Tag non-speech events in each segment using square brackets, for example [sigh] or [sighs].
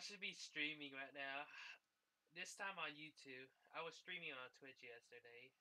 should be streaming right now. This time on YouTube. I was streaming on Twitch yesterday.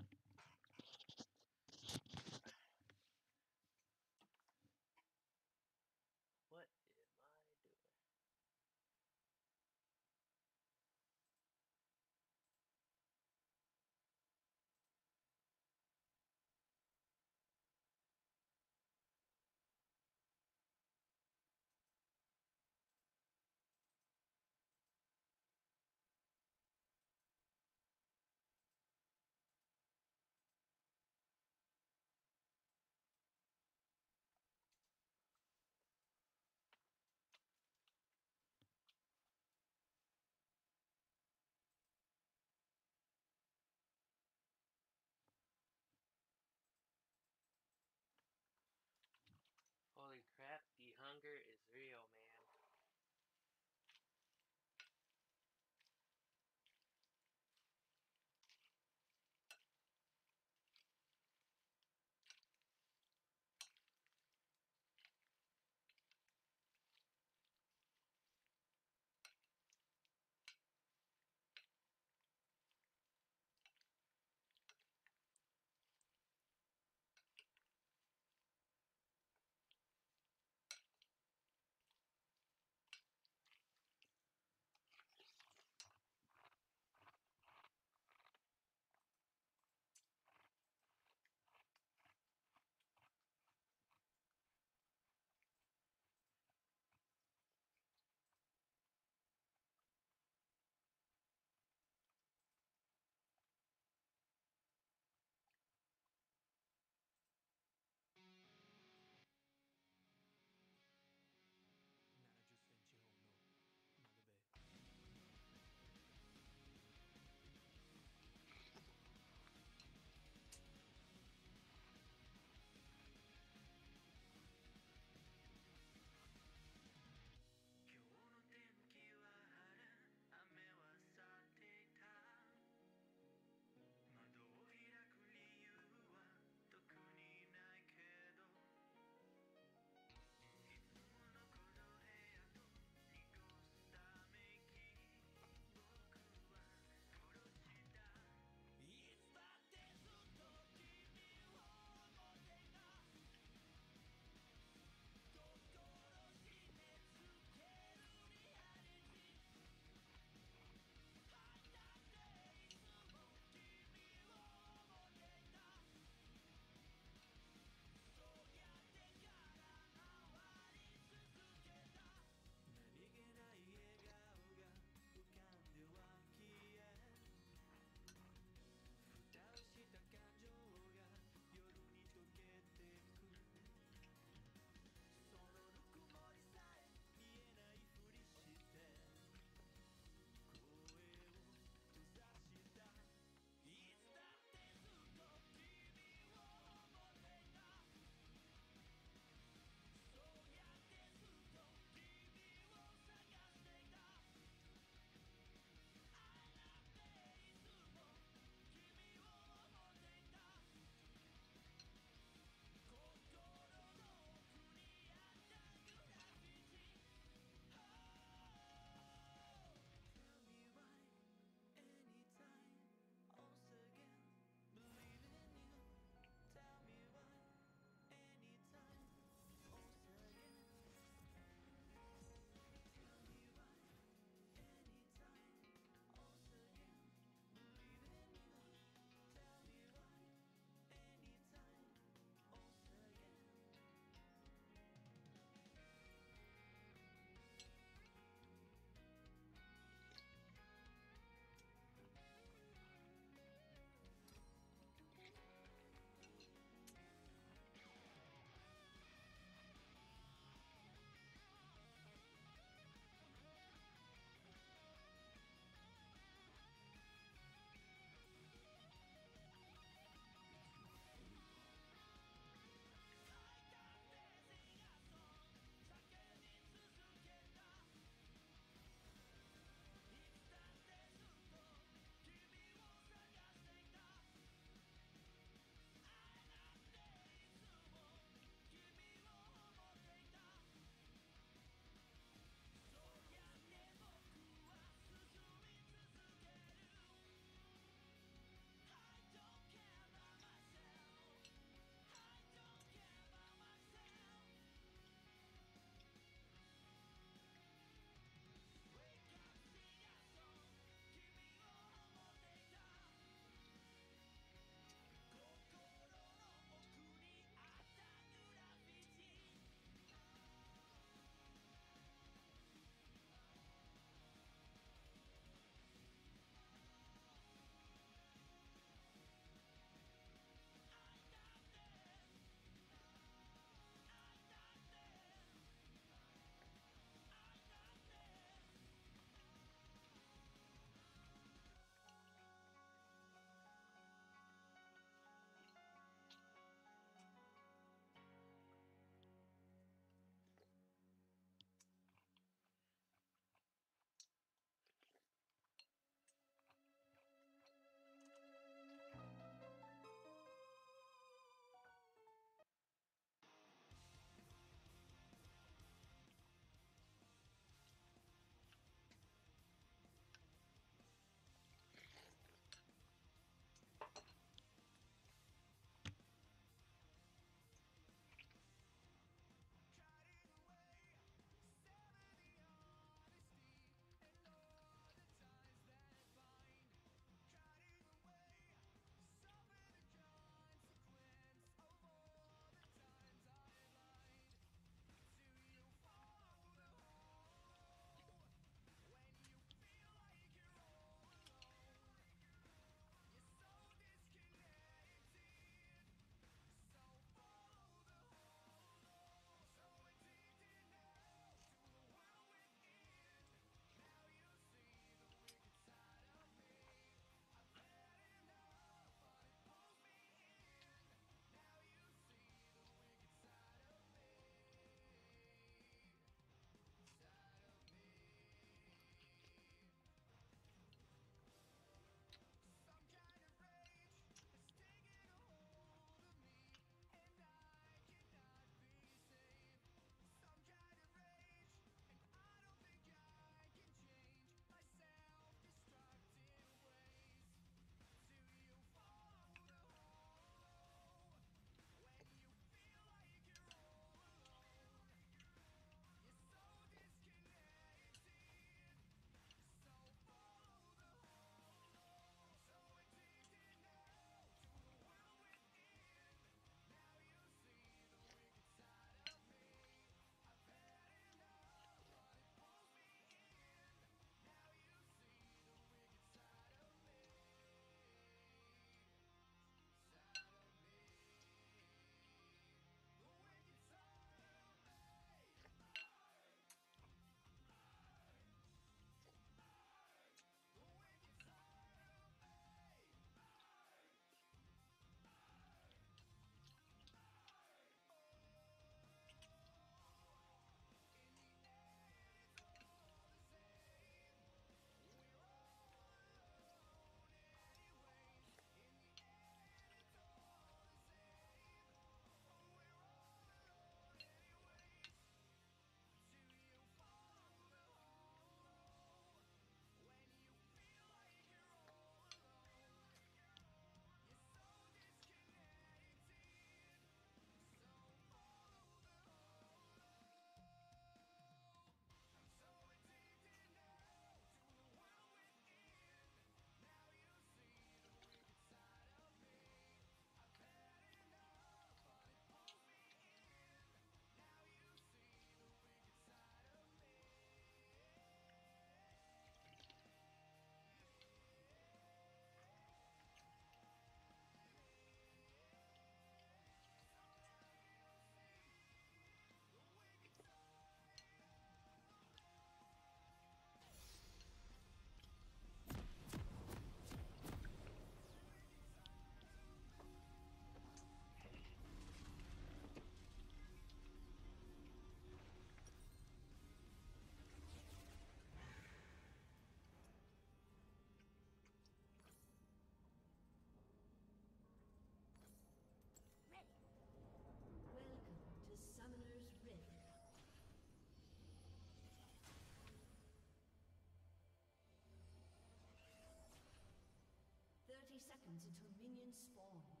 Until minions spawn.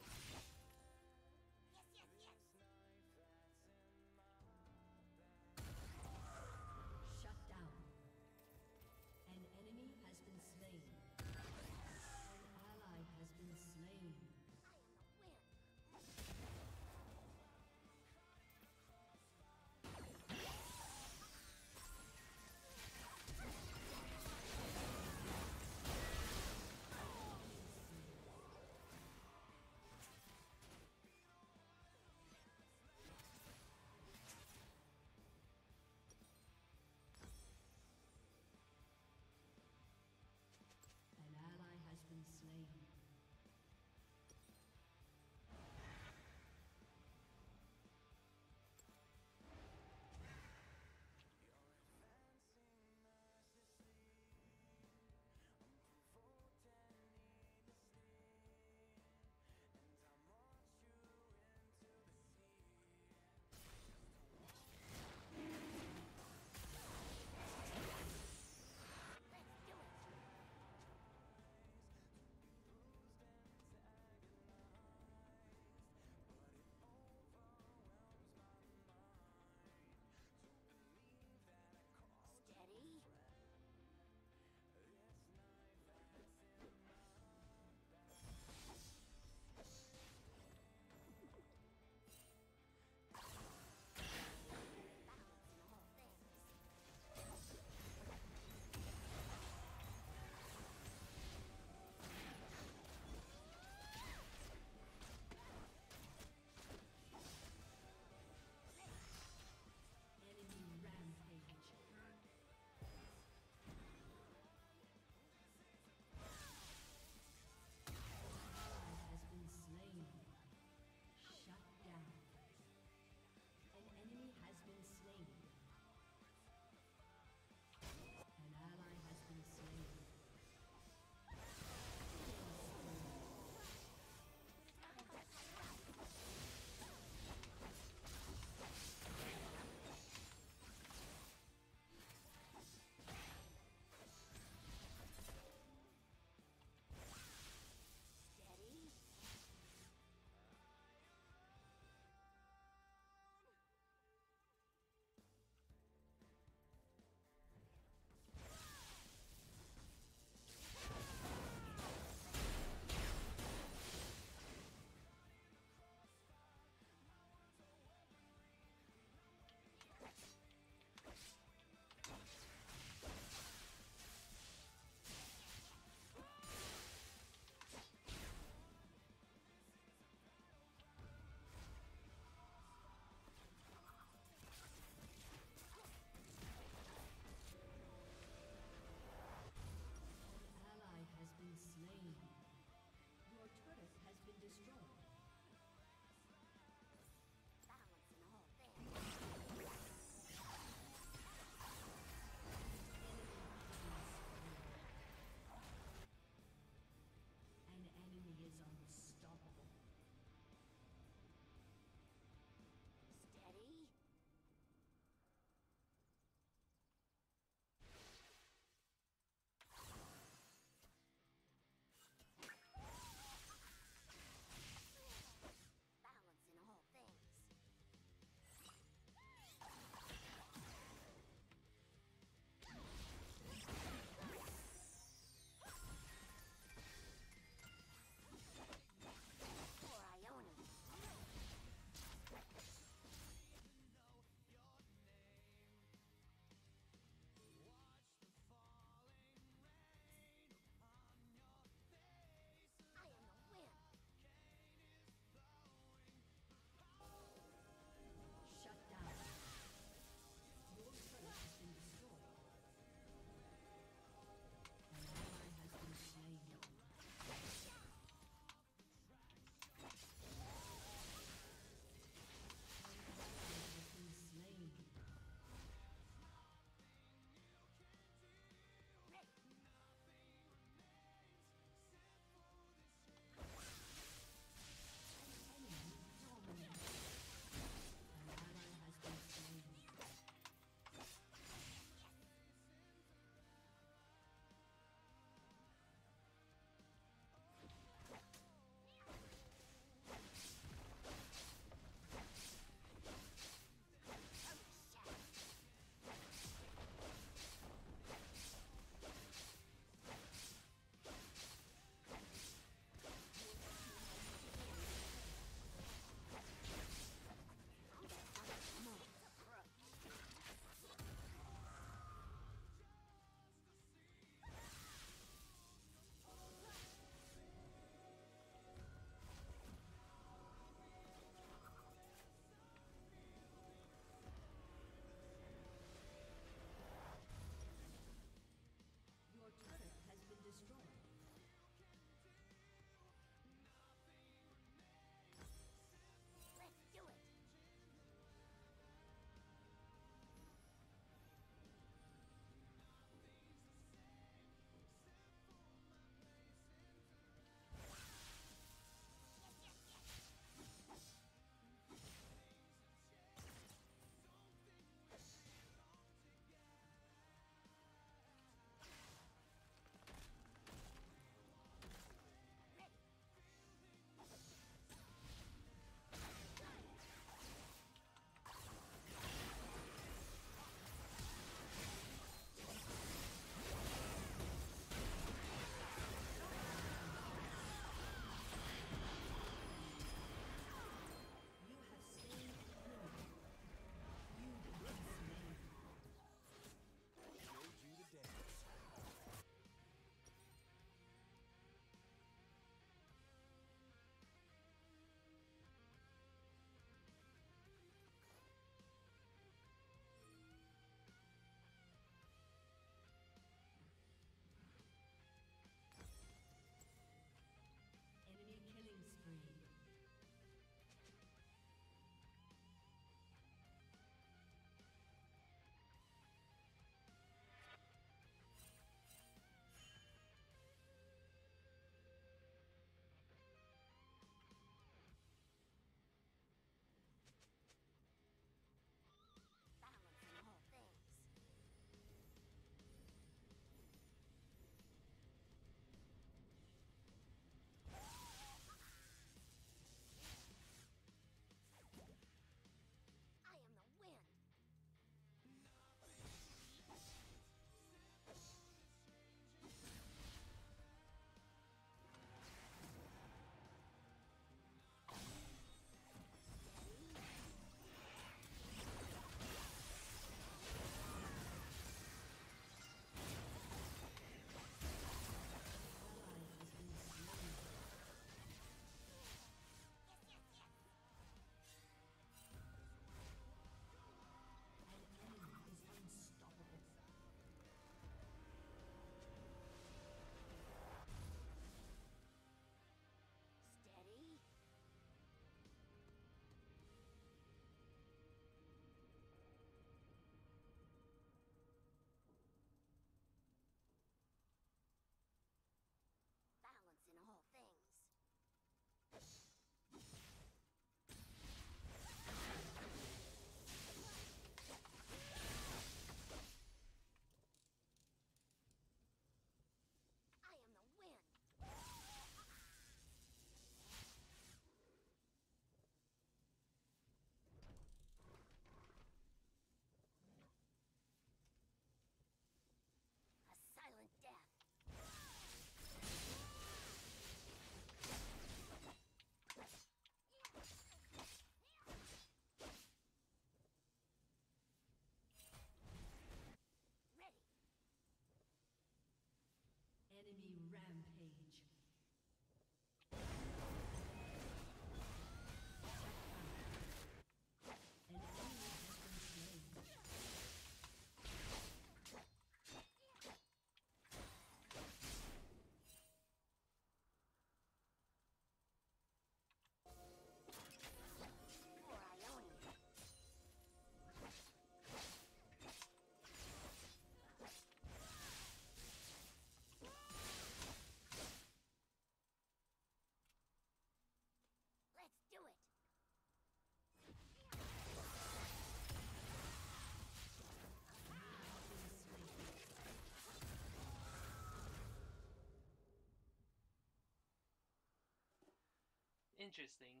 interesting.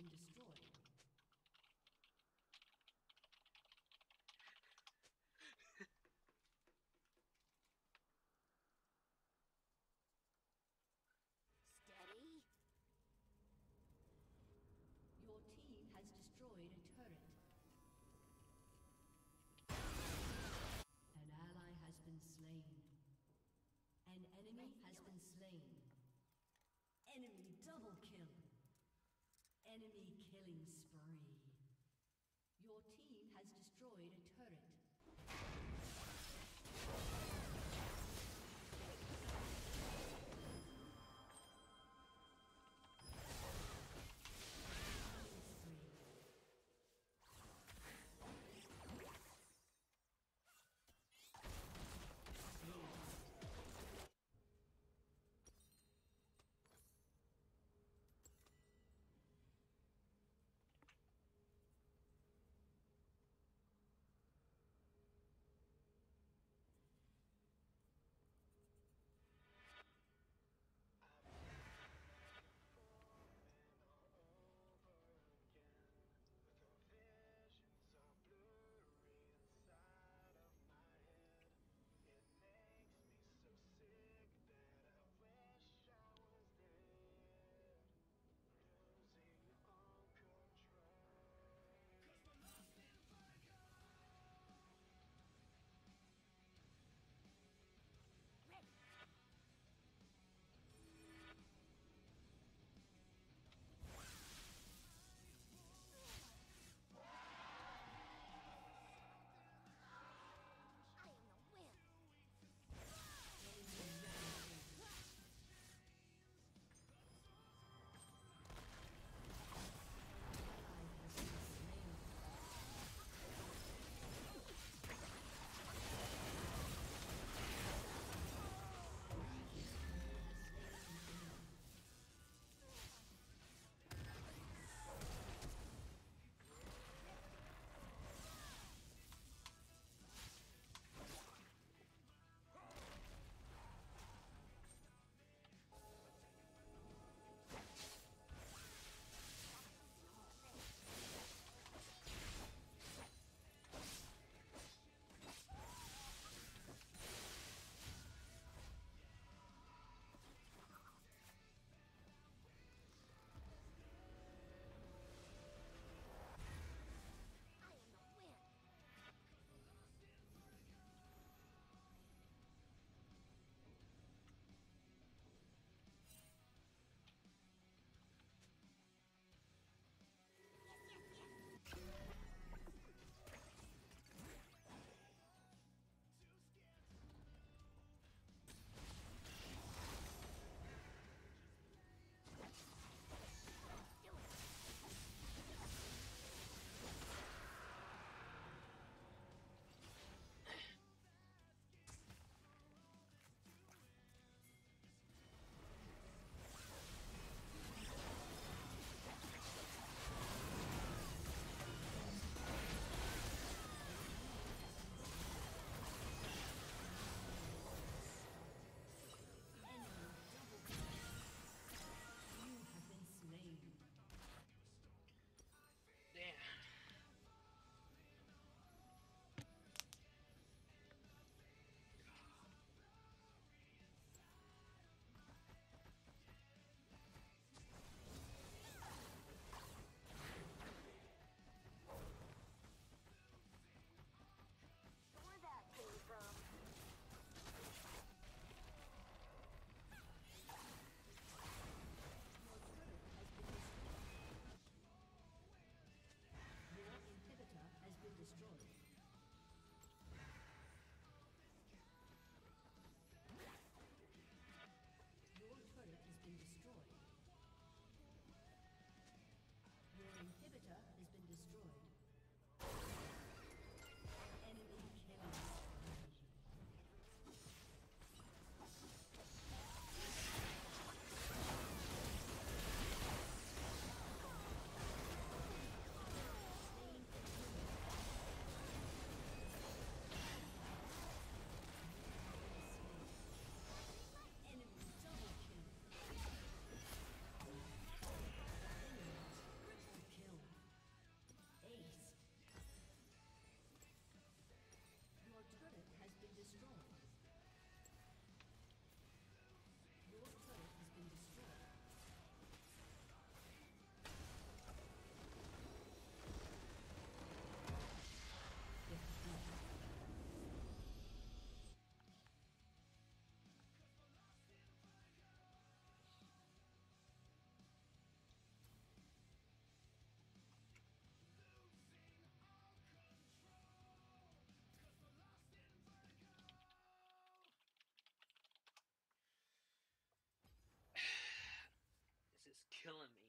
been destroyed. Enemy killing spree. Your team has destroyed a turret. killing me.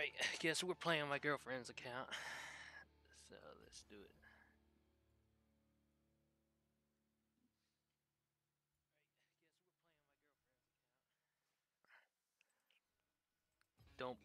Alright, [sighs] guess we're playing my girlfriend's account. [sighs] So let's do it. Don't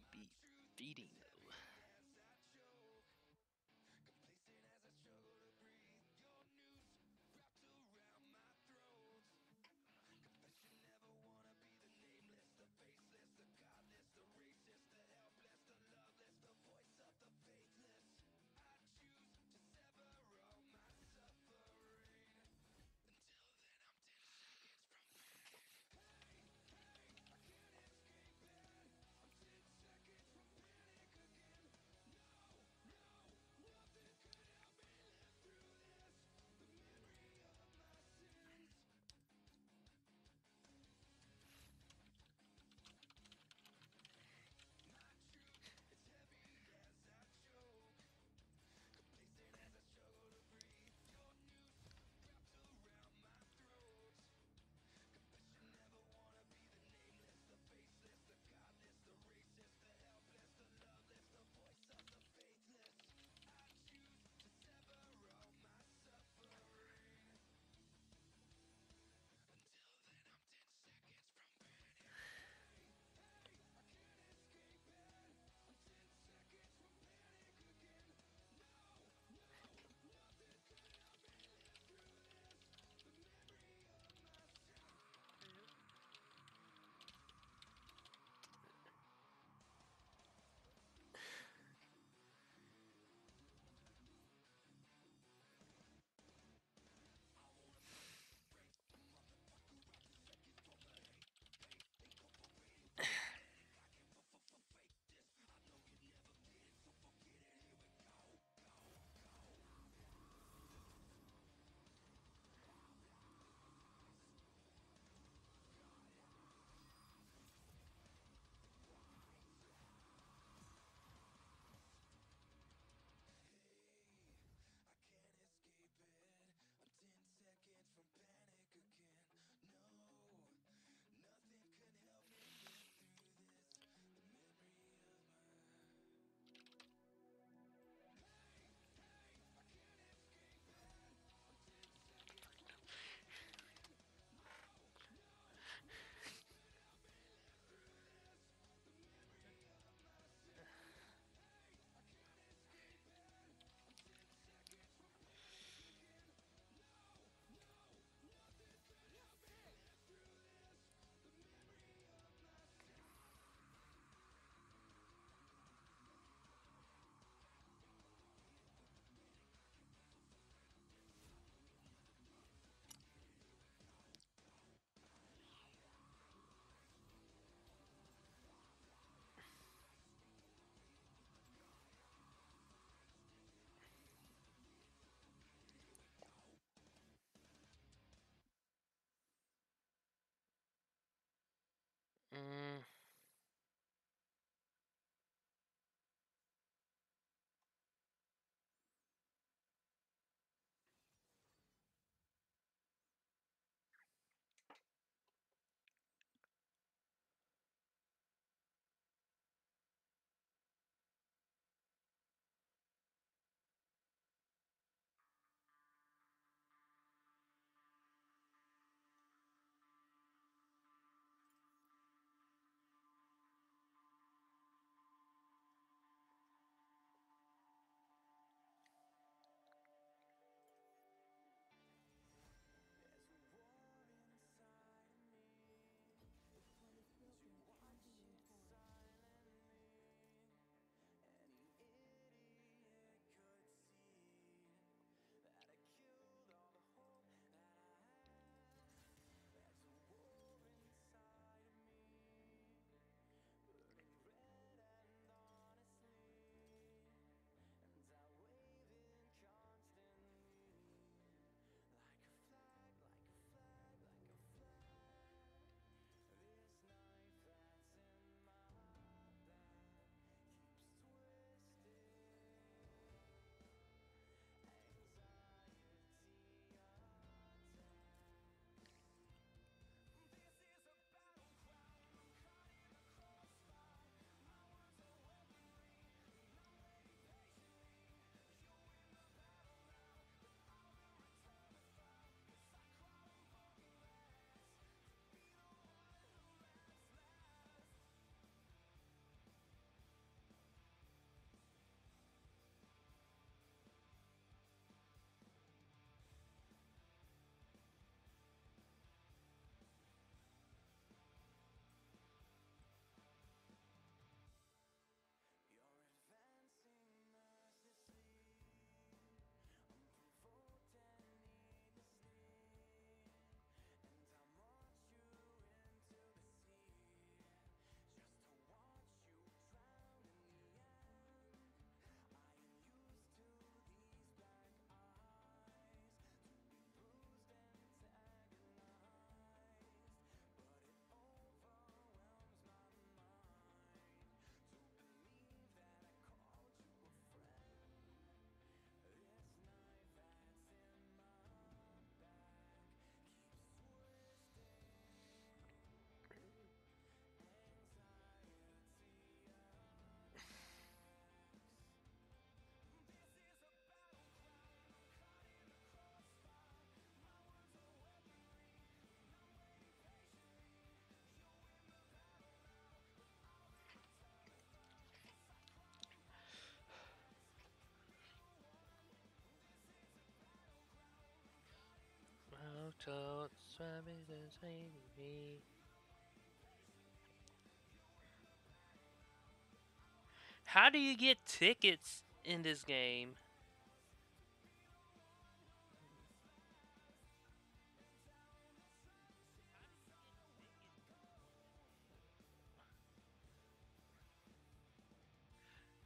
How do you get tickets in this game?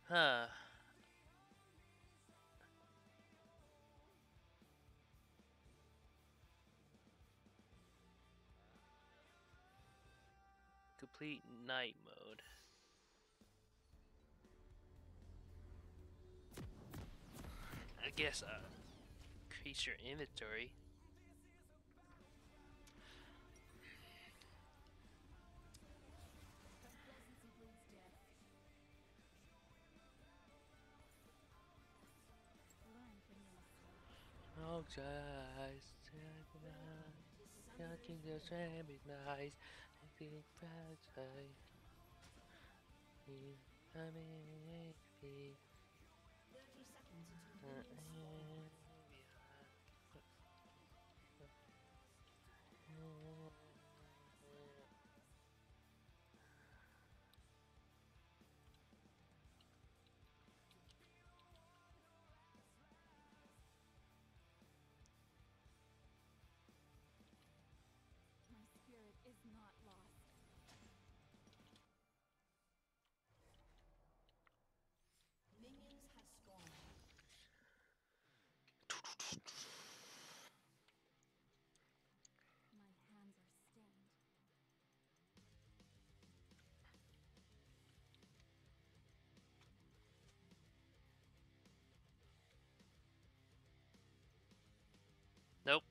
Huh. Complete night mode. I guess uh, increase your inventory. Oh, just just 30 seconds until Uh, minions spawn. Nope.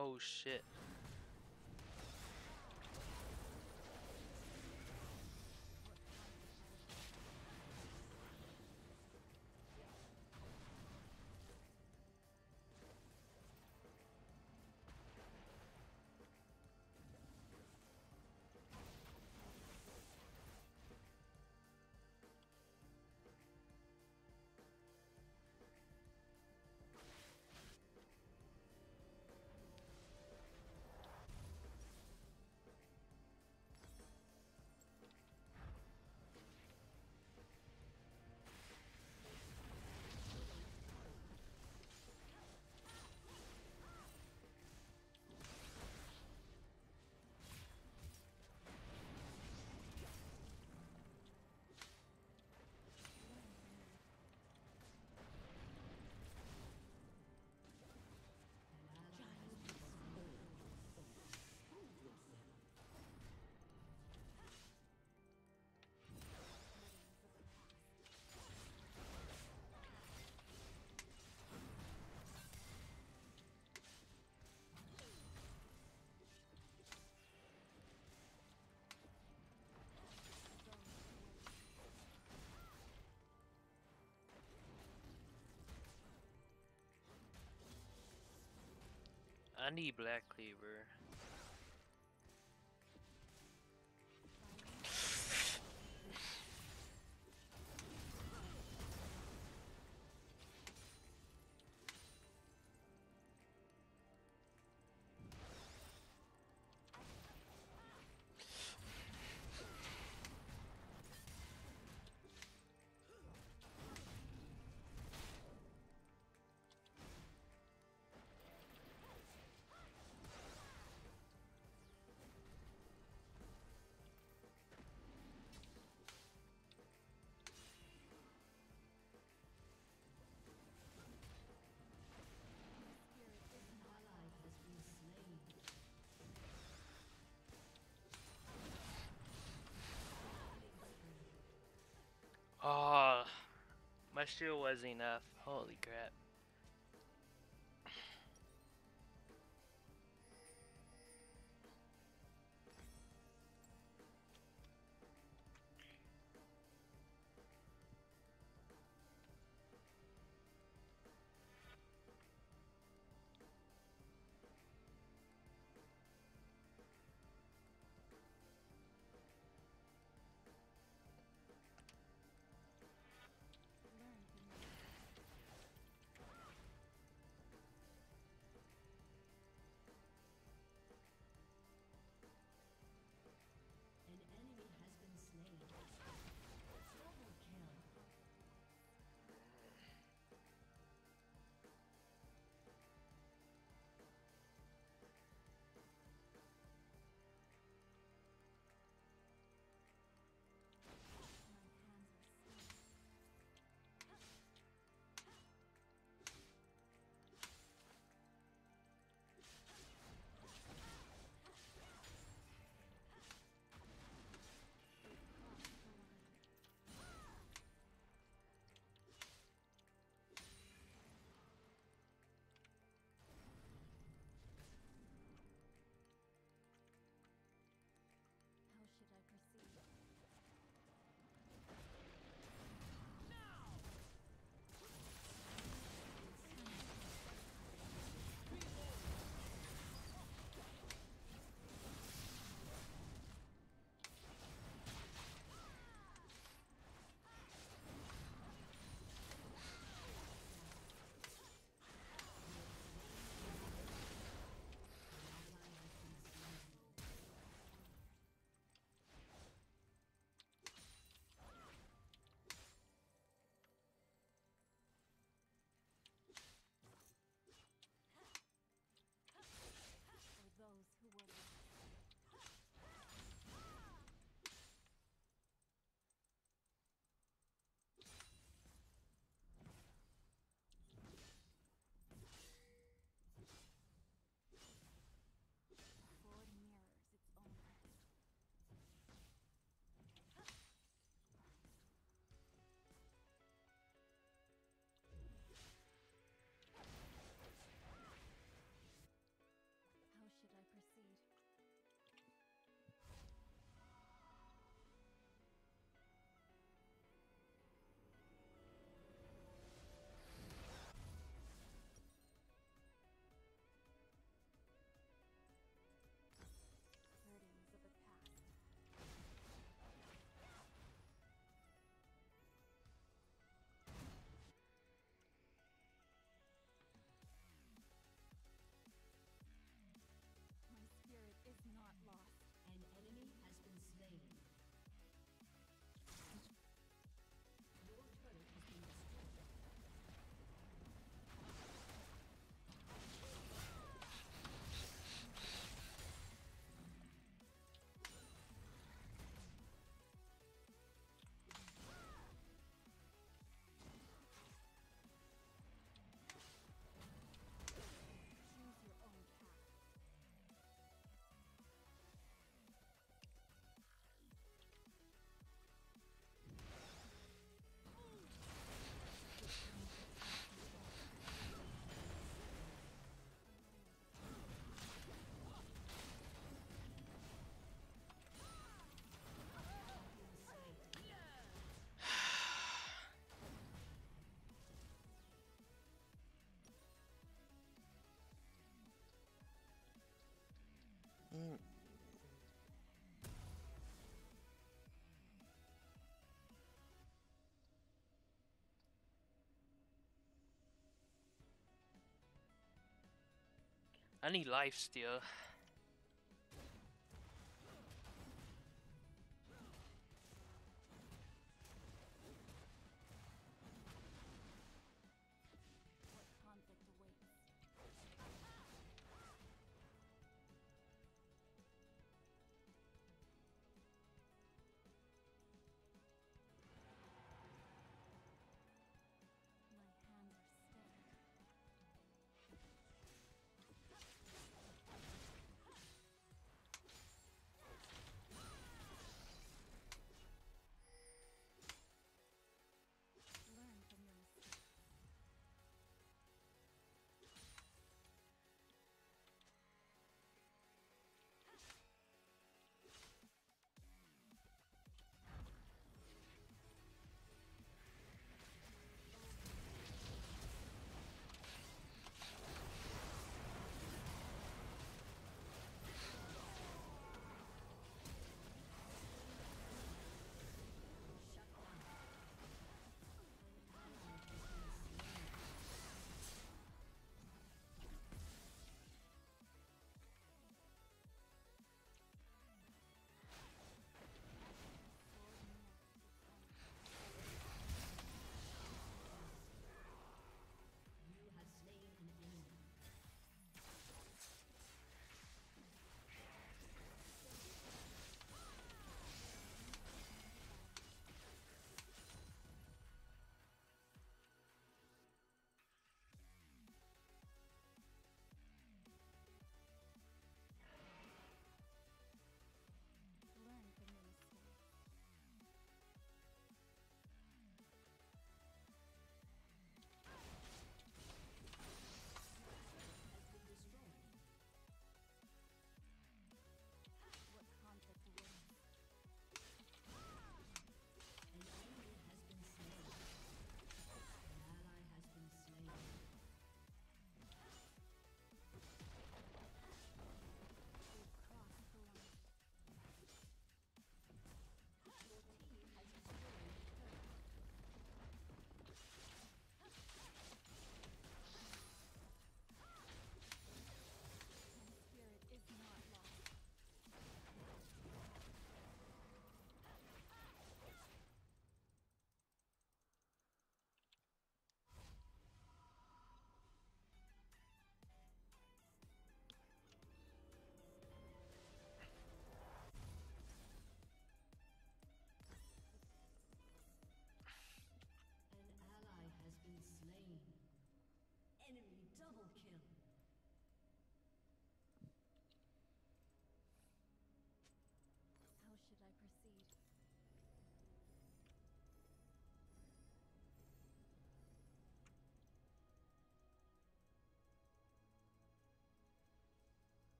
Oh shit. I need Black Cleaver. My shield was enough. Holy crap. Need life steal.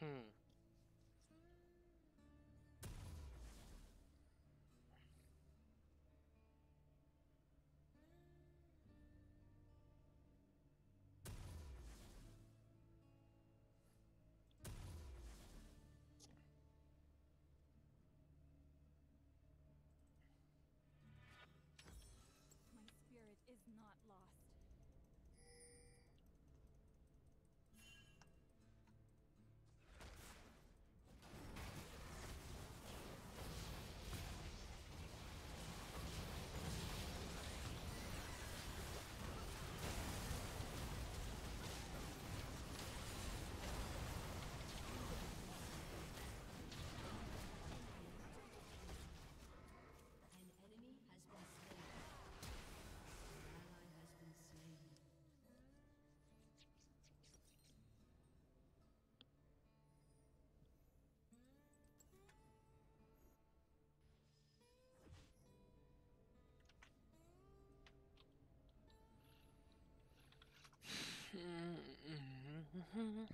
Hmm. An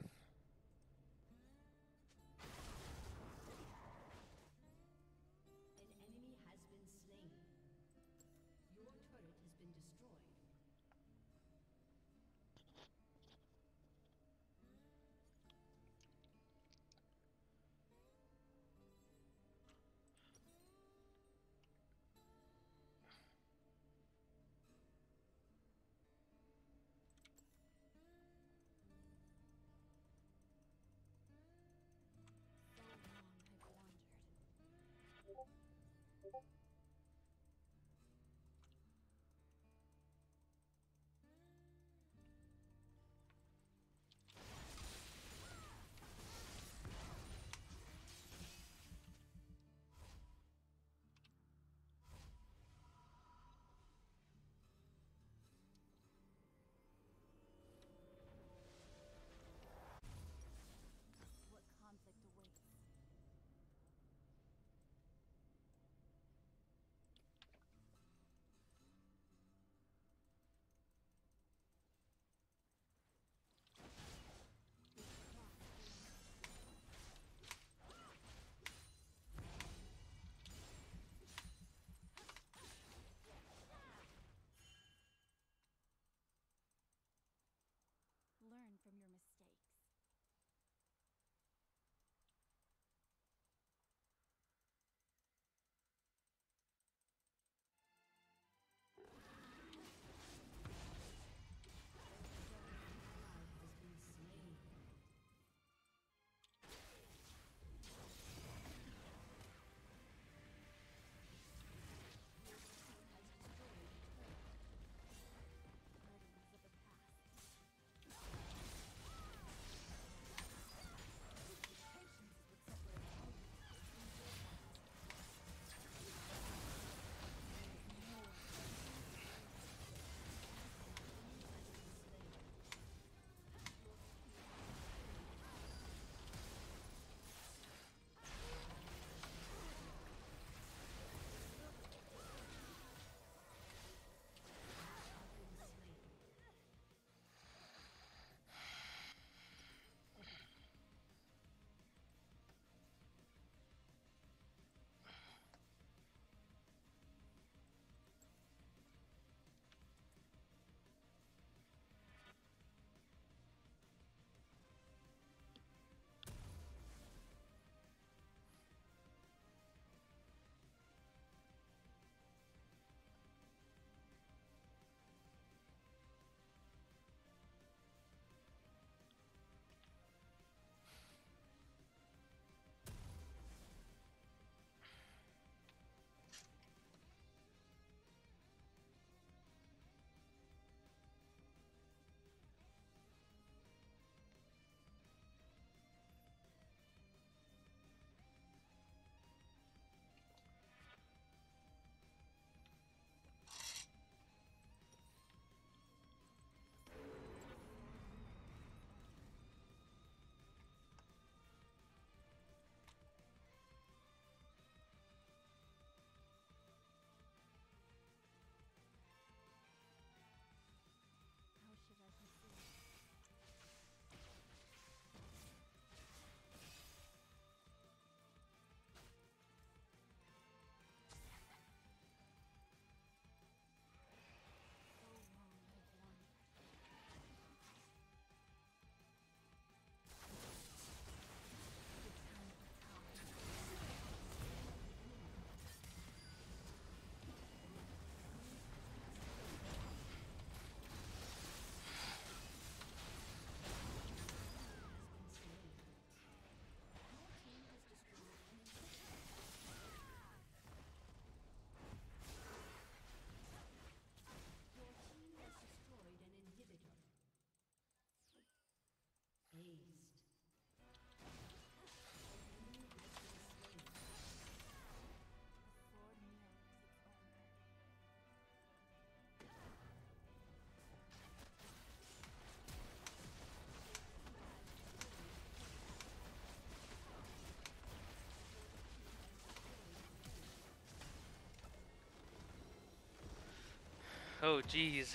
jeez.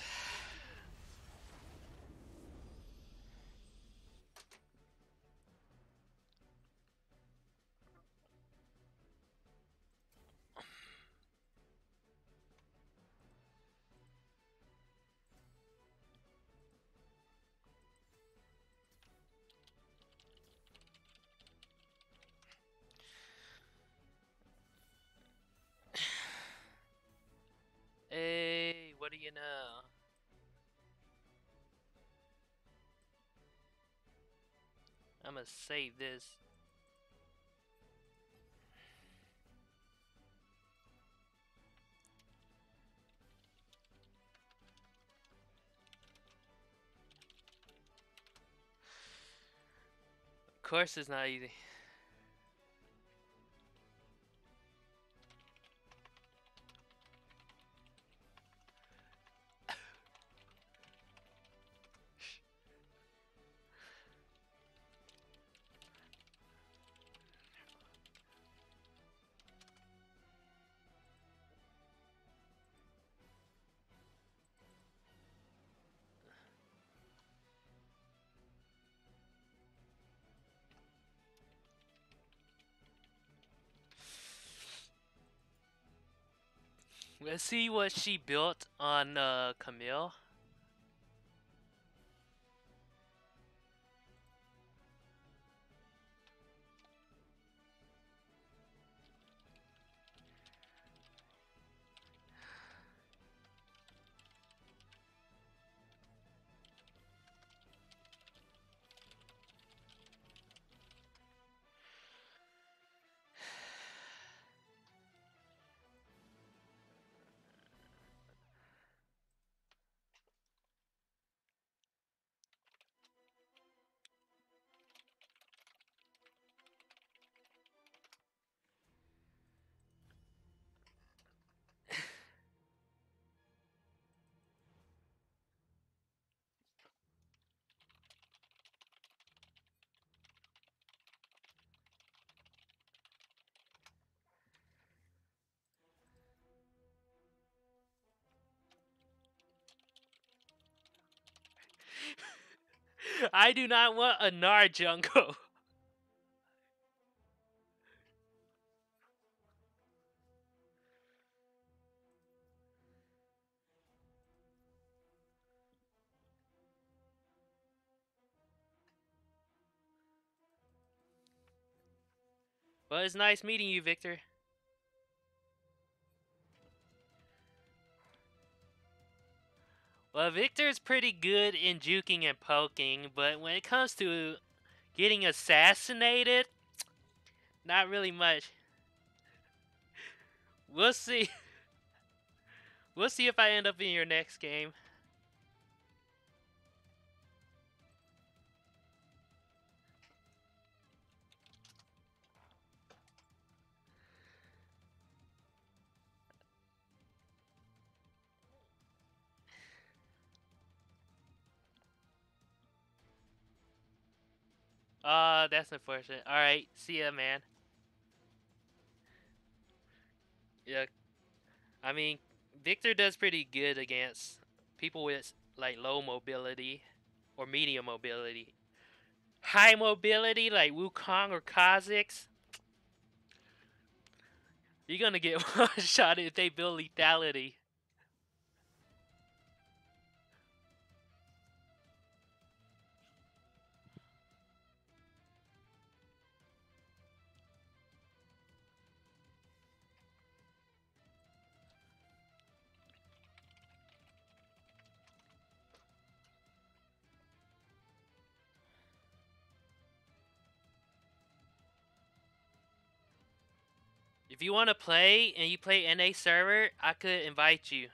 What do you know? I'm gonna save this. Of course it's not easy. Let's see what she built on uh, Camille. I do not want a Gnar jungle. [laughs] Well, it's nice meeting you, Victor. Well, Victor's pretty good in juking and poking, but when it comes to getting assassinated, not really much. We'll see. [laughs] We'll see if I end up in your next game. Uh, that's unfortunate. Alright, see ya, man. Yeah. I mean, Victor does pretty good against people with, like, low mobility or medium mobility. High mobility, like Wukong or Kha'Zix, you're gonna get [laughs] one shot if they build lethality. If you want to play and you play NA server, I could invite you.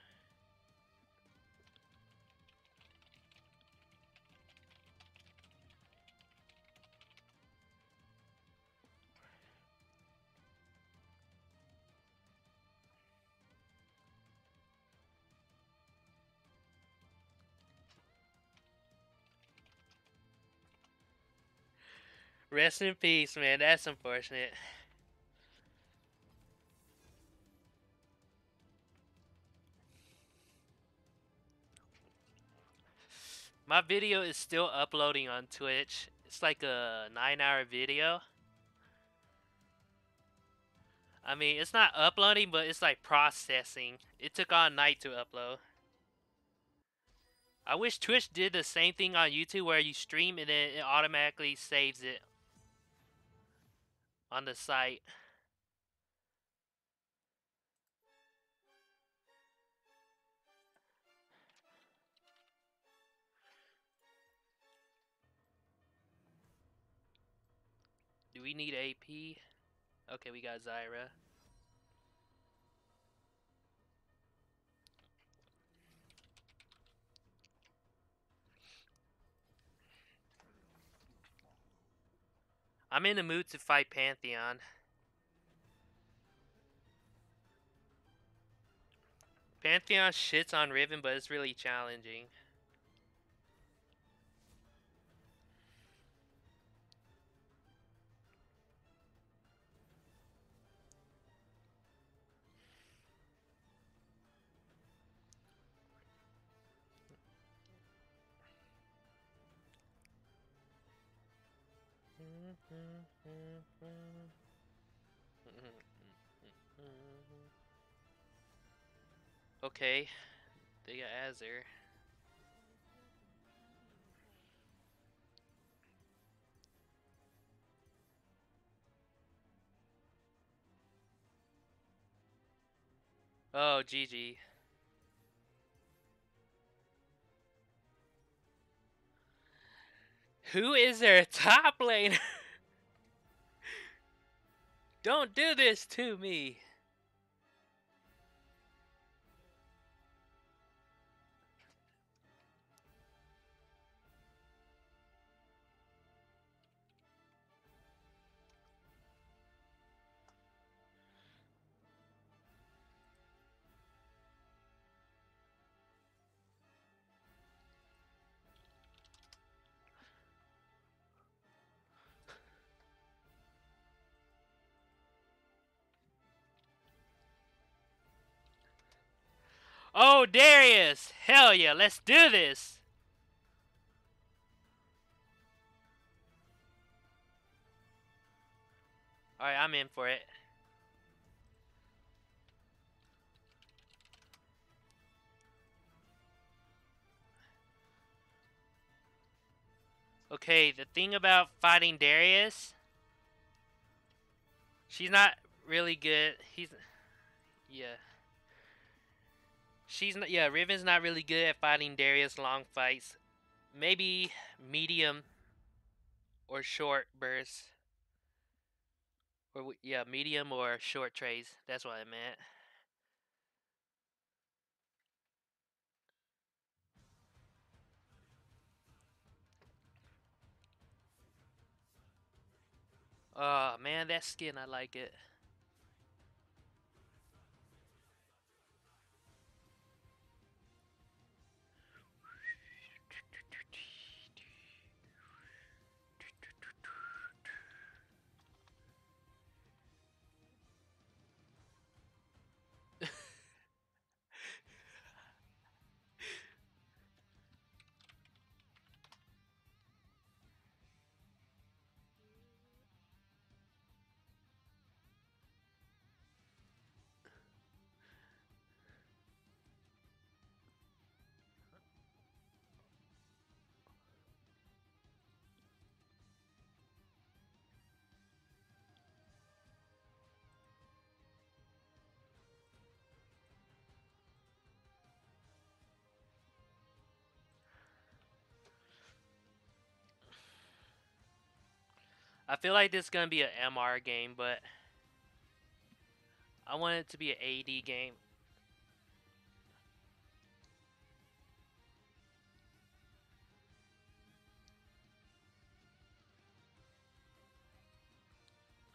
Rest in peace, man. That's unfortunate. My video is still uploading on Twitch. It's like a nine hour video. I mean, it's not uploading, but it's like processing. It took all night to upload. I wish Twitch did the same thing on YouTube where you stream and then it automatically saves it on the site. We need AP? Okay, we got Zyra. I'm in the mood to fight Pantheon. Pantheon shits on Riven, but it's really challenging. [laughs] Okay, they got Azir. Oh, GG. Who is their top laner? [laughs] Don't do this to me. Oh, Darius! Hell yeah, let's do this! Alright, I'm in for it. Okay, the thing about fighting Darius, she's not really good. He's, yeah. She's not, yeah, Riven's not really good at fighting Darius long fights. Maybe medium or short bursts. Or, yeah, medium or short trays. That's what I meant. Oh man, that skin, I like it. I feel like this is gonna be an MR game, but I want it to be an AD game.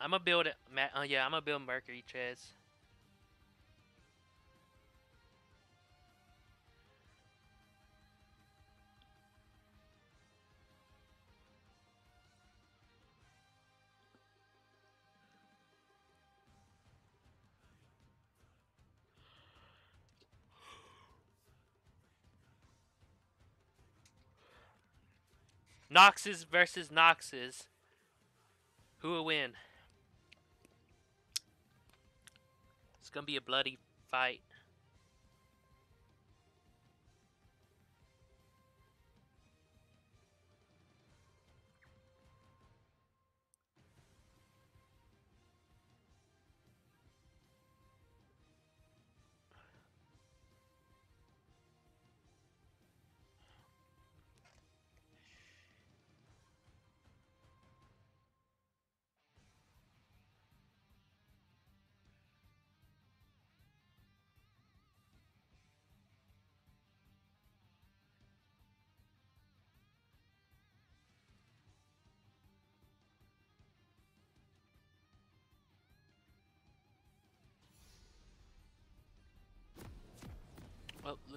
I'm gonna build it. Oh yeah, I'm gonna build Mercury treads. Noxus versus Noxus. Who will win? It's gonna be a bloody fight.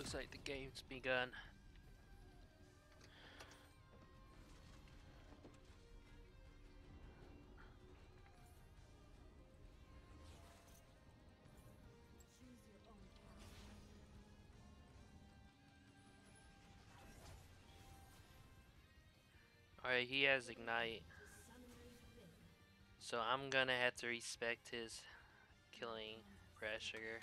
Looks like the game's begun. Alright, he has Ignite. So I'm gonna have to respect his killing Brass Sugar.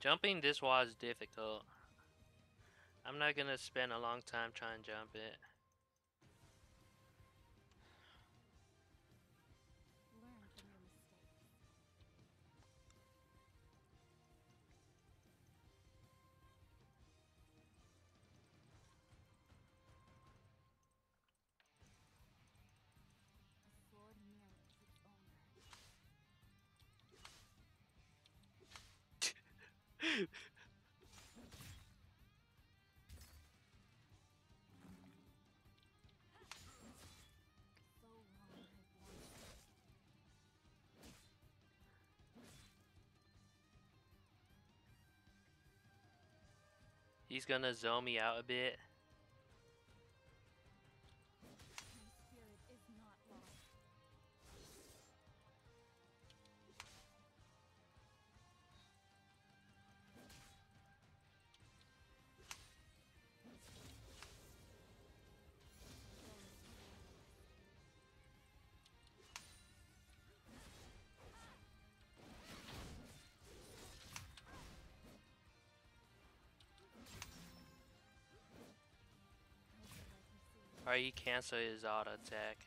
Jumping this wall is difficult. I'm not gonna spend a long time trying to jump it. He's gonna zone me out a bit. He cancel his auto attack.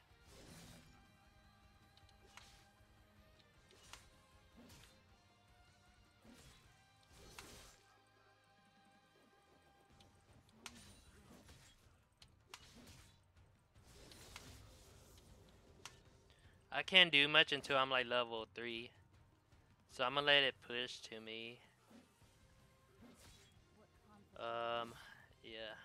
I can't do much until I'm like level 3. So I'm gonna let it push to me. Um, yeah.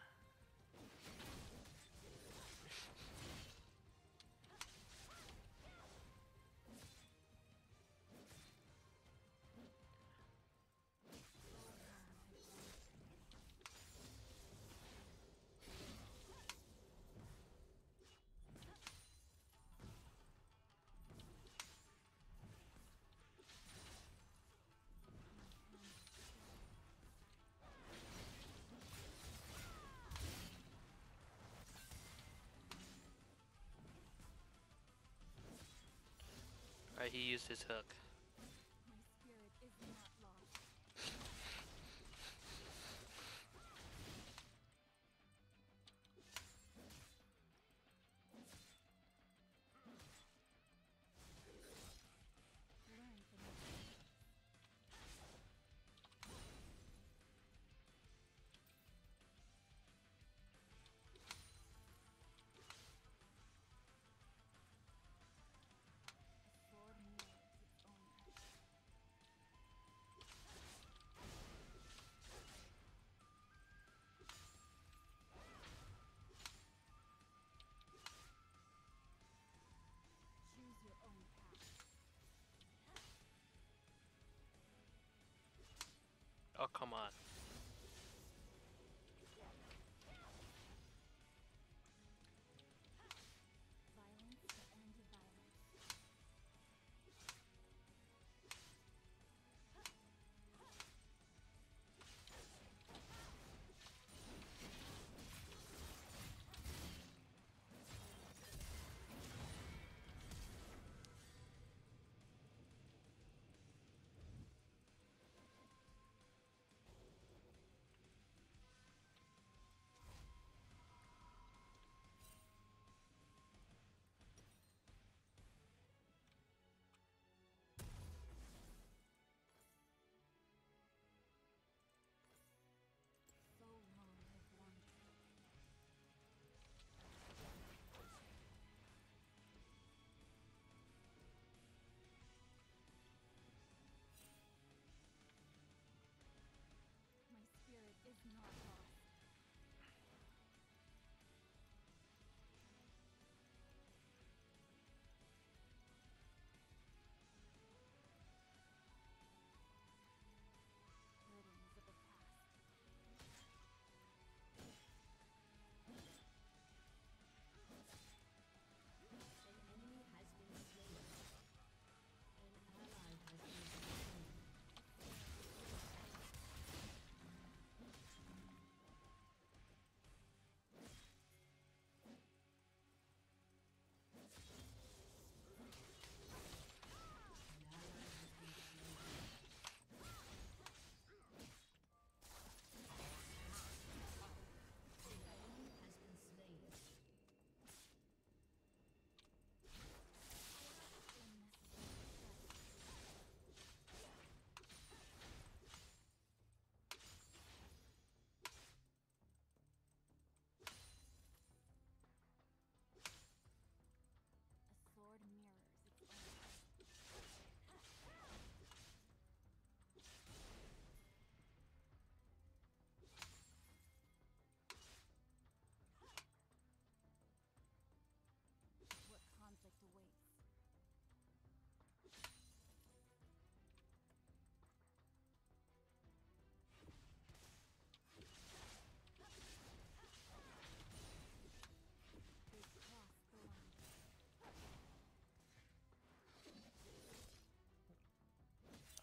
He used his hook. Oh, come on.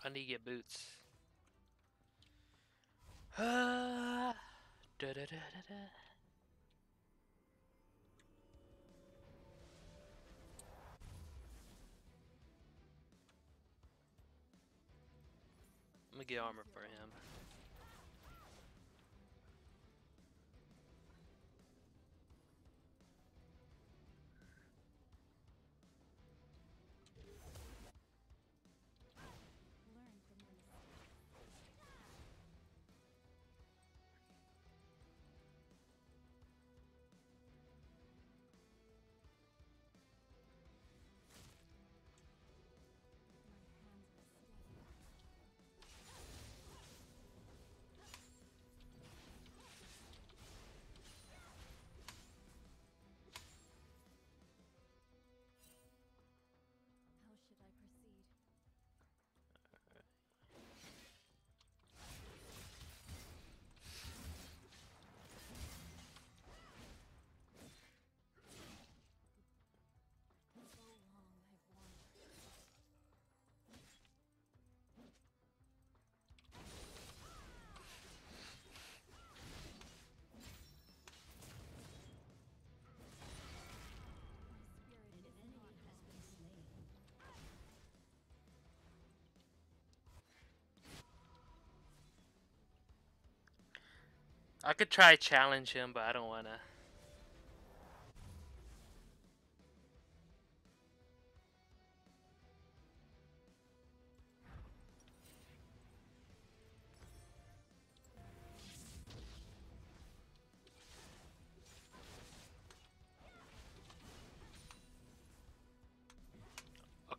I need to get boots. Ah. da, da, da, da, da. I'm gonna get armor for him. I could try challenge him, but I don't want to.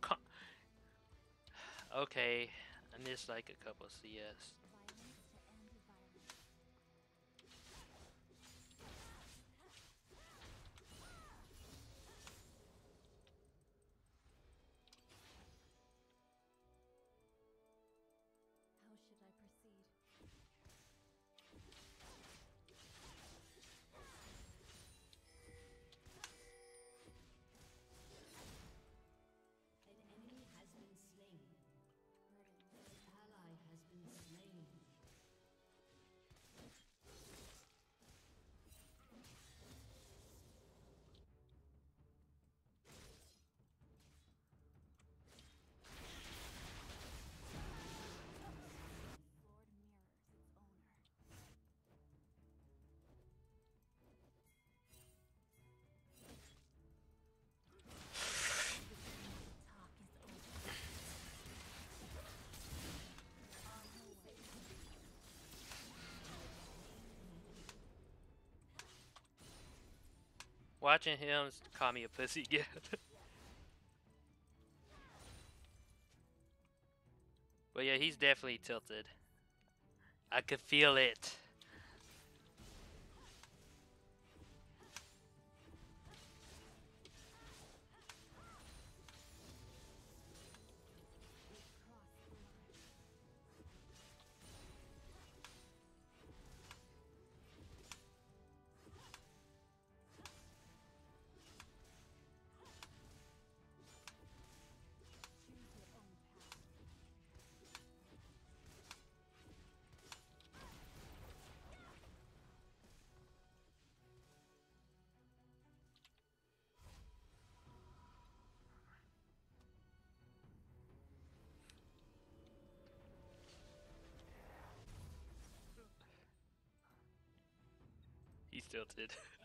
[sighs] Okay, I missed like a couple CS. Watching him call me a pussy [laughs] again. but yeah, he's definitely tilted. I could feel it. He's still [laughs] Enemy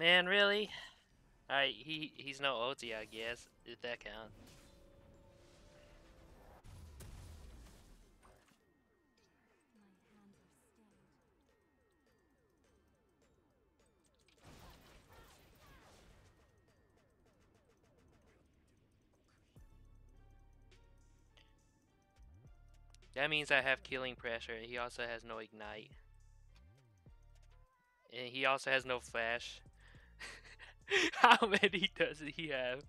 Man, really? Alright, he he's no ulti, I guess, if that counts. That means I have killing pressure. He also has no ignite. And he also has no flash. [laughs] How many does he have?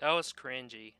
that was cringy.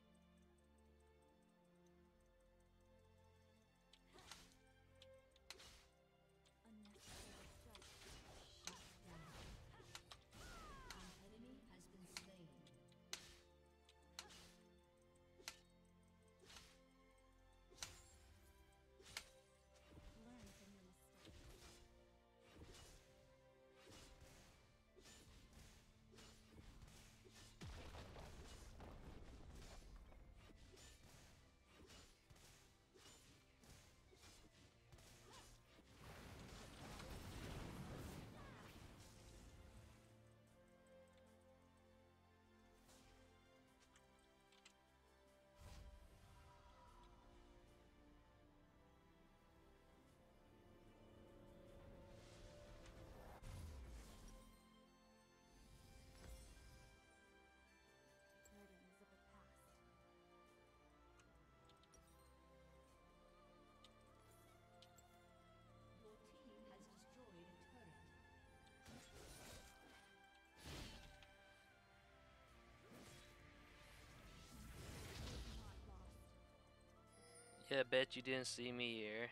Yeah, bet you didn't see me here.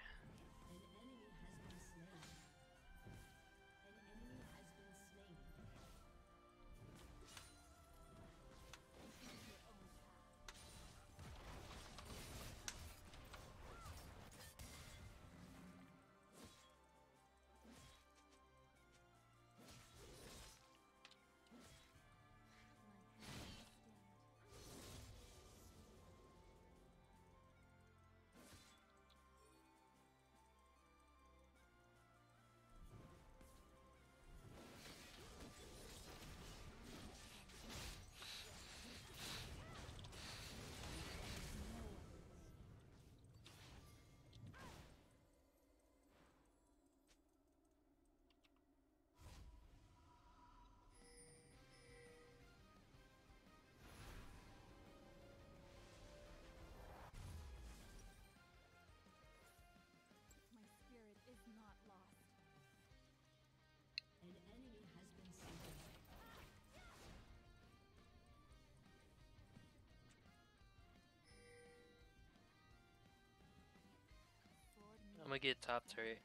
get top turret.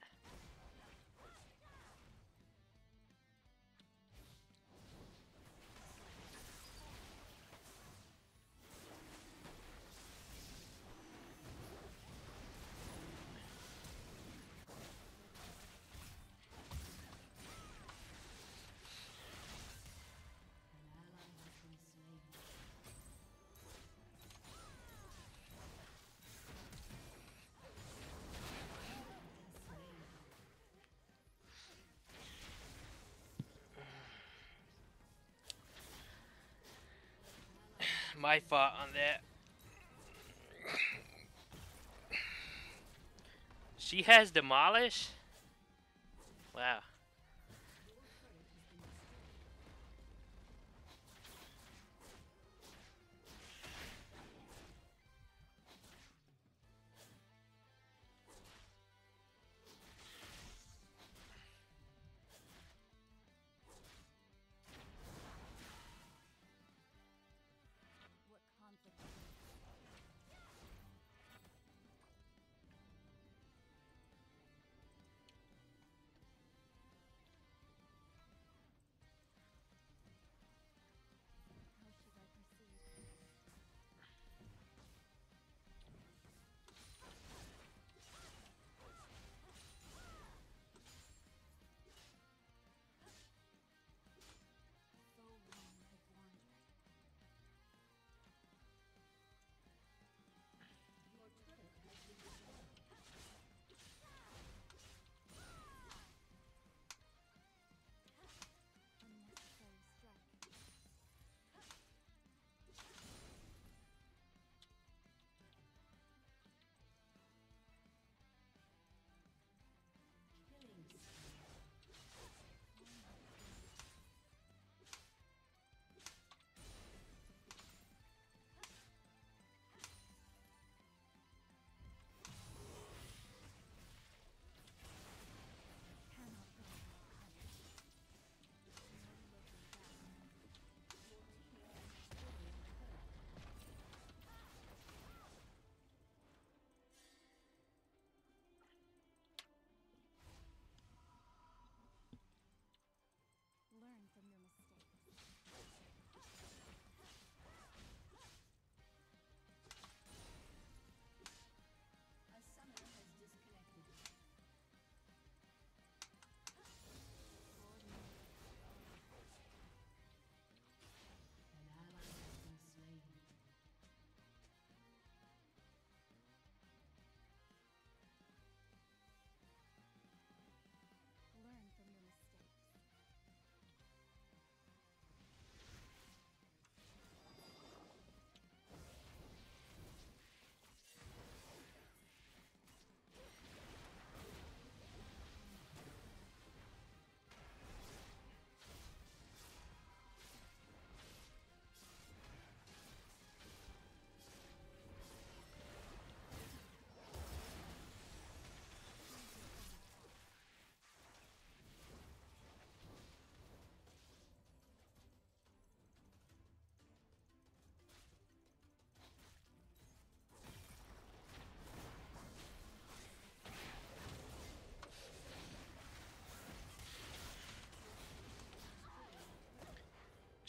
my fault on that. She has demolished? Wow.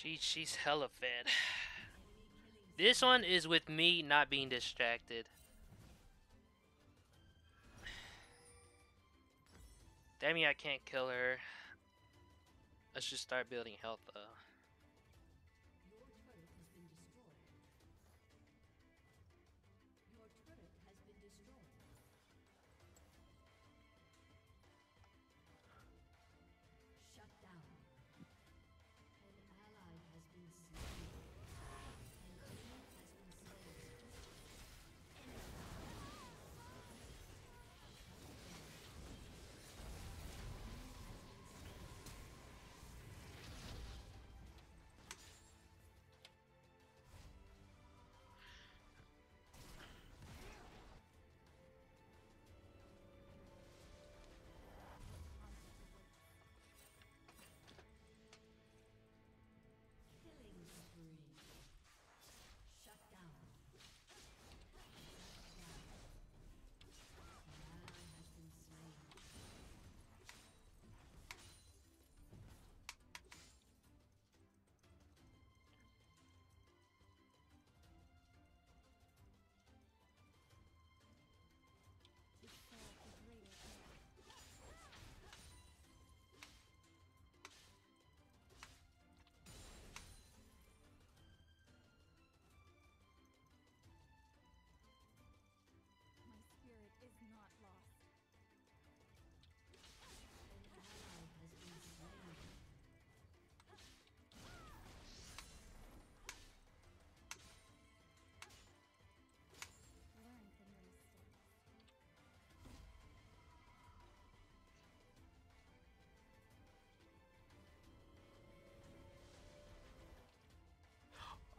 Gee, she's hella fed. [sighs] This one is with me not being distracted. [sighs] Damn I can't kill her. Let's just start building health though.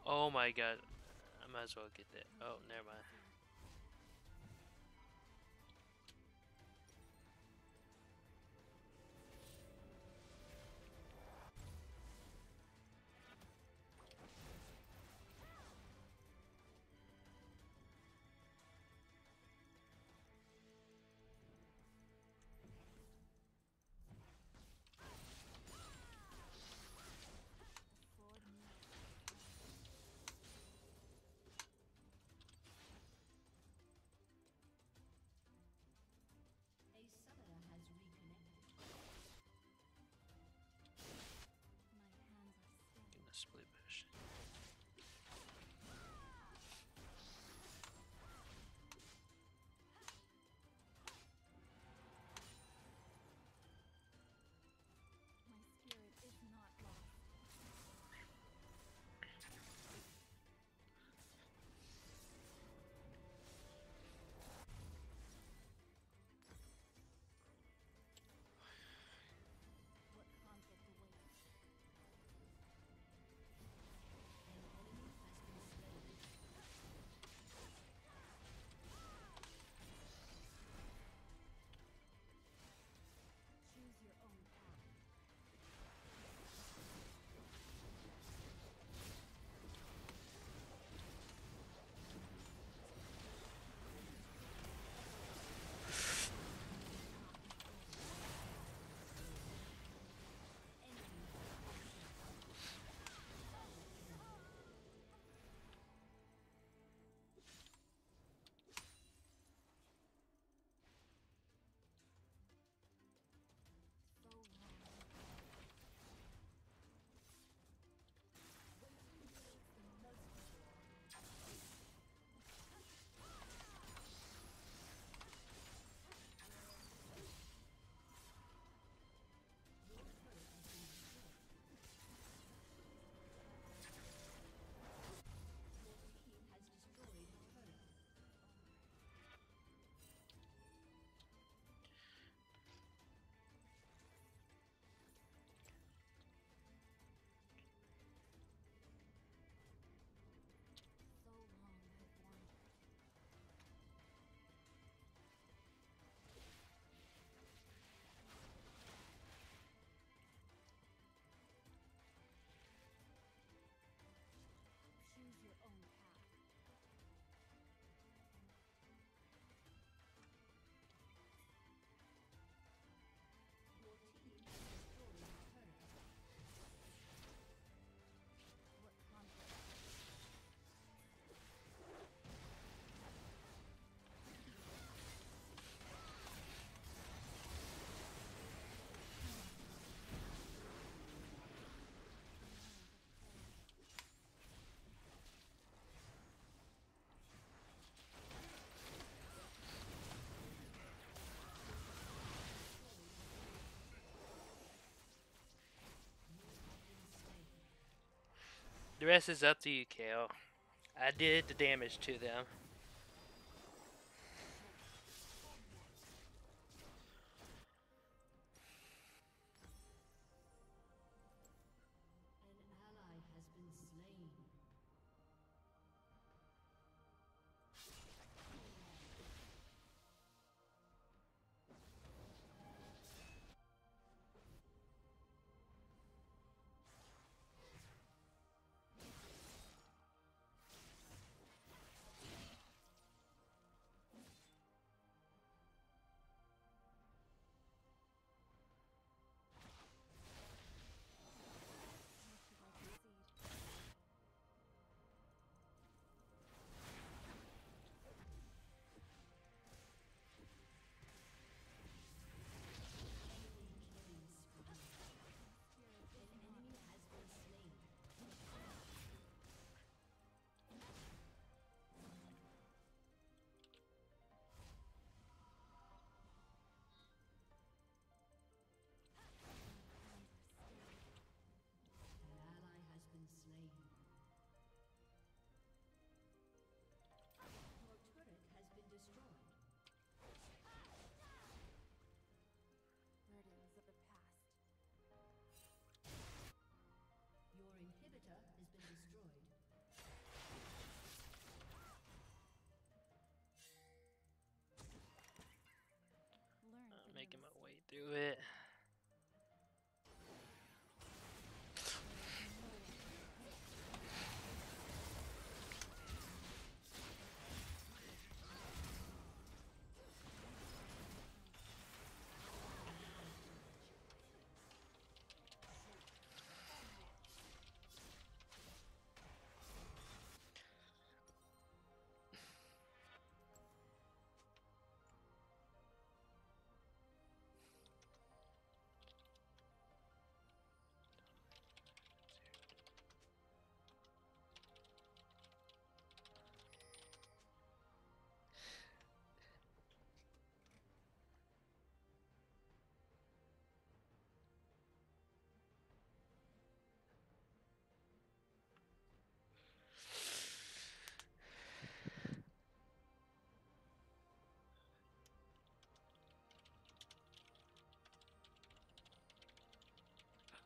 Oh my god. I might as well get that. Oh, never mind. The rest is up to you, Kayle. I did the damage to them.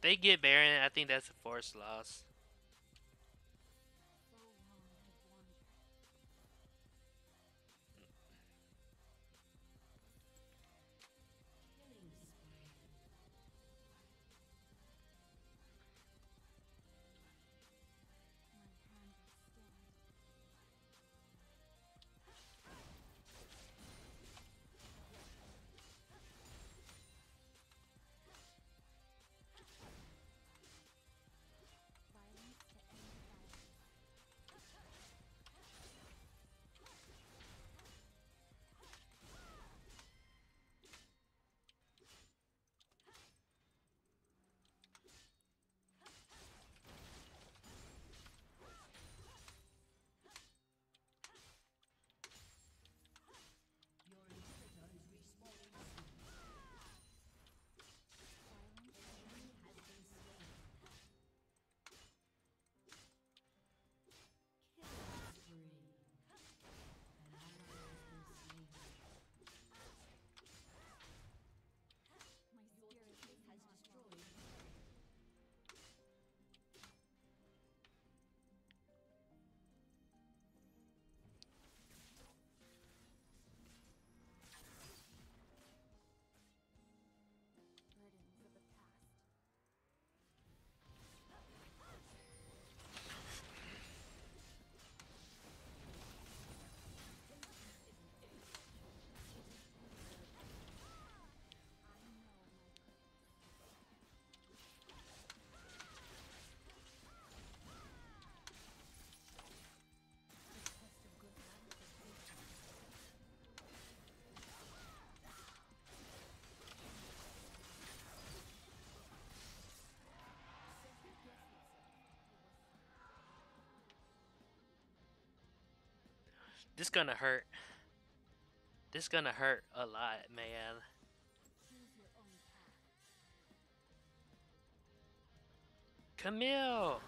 If they get Baron, I think that's a forced loss. This gonna hurt. This gonna hurt a lot, man. Camille!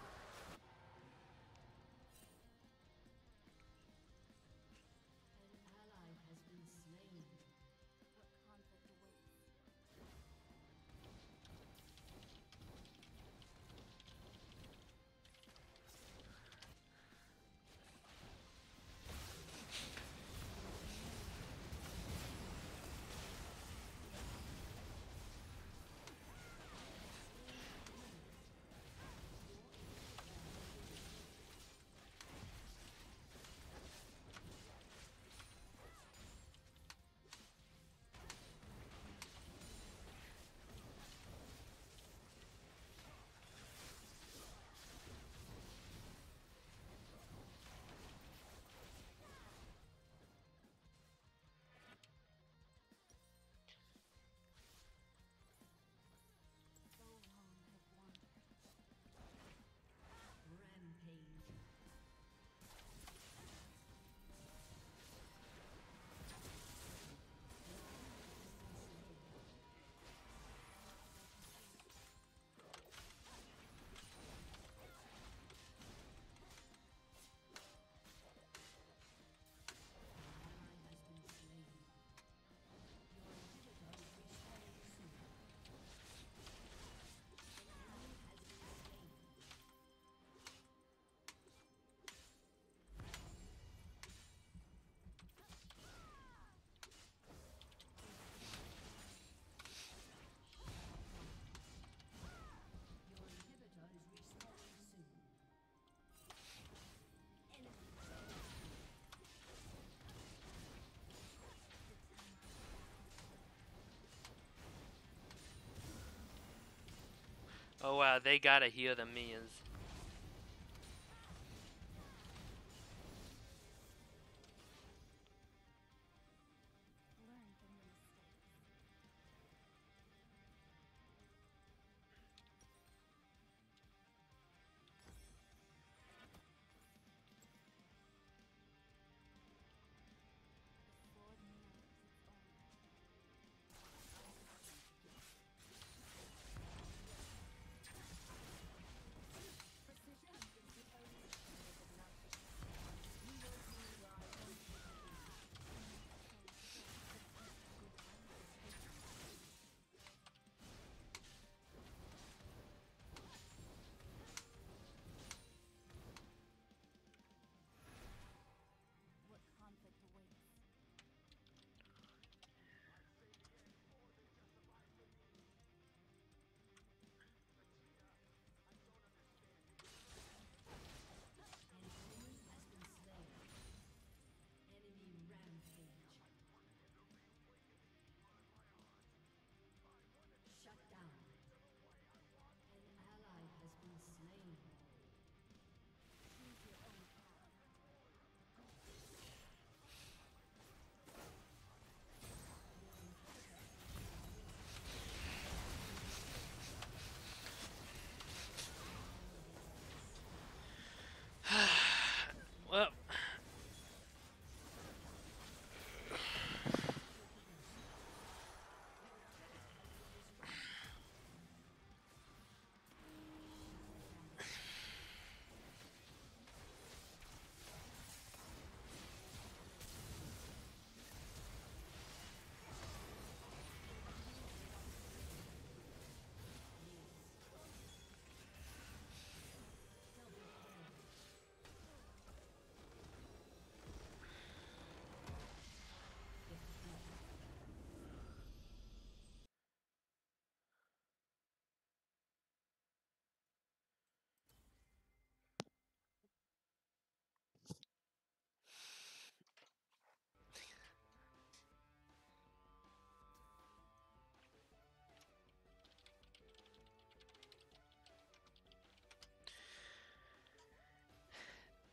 Oh wow, they gotta heal the minions.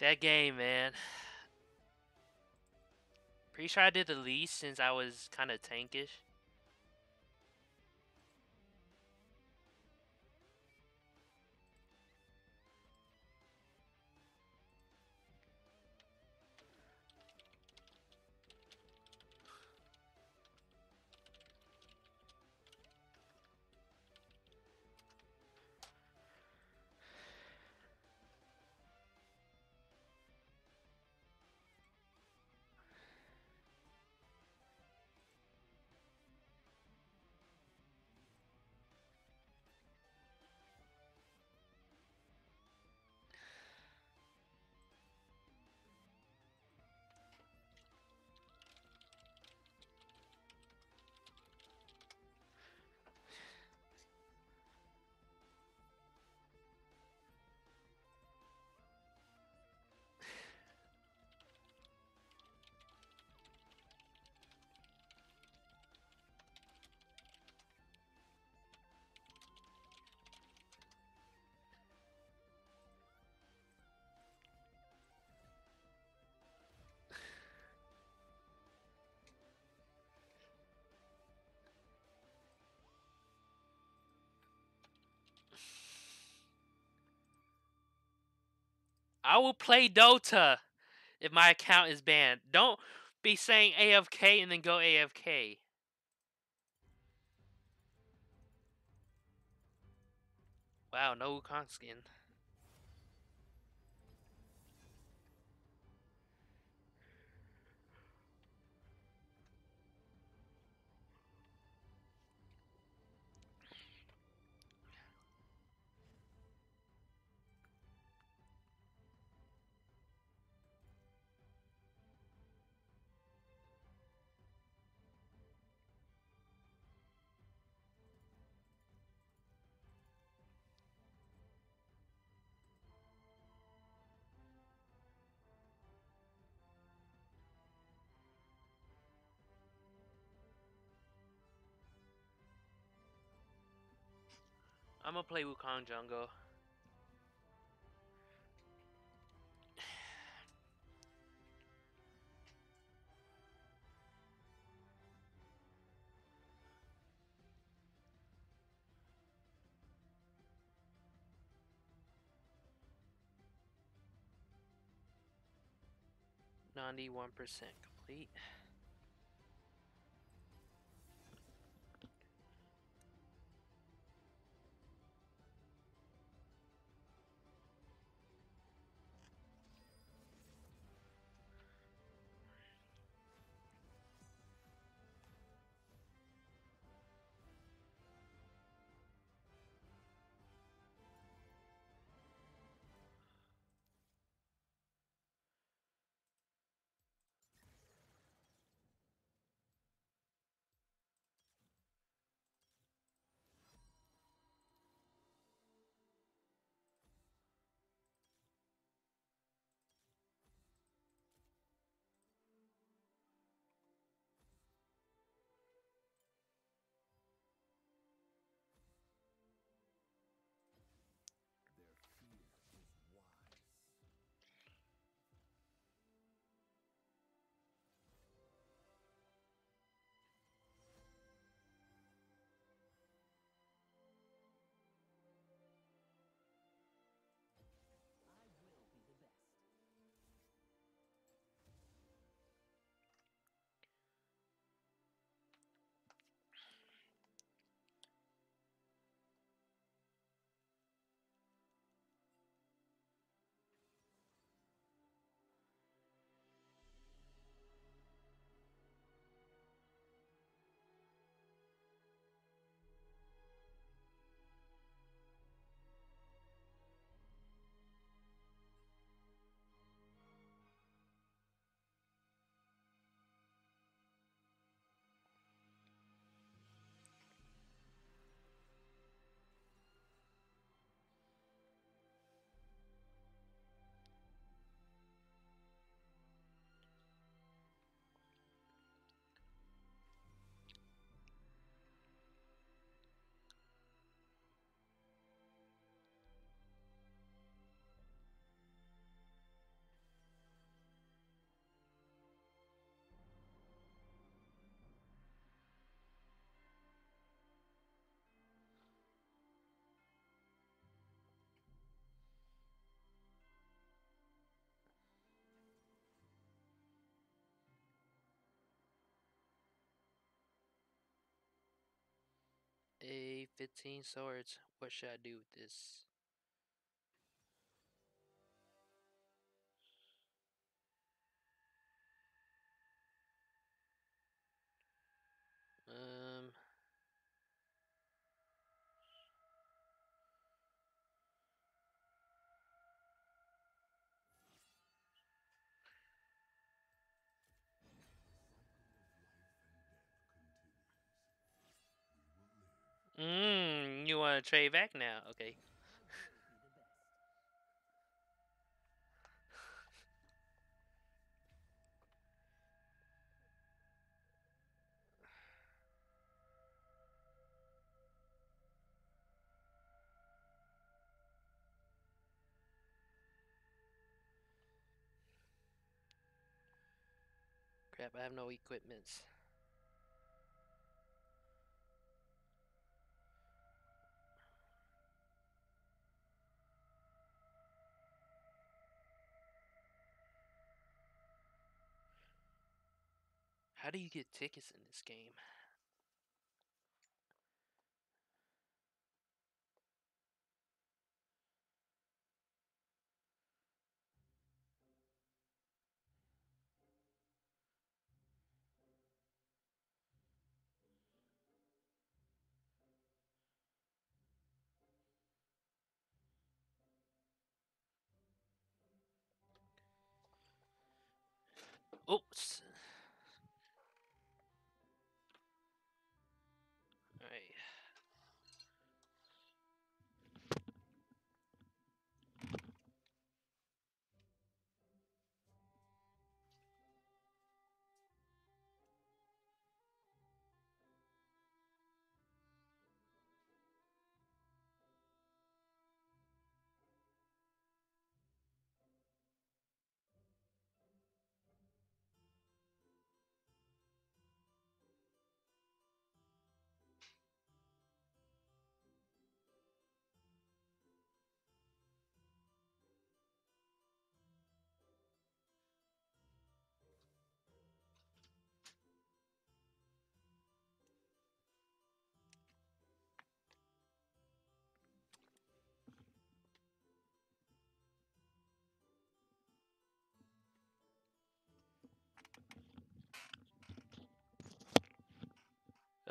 That game, man. Pretty sure I did the least since I was kind of tankish. I will play Dota if my account is banned. Don't be saying AFK and then go AFK. Wow, no Wukong skin. I'm gonna play Wukong jungle. [sighs] Ninety-one percent complete. A 15 swords. What should I do with this? Um. Mmm, you want to trade back now? Okay. Crap, I have no equipments. How do you get tickets in this game? Oops.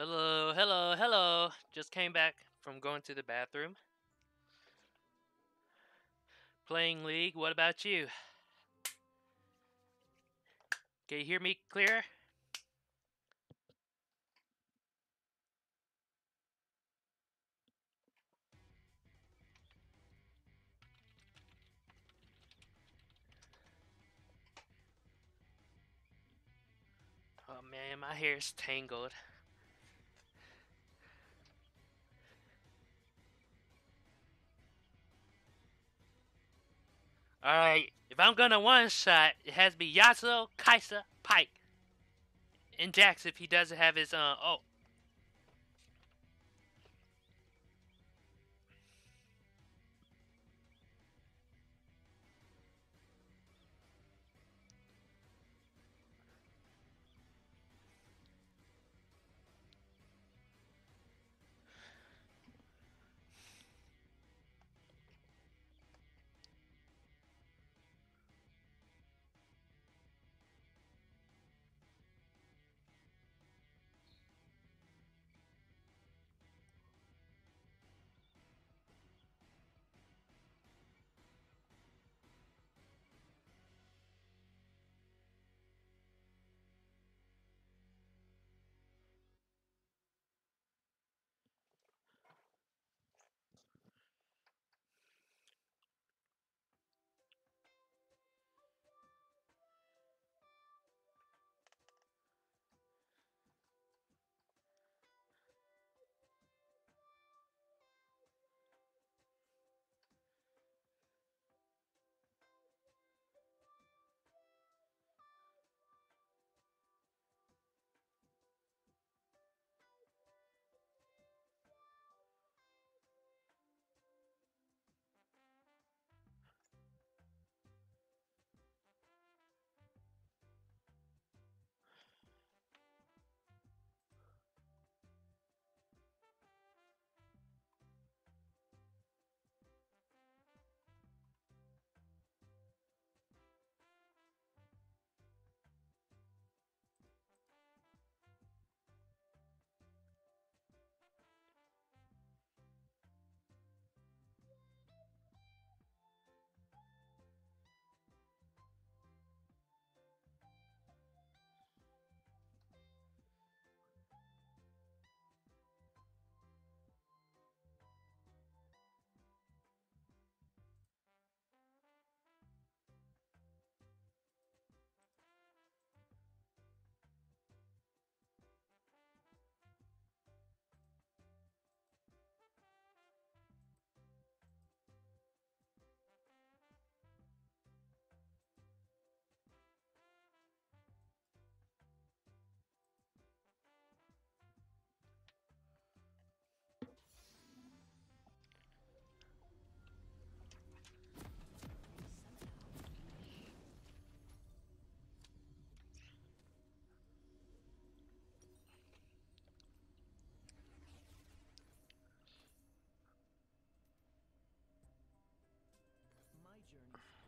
Hello, hello, hello. Just came back from going to the bathroom. Playing League, what about you? Can you hear me clear? Oh man, my hair's tangled. Alright, if I'm gonna one shot, it has to be Yasuo, Kaisa, Pyke. And Jax if he doesn't have his uh oh. Journey's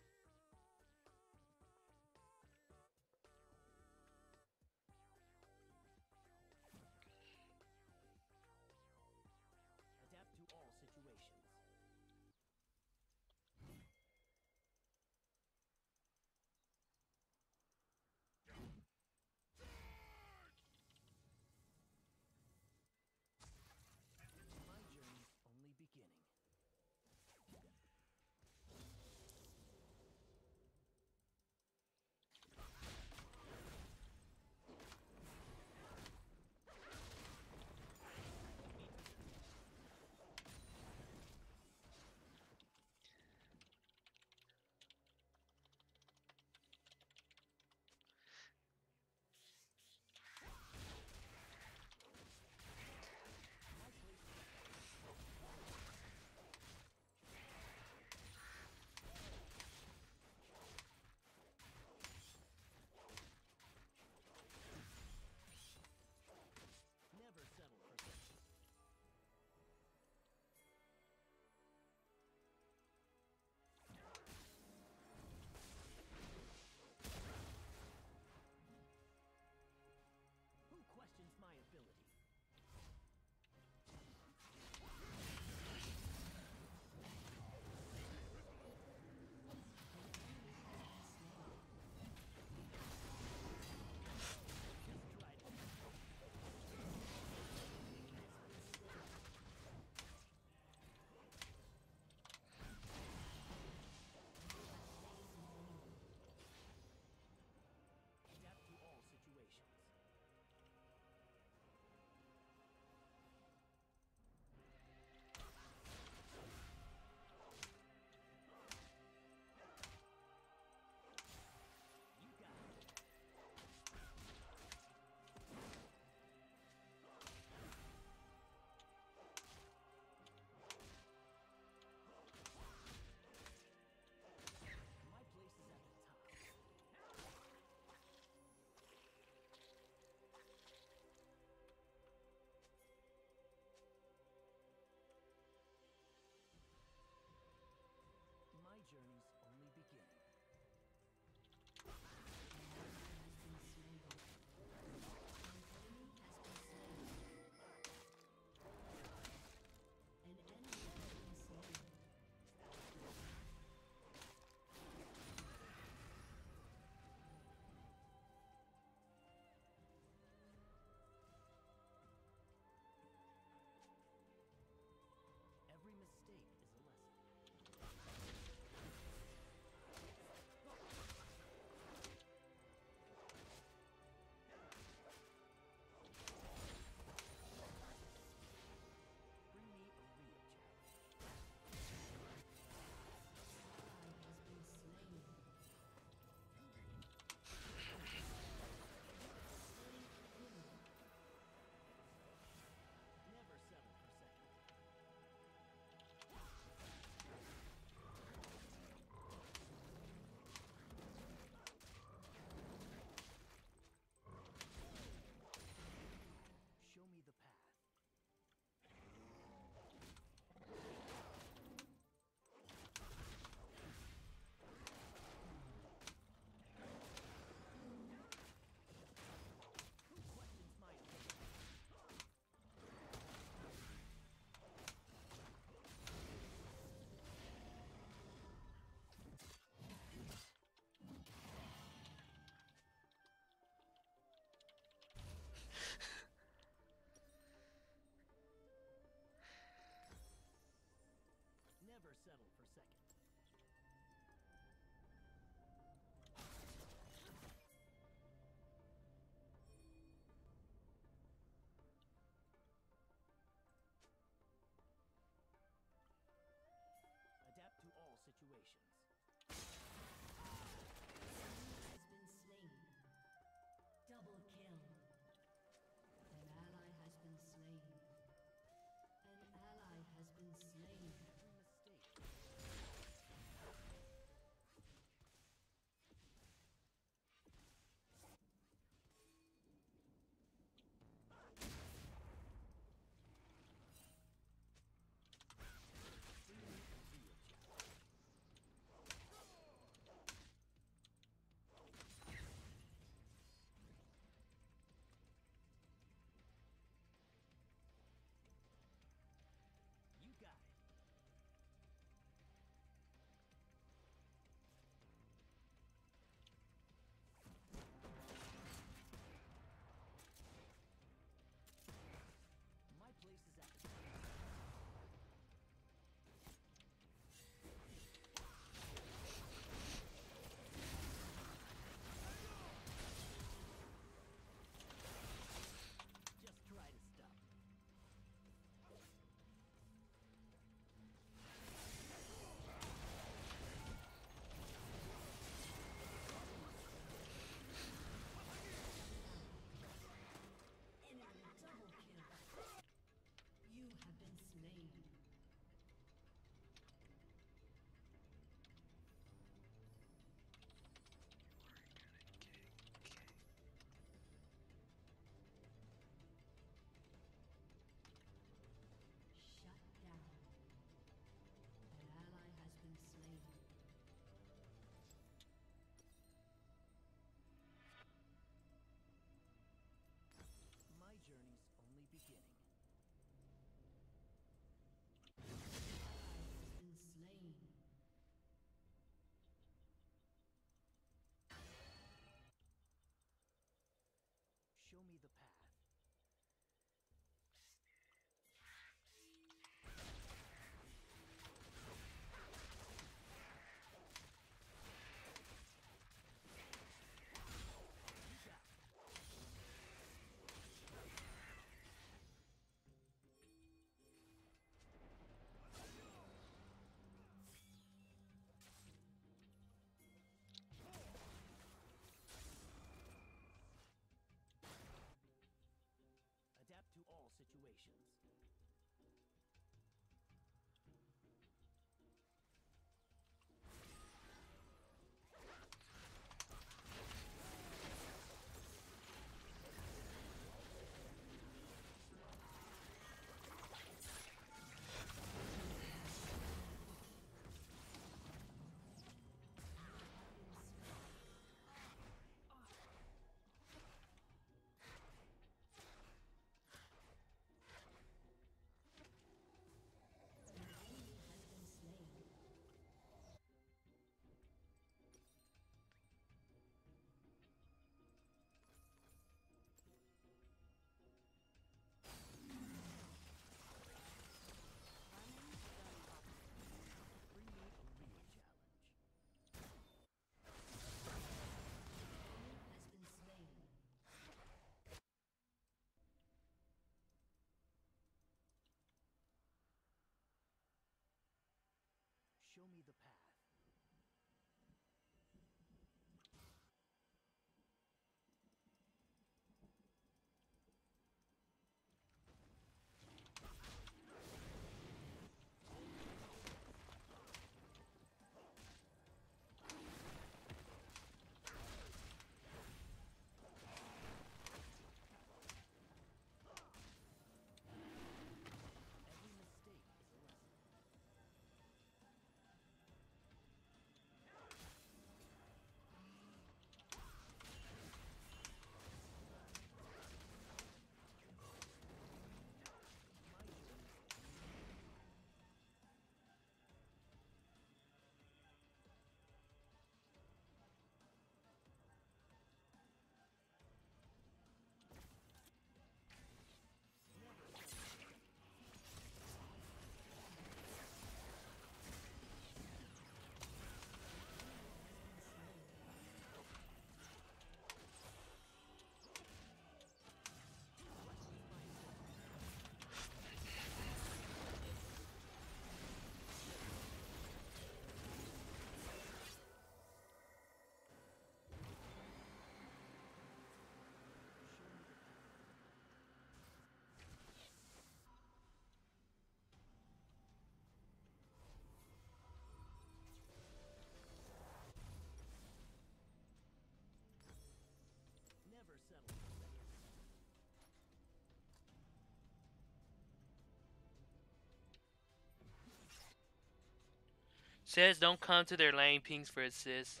Says don't come to their lane pings for assist.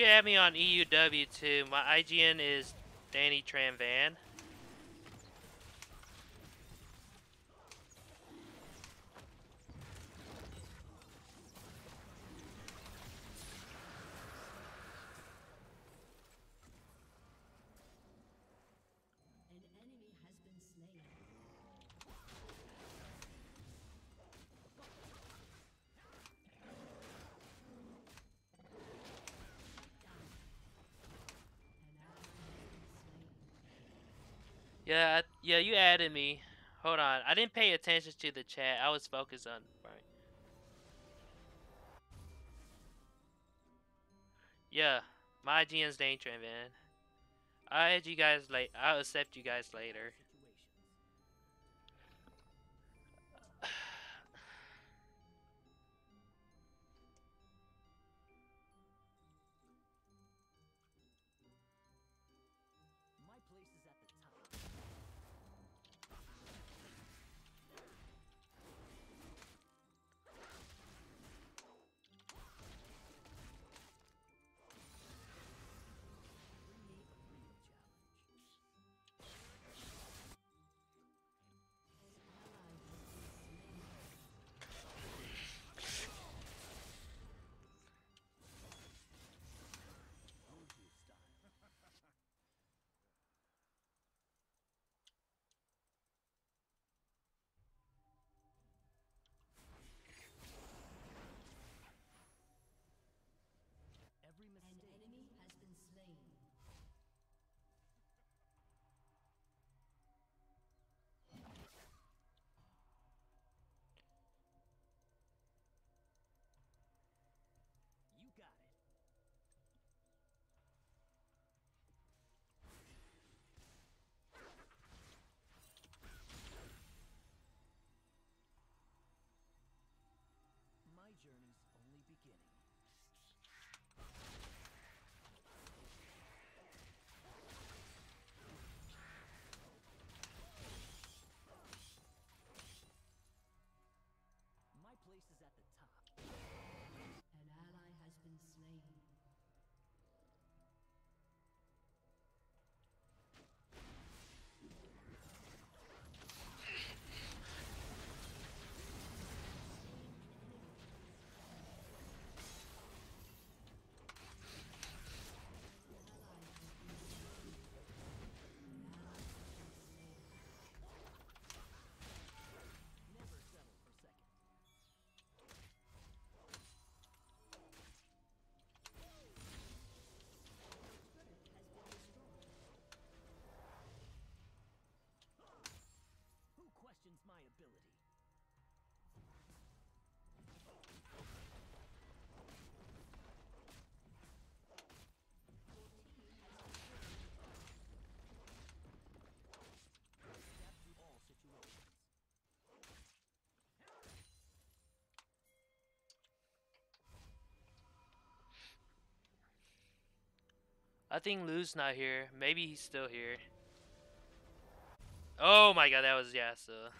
Can add me on EUW too. My IGN is Danny Tran An enemy has been slain. An ally has been slain. Yeah, I- me. Hold on, I didn't pay attention to the chat. I was focused on. Right. Yeah, my IGN's Danny Tran I'll add you guys late. I'll accept you guys later. I think Lou's not here. Maybe he's still here. Oh my god, that was destroyed.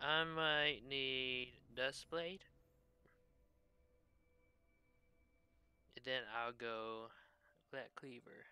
I might need Duskblade. And then I'll go Black Cleaver.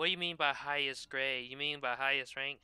What do you mean by highest grade? You mean by highest rank?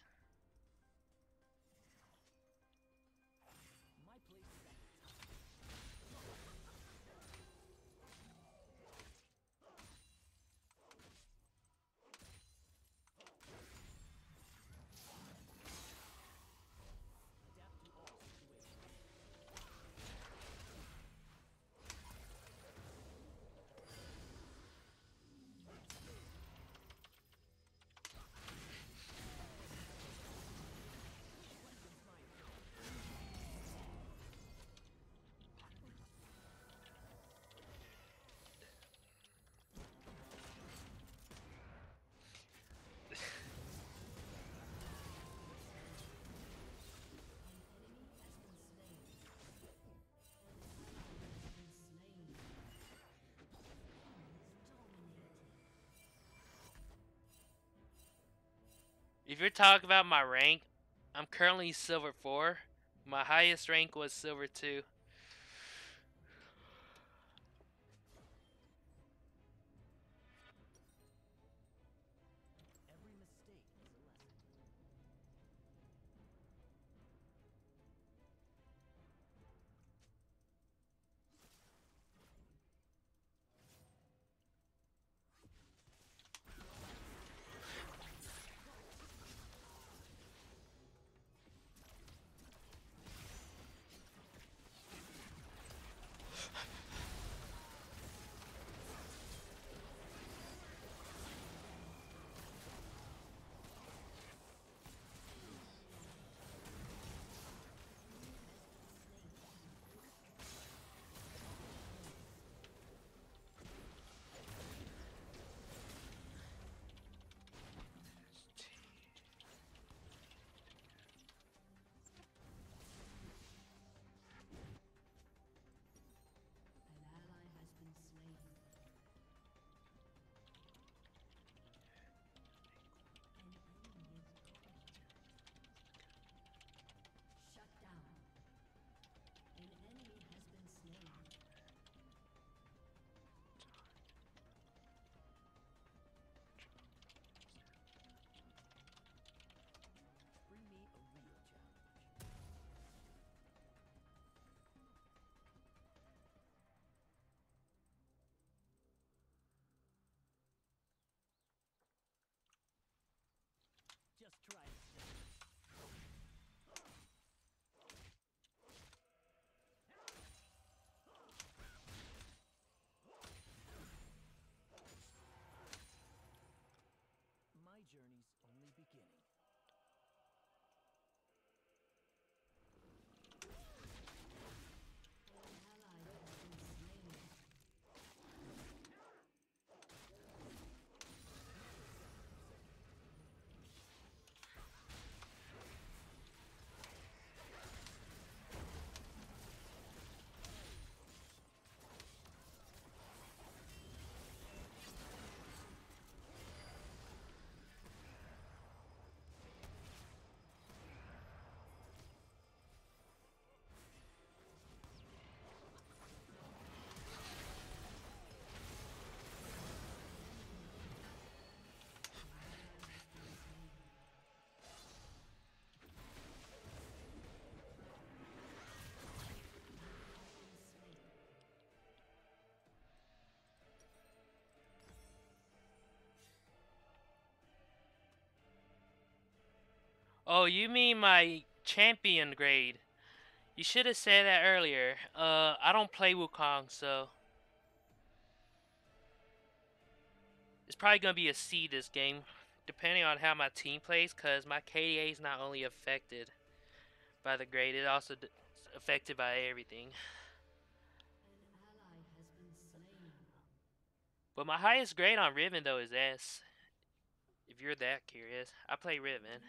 If you're talking about my rank, I'm currently silver 4. My highest rank was silver 2. Oh, you mean my champion grade? You should have said that earlier. Uh, I don't play Wukong, so it's probably gonna be a C this game, depending on how my team plays. Cause my KDA is not only affected by the grade, it also affected by everything. But my highest grade on Riven though is S. If you're that curious, I play Riven.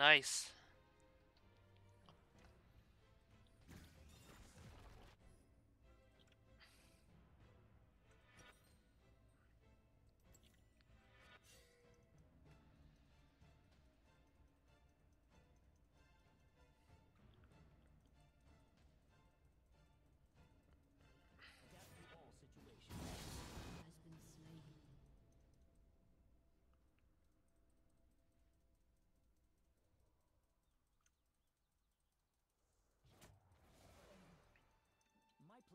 Nice.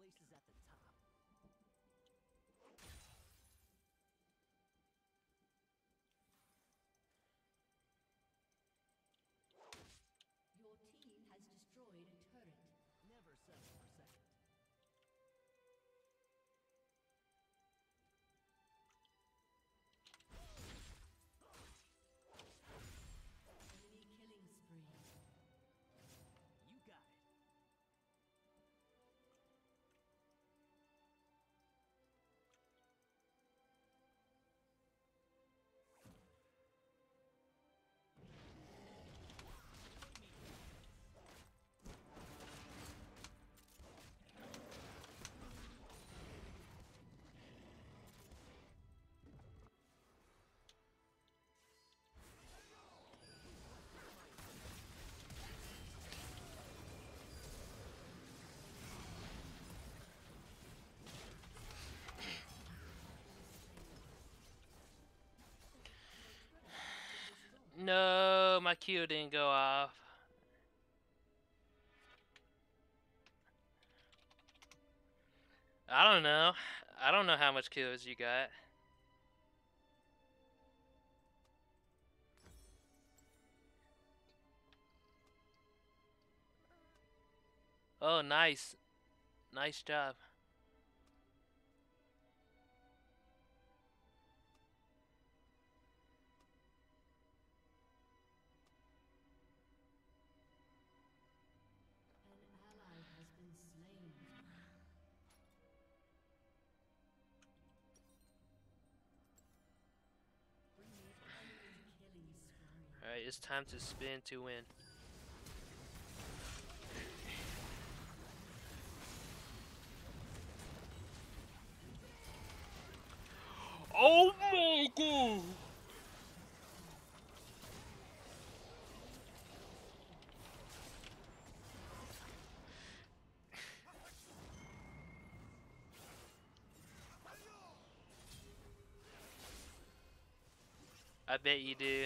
Place is at the No, my Q didn't go off. I don't know. I don't know how much kills you got. Oh, nice. Nice job. It's time to spin to win. Oh my god! I bet you do.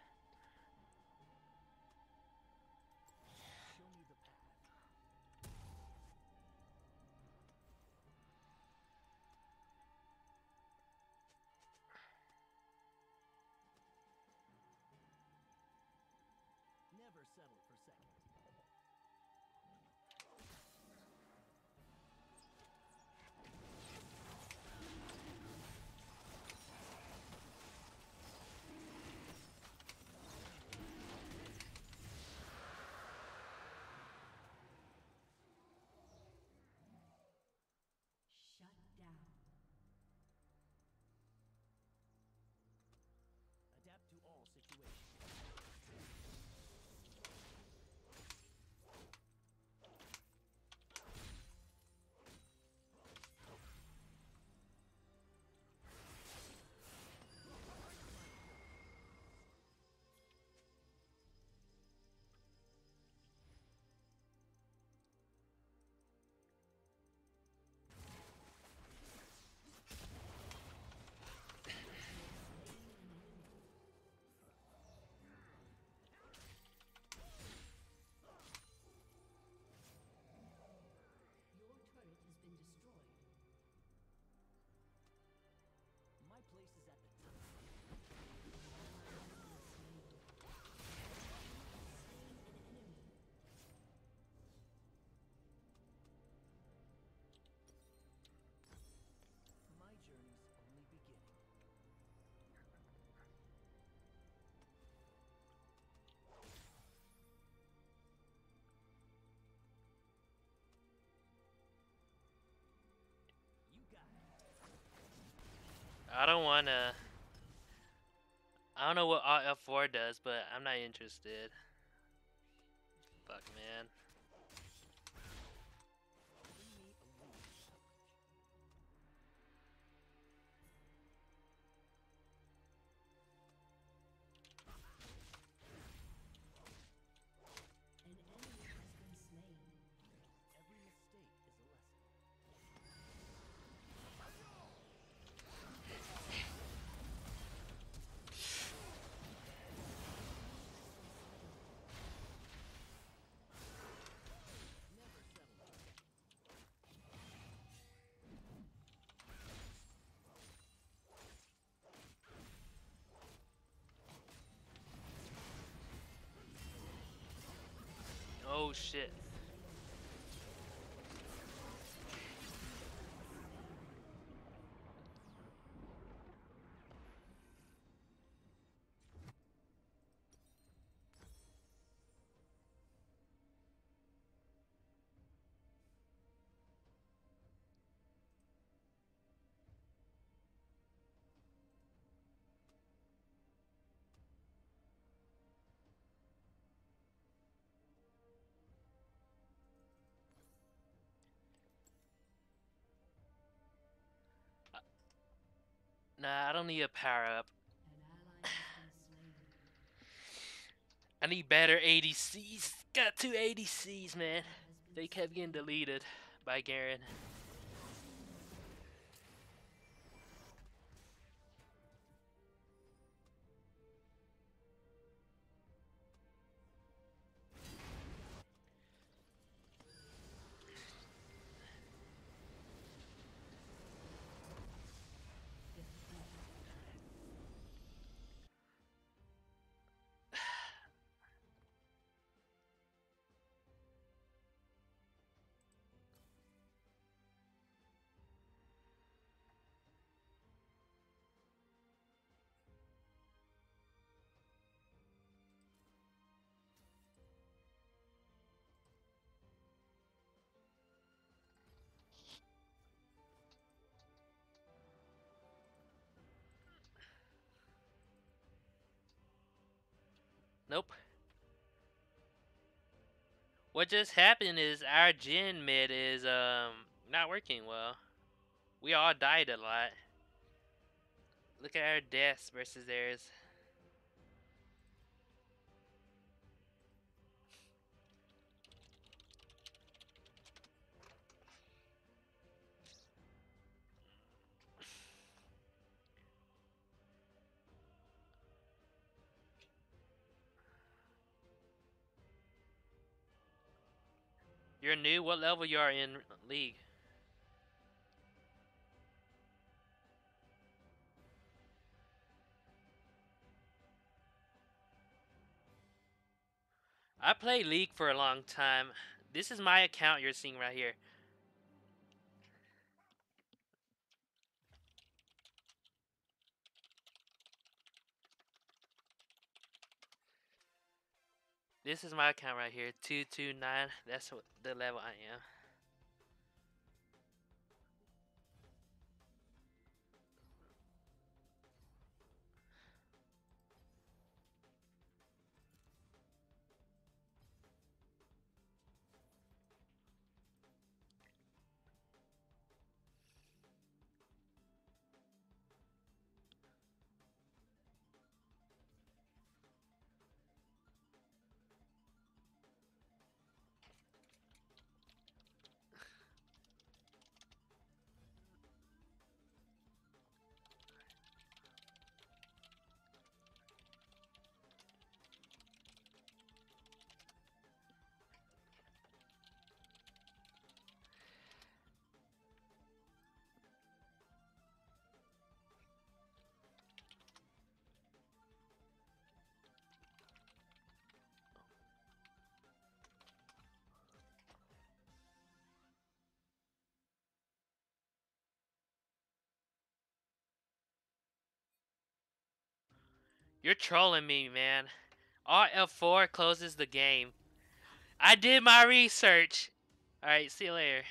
I don't wanna. I don't know what Alt F4 does, but I'm not interested. Fuck, man. Shit. Nah, I don't need a power up. I need better ADCs. Got two ADCs, man. They kept getting deleted by Garen. Nope. What just happened is our gen mid is um not working well. We all died a lot. Look at our deaths versus theirs. You're new? What level you are in League? I played League for a long time. This is my account you're seeing right here. This is my account right here, 229. That's the level I am. You're trolling me, man. Alt F4 closes the game. I did my research. Alright, see you later.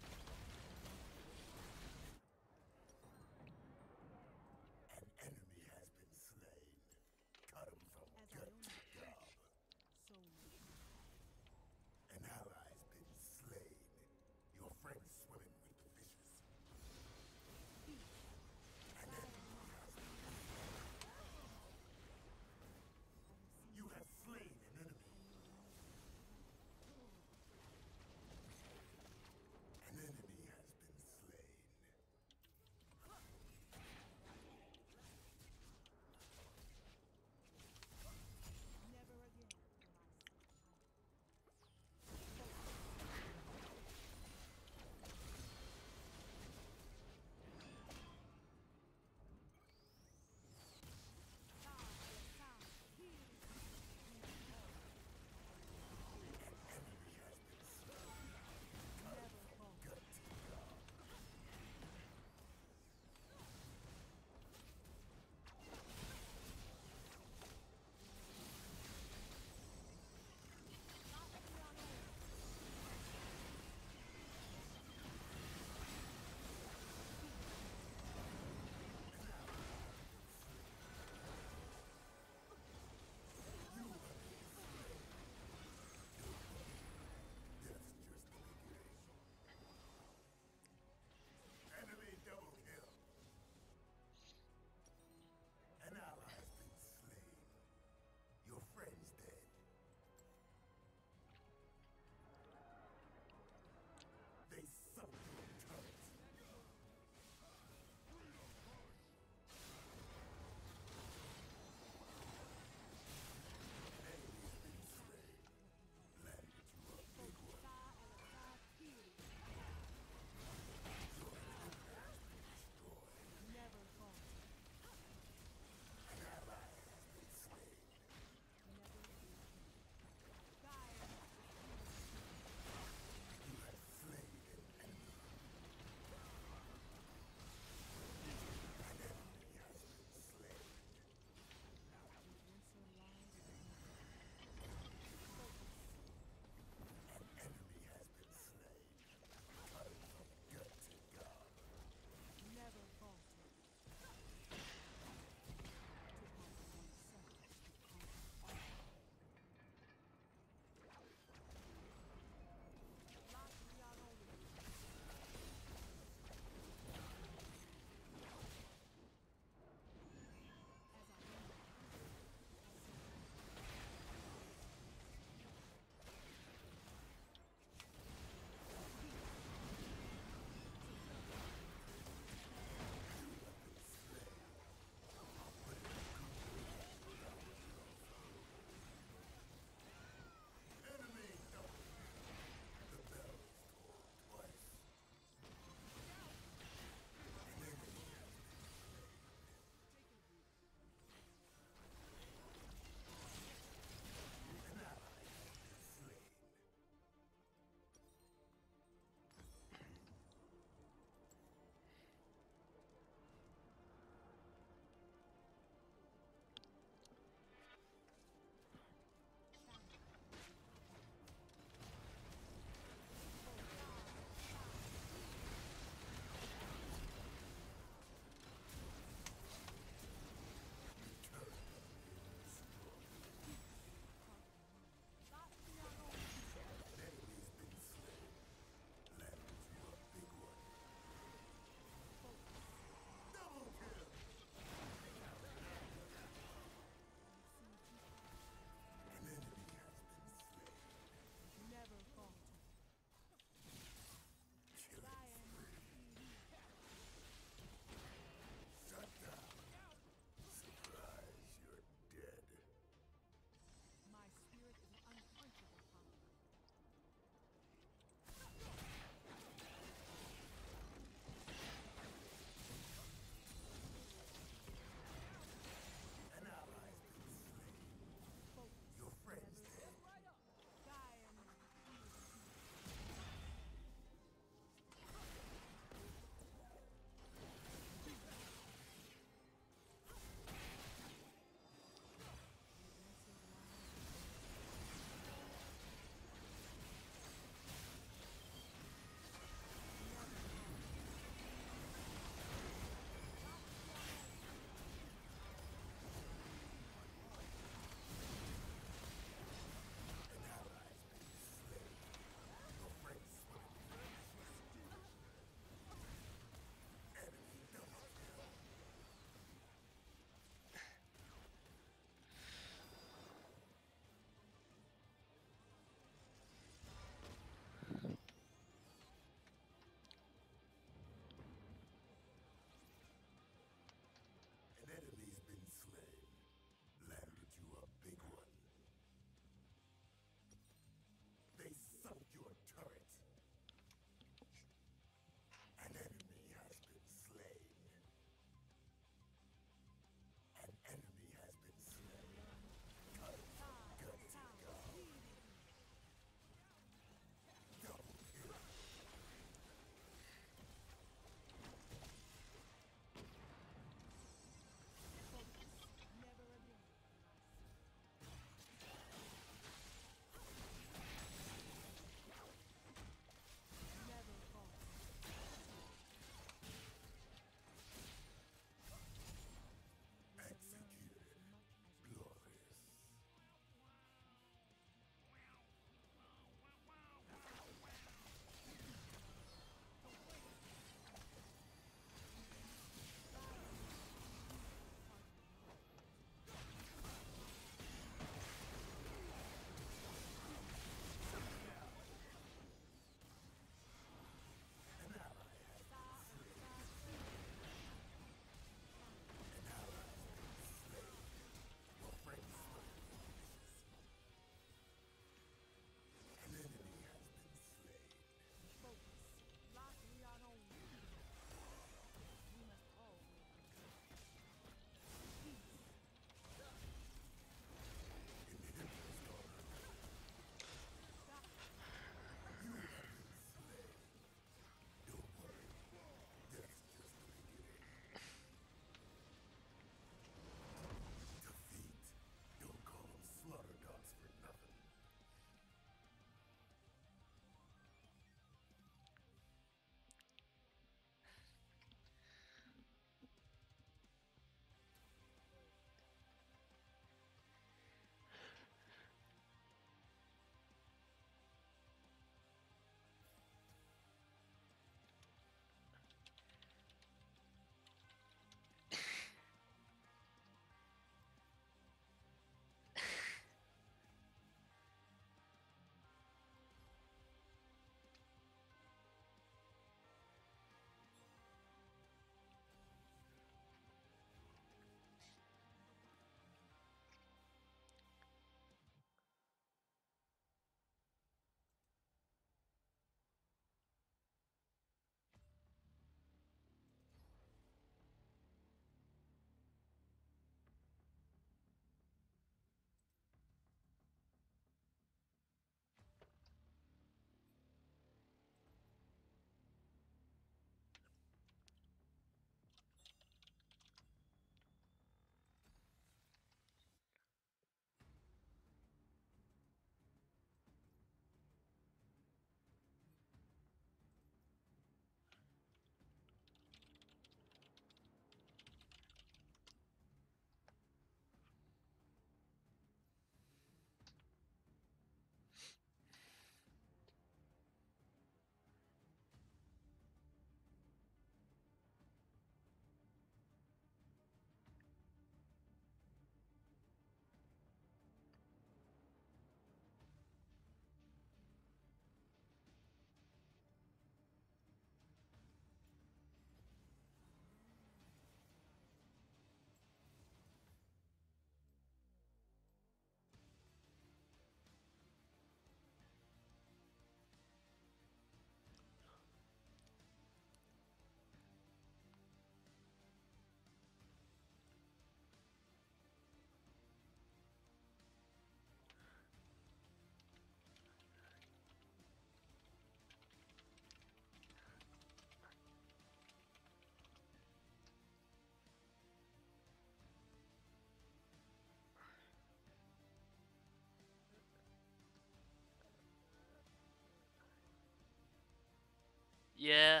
Yeah.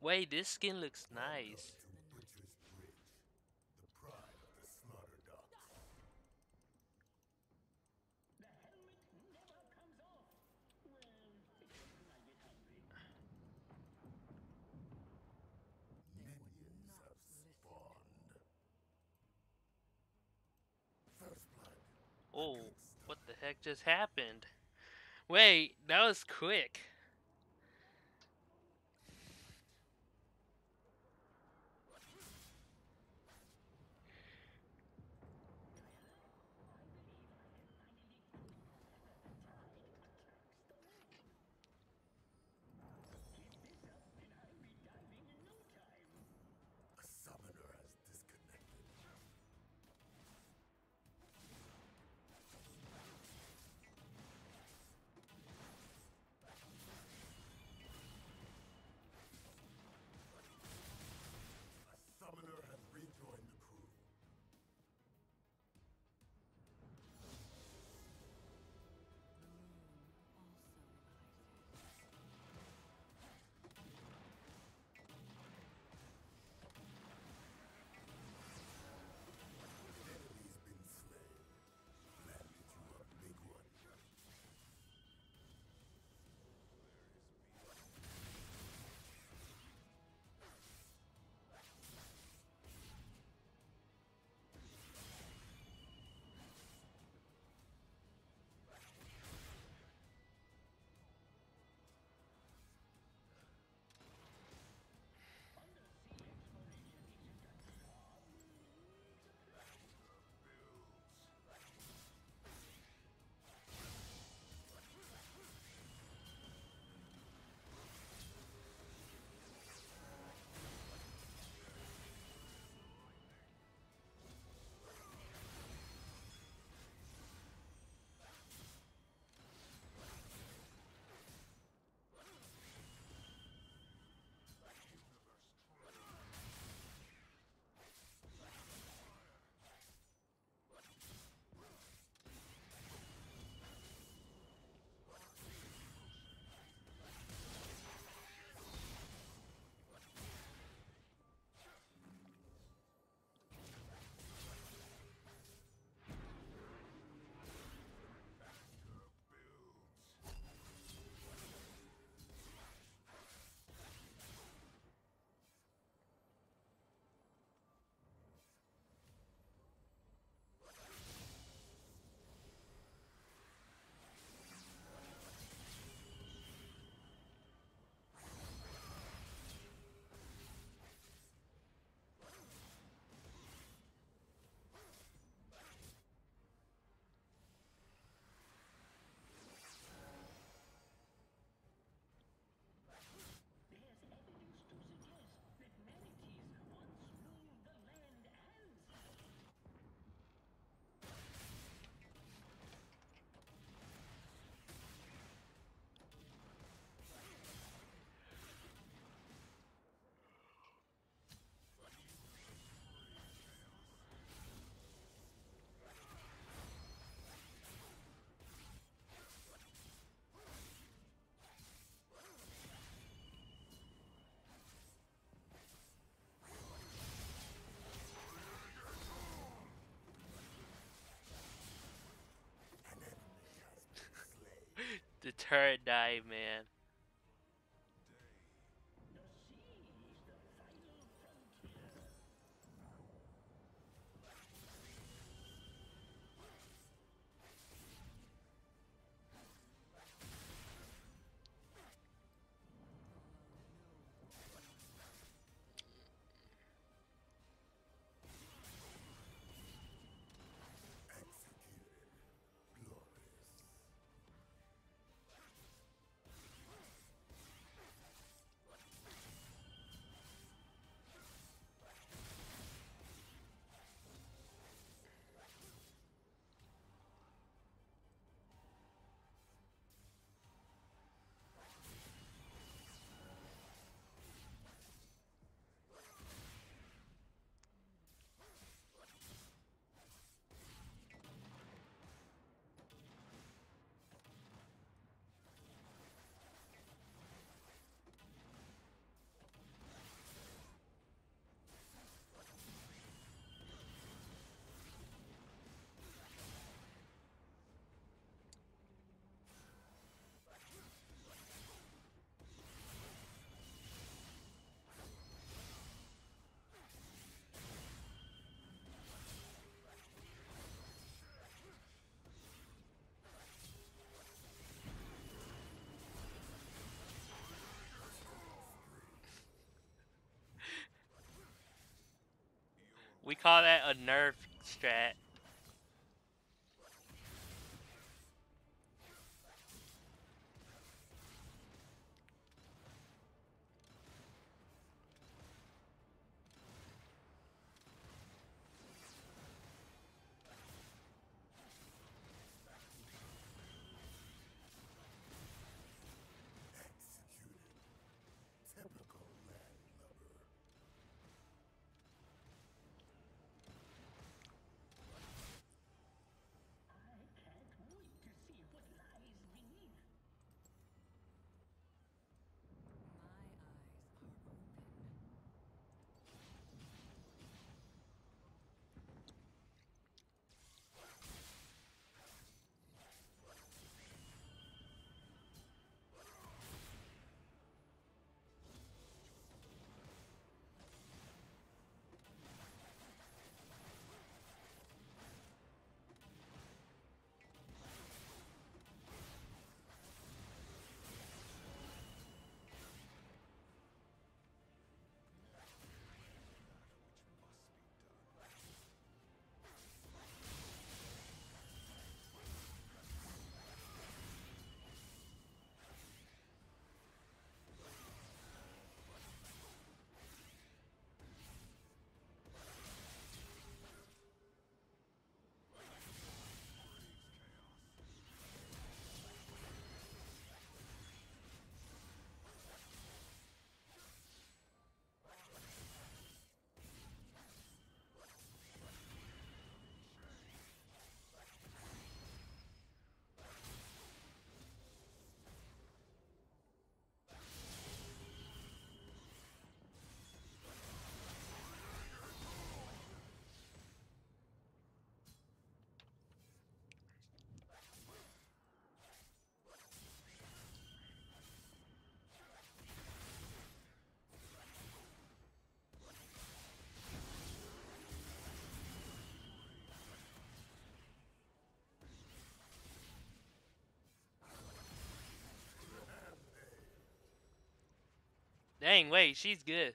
Wait, this skin looks nice. Oh, what the heck just happened? Wait, that was quick. Turret died, man. We call that a nerf strat. Dang, wait, she's good.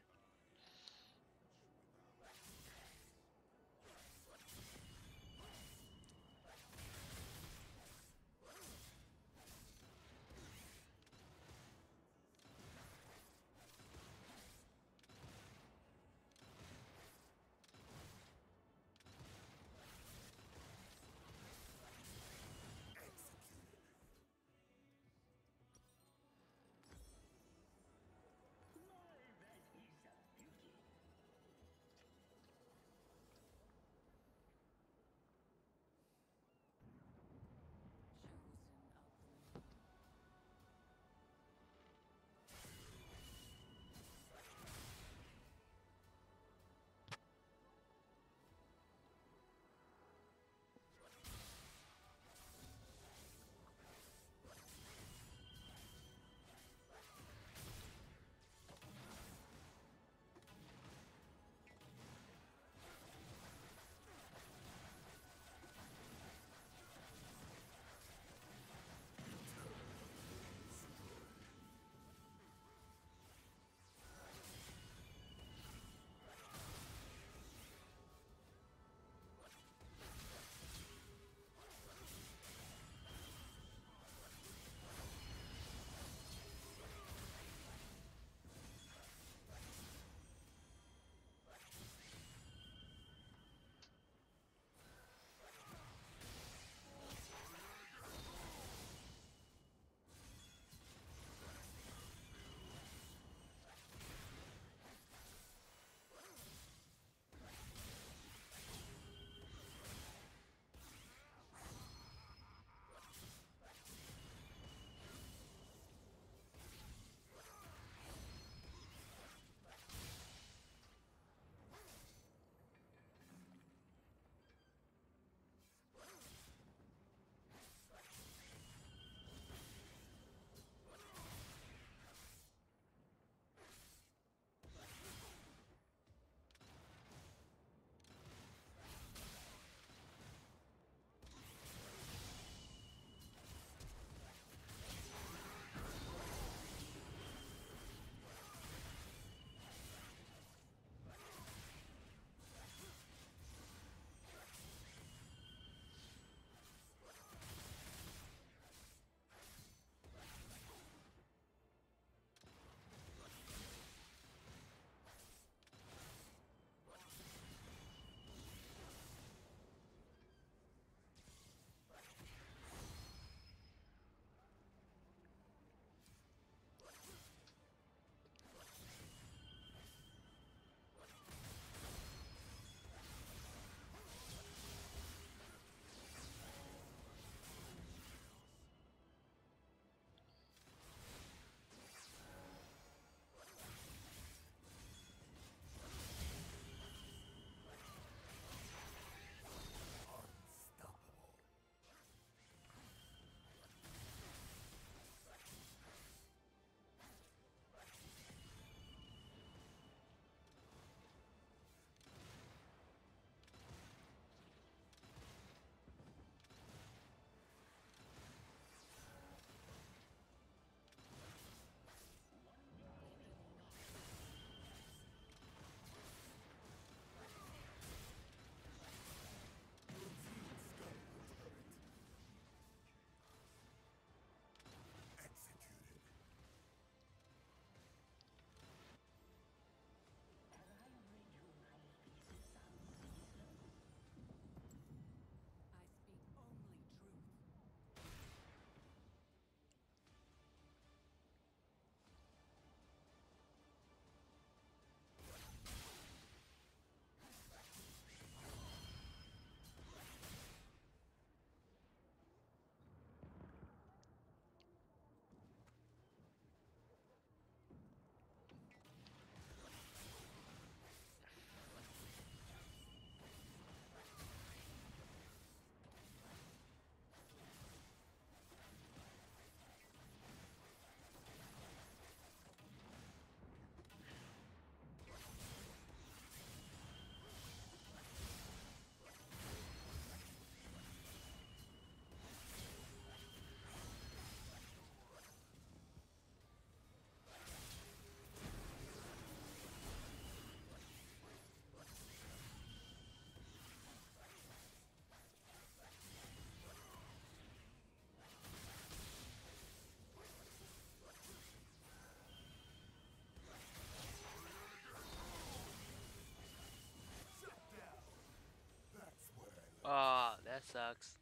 Sucks.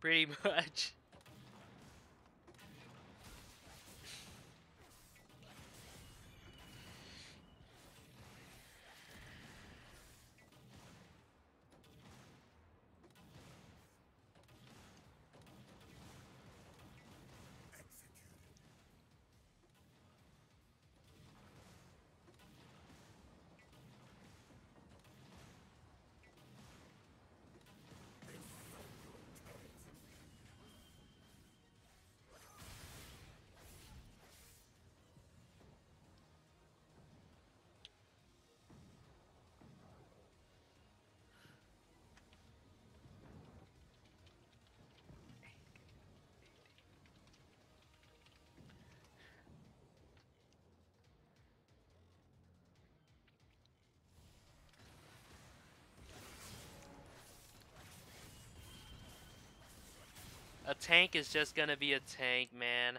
Pretty [laughs] much. A tank is just gonna be a tank, man.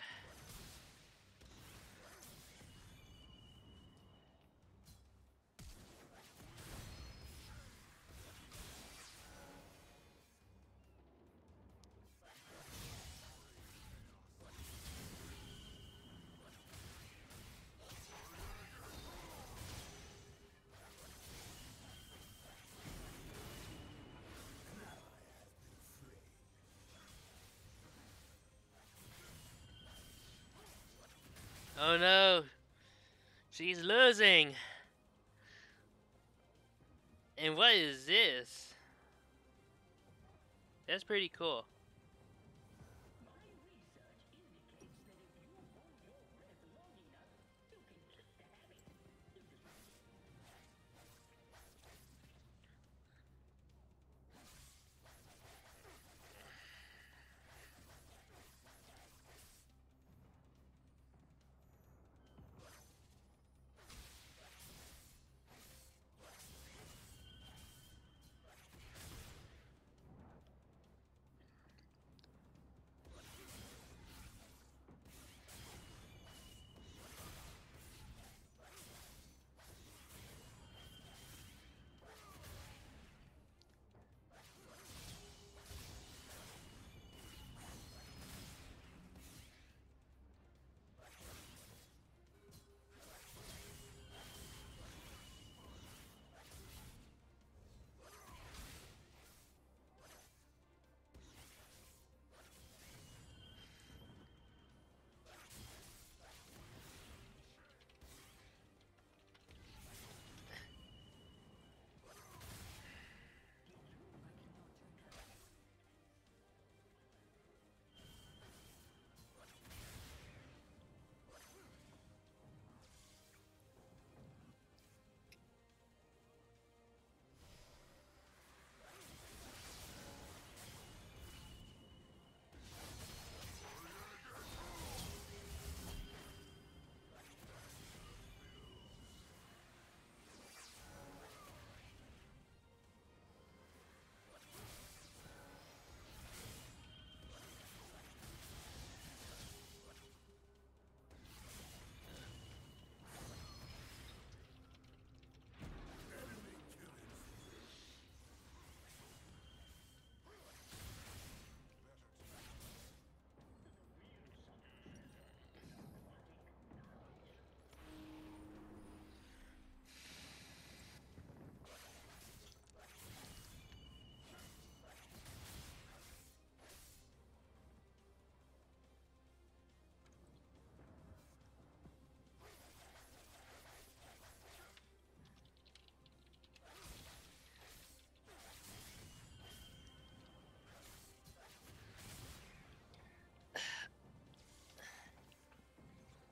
Oh no! She's losing! And what is this? That's pretty cool.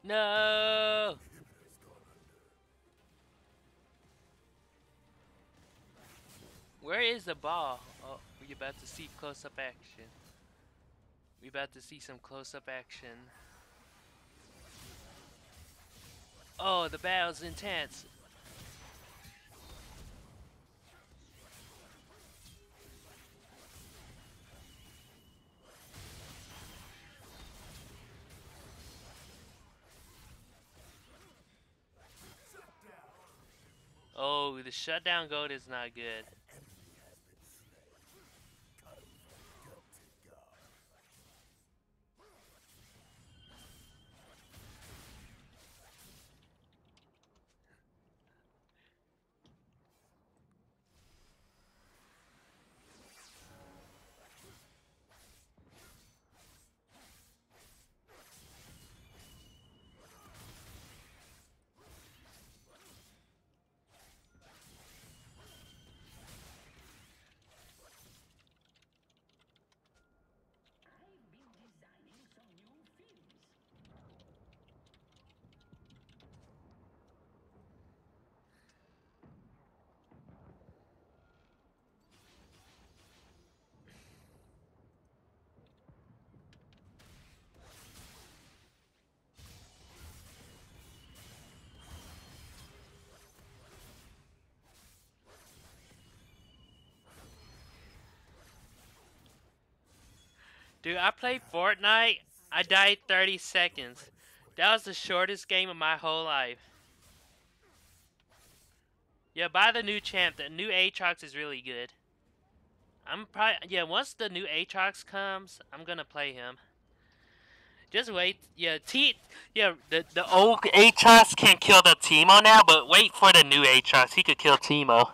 No! Where is the ball? Oh, we about to see close-up action. We about to see some close-up action. Oh, the battle's intense. The shutdown gold is not good. Dude, I played Fortnite. I died 30 seconds. That was the shortest game of my whole life. Yeah, buy the new champ. The new Aatrox is really good. I'm probably yeah. Once the new Aatrox comes, I'm gonna play him. Just wait. Yeah, T. Yeah, the the old Aatrox can kill the Teemo now, but wait for the new Aatrox. He could kill Teemo.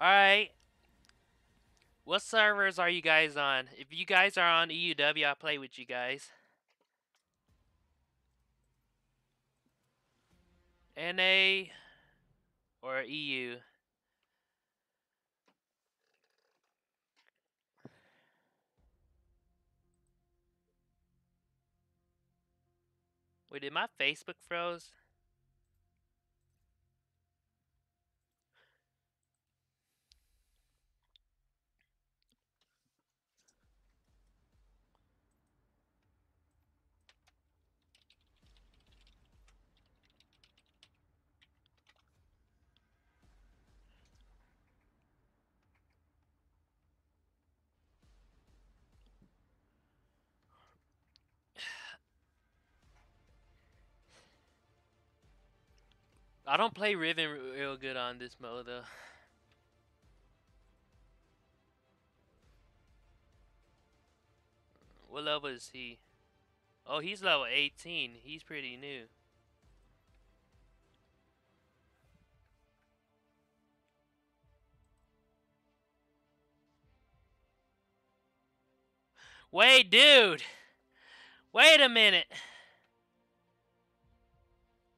Alright. What servers are you guys on? If you guys are on EUW, I'll play with you guys. NA or EU? Wait, did my Facebook froze? I don't play Riven real good on this mode though. What level is he? Oh, he's level 18. He's pretty new. Wait, dude. Wait a minute.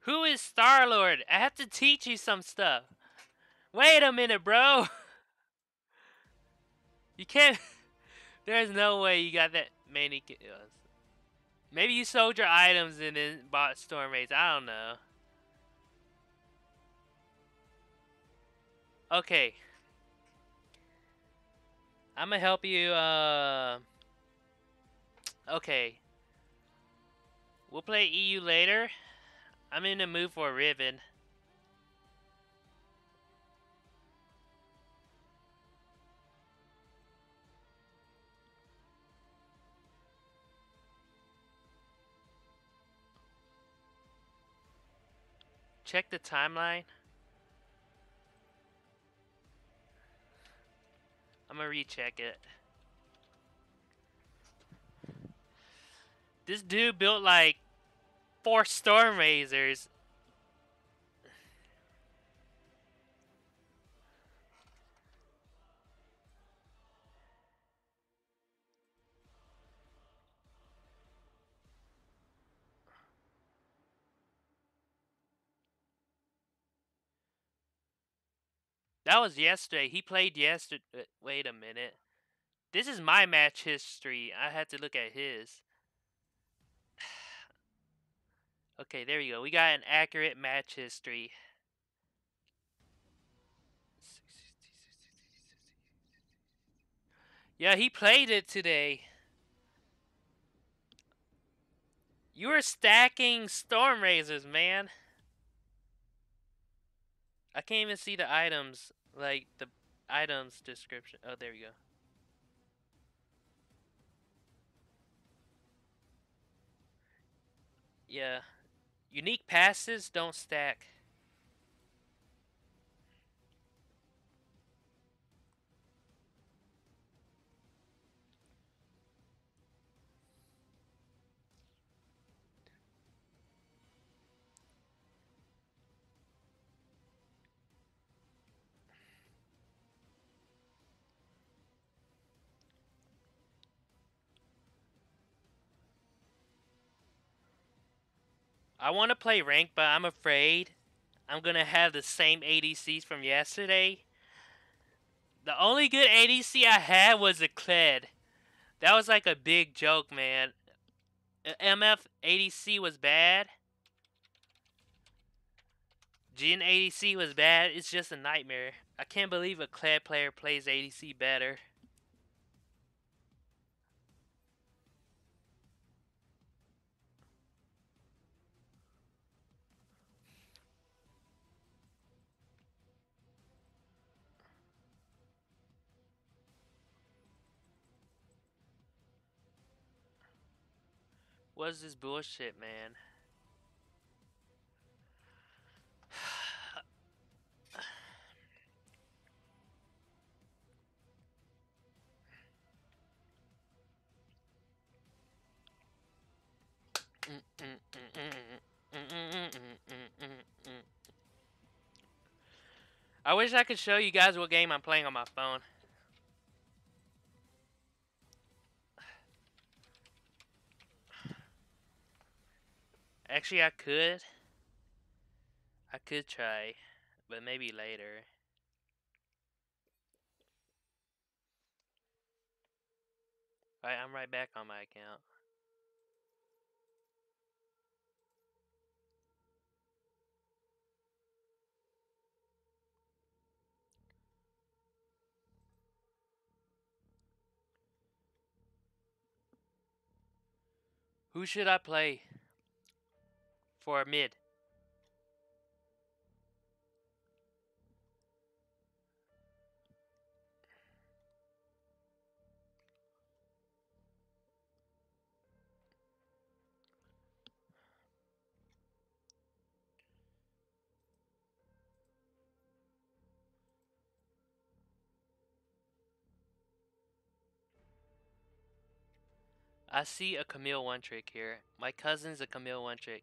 Who is Star Lord? I have to teach you some stuff. Wait a minute, bro. [laughs] You can't. [laughs] There's no way you got that many kills. Maybe you sold your items and then bought storm razors. I don't know. Okay. I'm gonna help you. Uh. Okay. We'll play EU later. I'm in a mood for a Riven. Check the timeline. I'm gonna recheck it. This dude built like four storm razors. That was yesterday. He played yesterday. Wait a minute. This is my match history. I had to look at his. Okay, there we go. We got an accurate match history. Yeah, he played it today. You were stacking storm razors, man. I can't even see the items, like the items description. Oh, there we go. Yeah. Unique passes don't stack. I want to play rank, but I'm afraid I'm going to have the same ADCs from yesterday. The only good ADC I had was a Kled. That was like a big joke, man. Uh, MF ADC was bad. Jhin ADC was bad. It's just a nightmare. I can't believe a Kled player plays ADC better. What's this bullshit, man? I wish I could show you guys what game I'm playing on my phone. Actually, I could. I could try, but maybe later. Alright, I'm right back on my account. Who should I play for mid? I see a Camille one trick here. My cousin's a Camille one trick.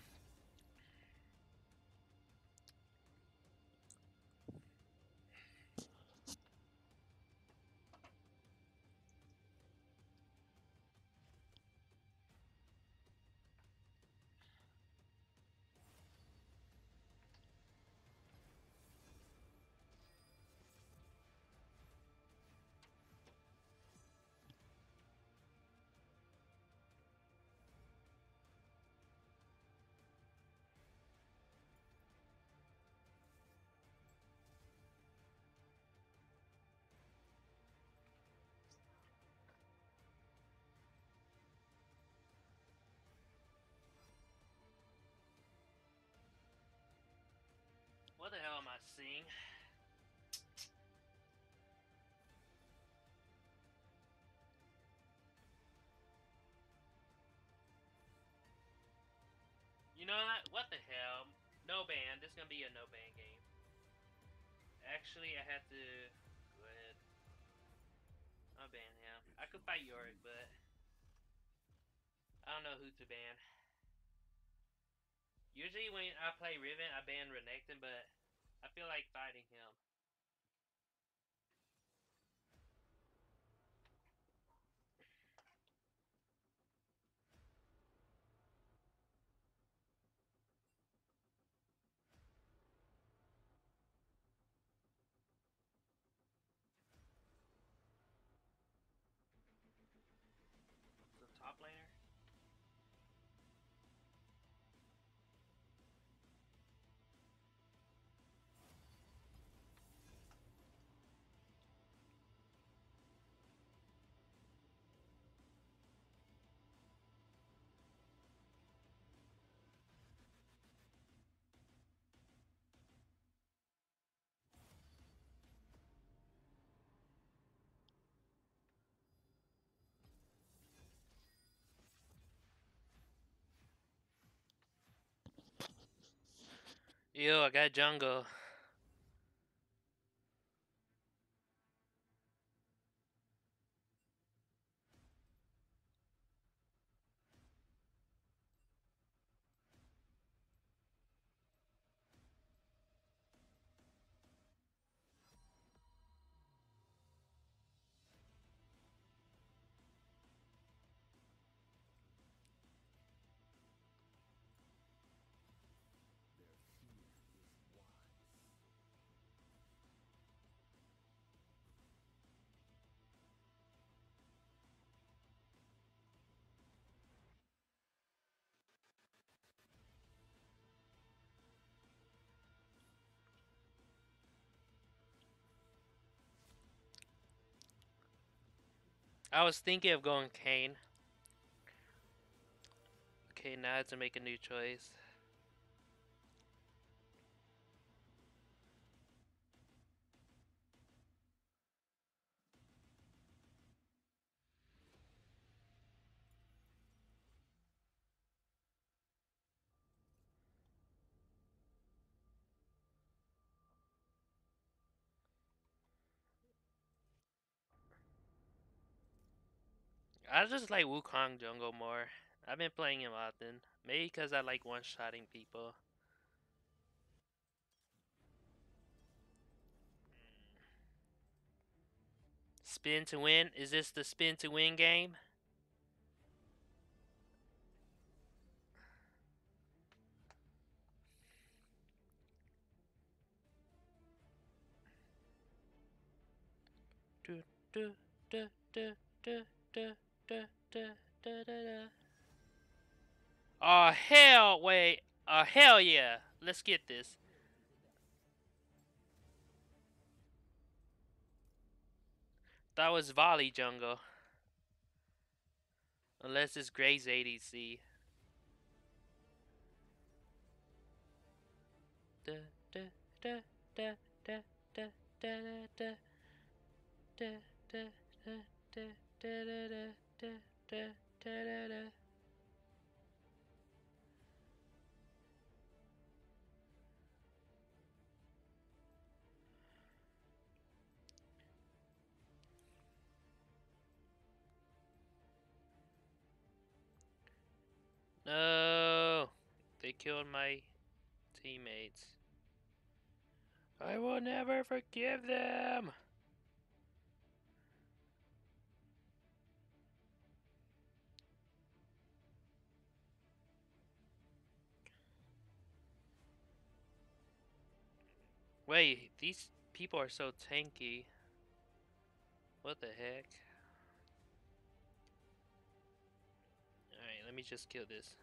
sing. You know what? What the hell? No ban. This is gonna be a no ban game. Actually, I had to go ahead. I'll ban him. I could fight Yorick, but I don't know who to ban. Usually when I play Riven, I ban Renekton, but I feel like fighting him. Yo, I got jungle. I was thinking of going Kayn. Okay, now I have to make a new choice. I just like Wukong jungle more. I've been playing him often. Maybe because I like one-shotting people. Spin to win? Is this the spin to win game? Do, do, do, do, do, do, Oh hell wait. Oh hell yeah. Let's get this. That was volley jungle. Unless it's Graves ADC. Da, da, da, da, da, da, da, da, da, da, da, da, da, da, da, No, they killed my teammates. I will never forgive them. Wait, these people are so tanky. What the heck? Alright, let me just kill this.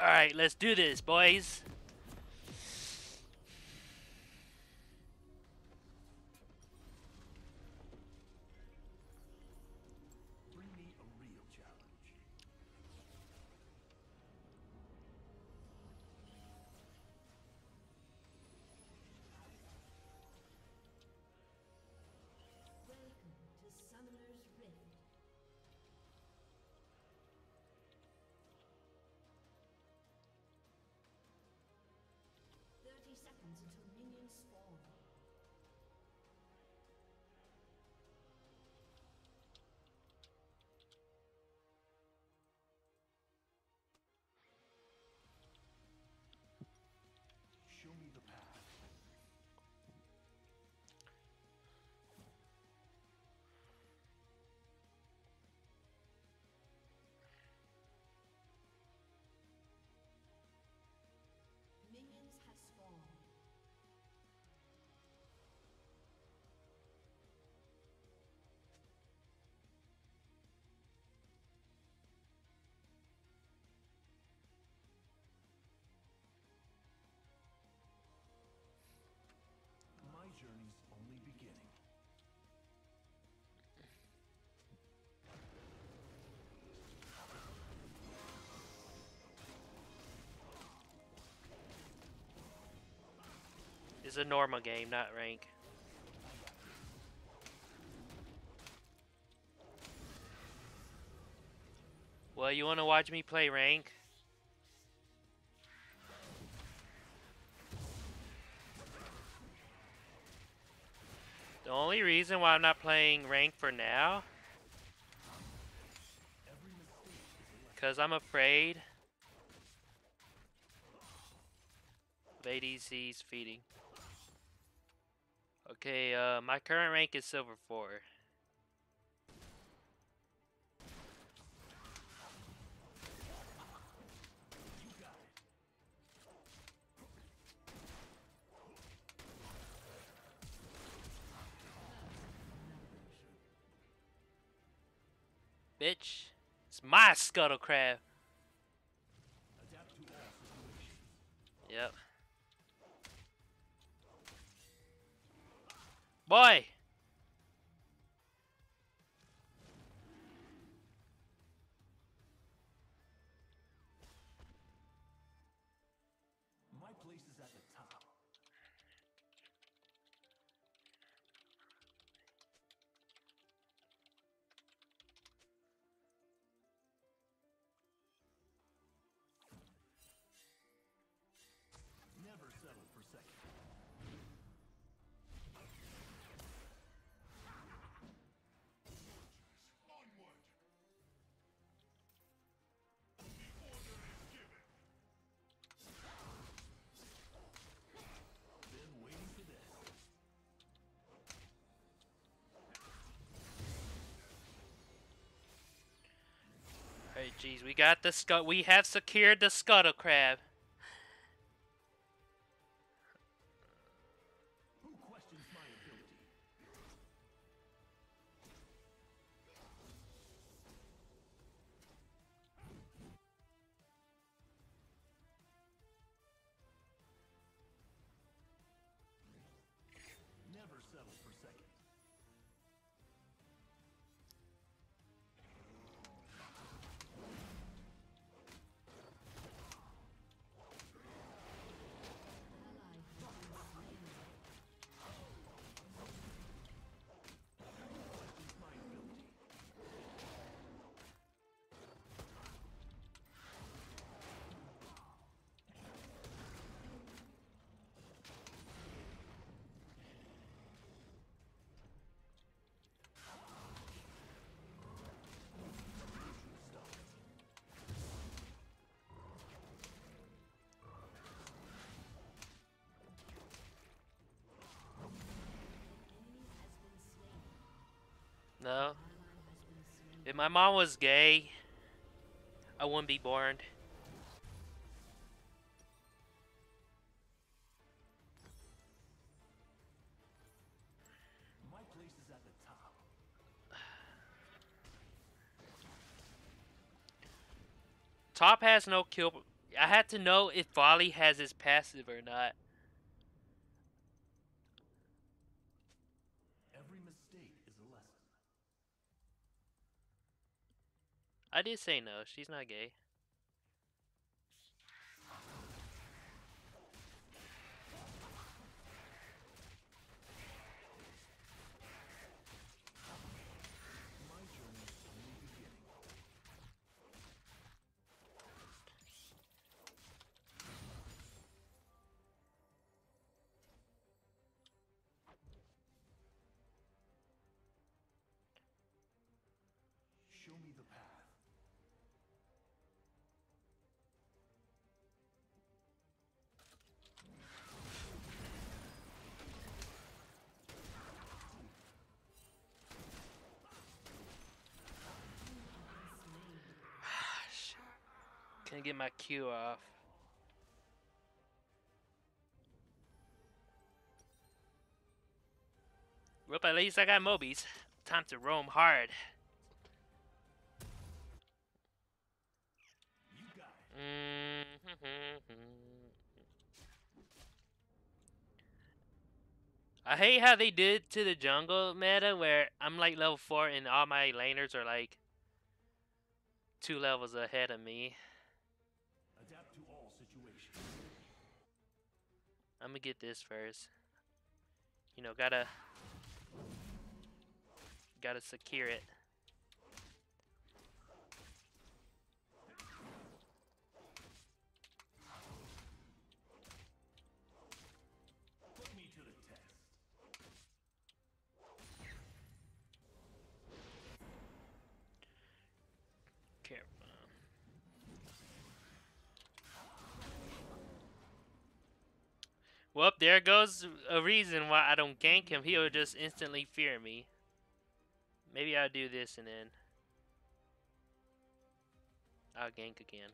Alright, let's do this, boys. Me the It's a normal game, not rank. Well, you want to watch me play rank? The only reason why I'm not playing rank for now, because I'm afraid of ADC's feeding. Okay, uh, my current rank is silver 4. Bitch, it's my scuttle crab. Adapt to all situations. Yep. Boy! Jeez, we got the scut. We have secured the scuttle crab. My mom was gay, I wouldn't be born. Top has no kill I had to know if Volley has his passive or not. Every mistake is a lesson. I did say no. She's not gay. Can't get my Q off. Well, at least I got Mobies. Time to roam hard. Mm-hmm. I hate how they did to the jungle meta where I'm like level 4 and all my laners are like two levels ahead of me. I'm gonna get this first. You know, gotta gotta secure it. Well, there goes a reason why I don't gank him. He'll just instantly fear me. Maybe I'll do this and then I'll gank again.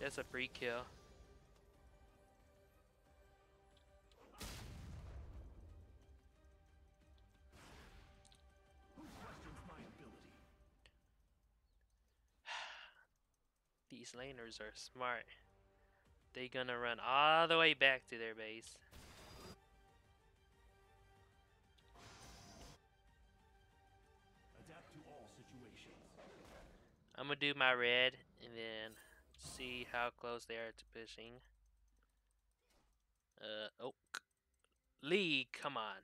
That's a free kill. These laners are smart. They gonna run all the way back to their base. Adapt to all situations. I'm gonna do my red and then see how close they are to pushing. Uh oh. Lee, come on.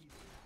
Show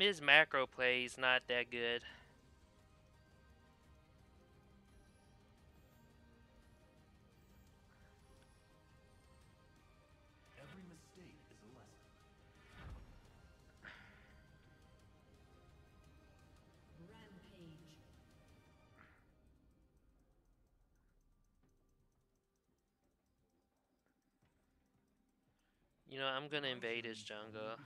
his macro play is not that good. You know, I'm gonna invade his jungle.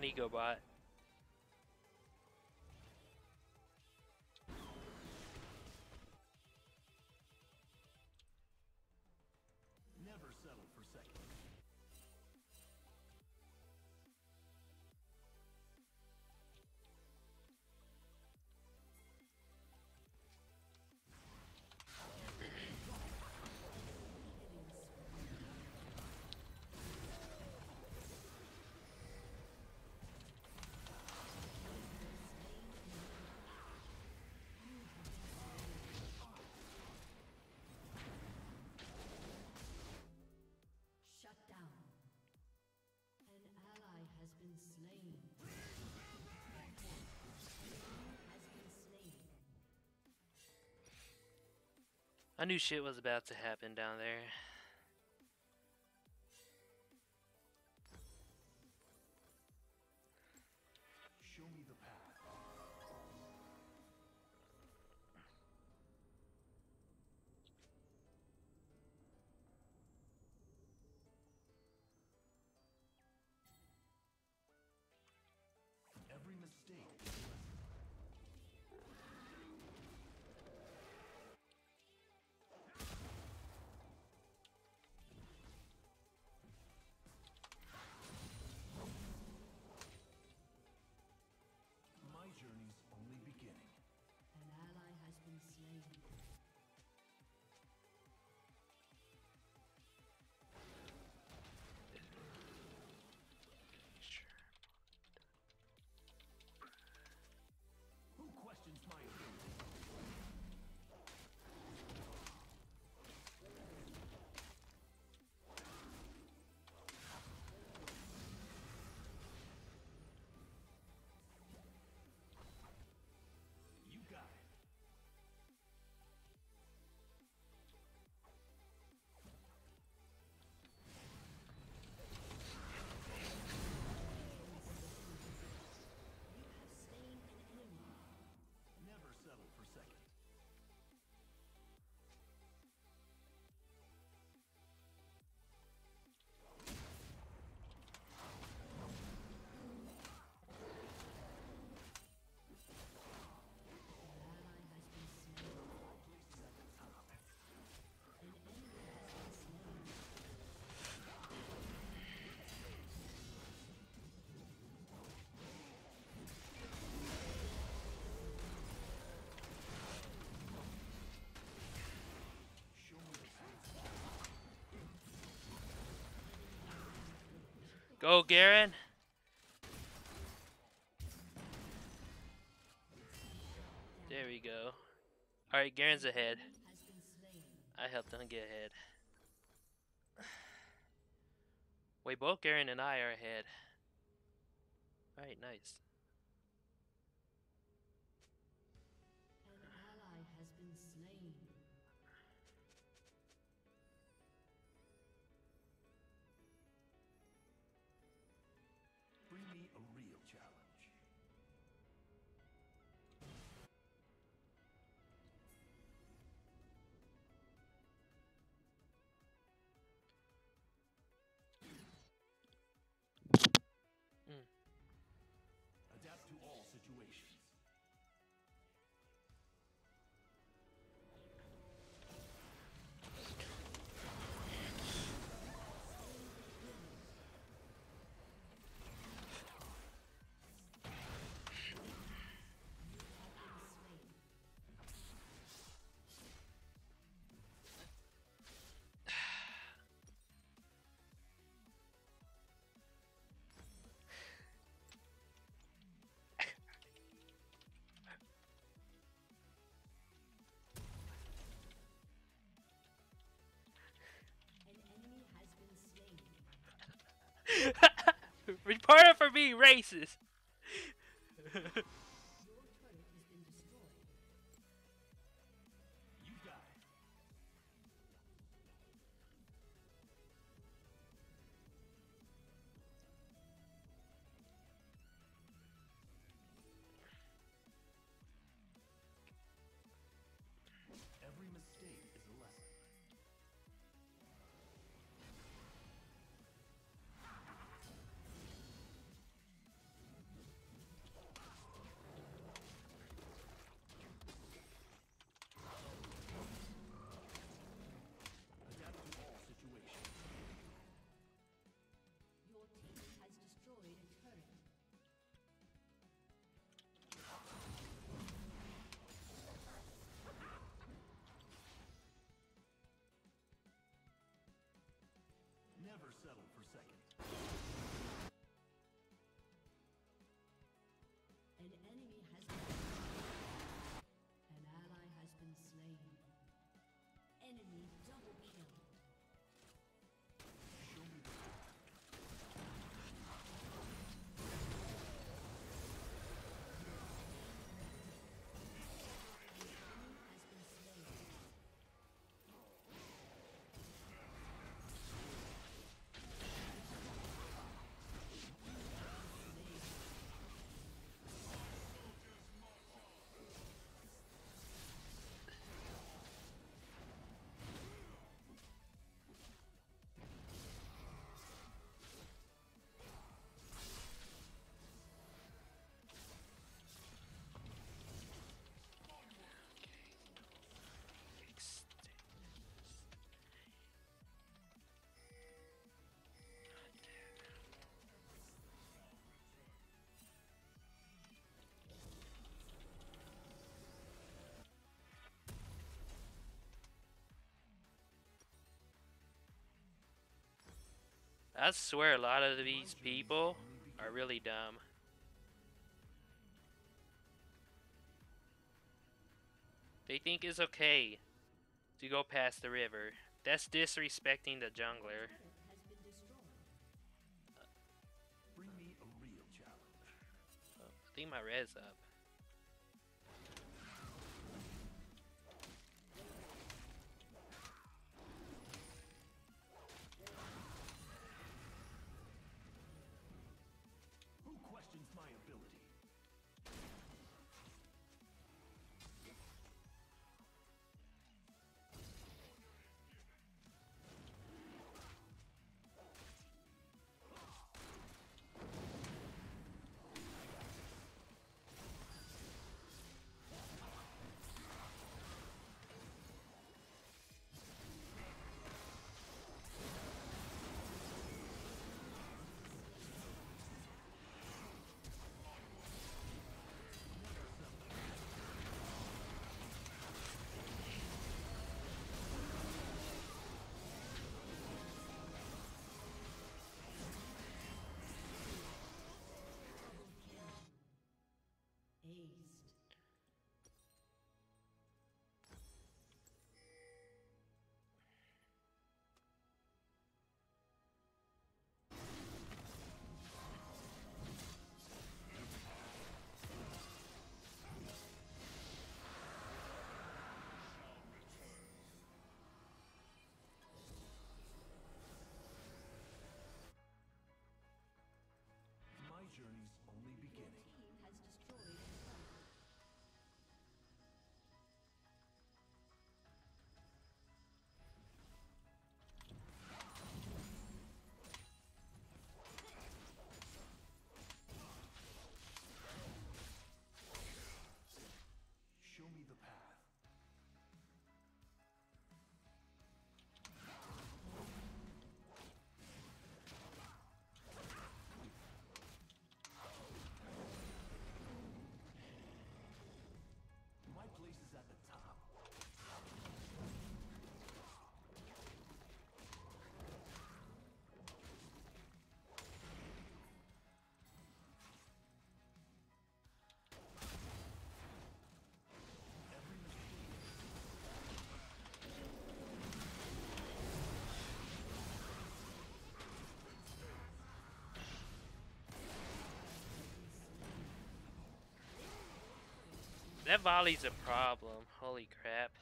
an ego bot. I knew shit was about to happen down there. Go, Garen. There we go. Alright, Garen's ahead. I helped him get ahead. Wait, both Garen and I are ahead. Alright, nice. Report it for being racist. [laughs] Never settle for second. An enemy has been An ally has been slain. Enemy I swear a lot of these people are really dumb. They think it's okay to go past the river. That's disrespecting the jungler. Challenge. I think my red's up. That volley's a problem. Holy crap.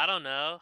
I don't know.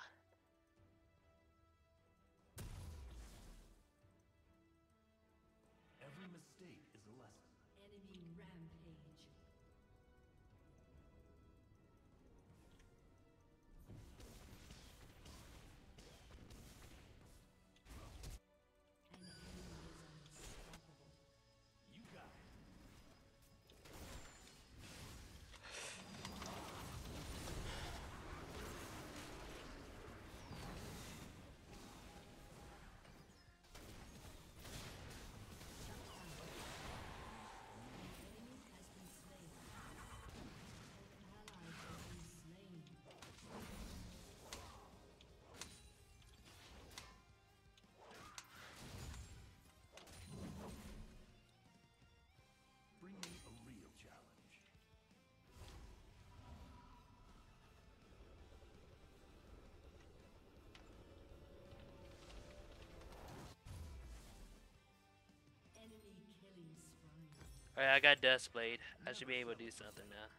Alright, I got Duskblade. I should be able to do something now.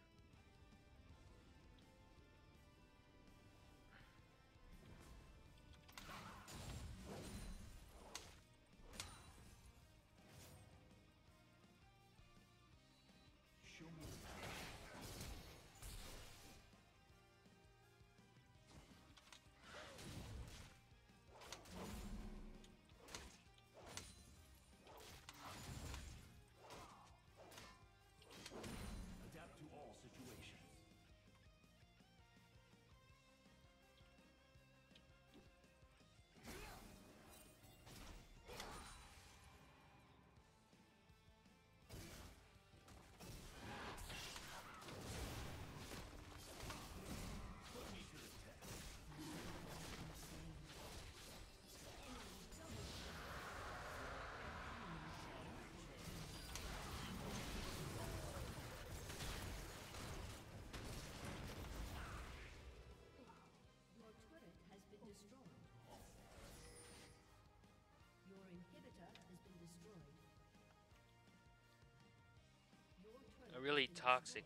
a really toxic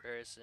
person.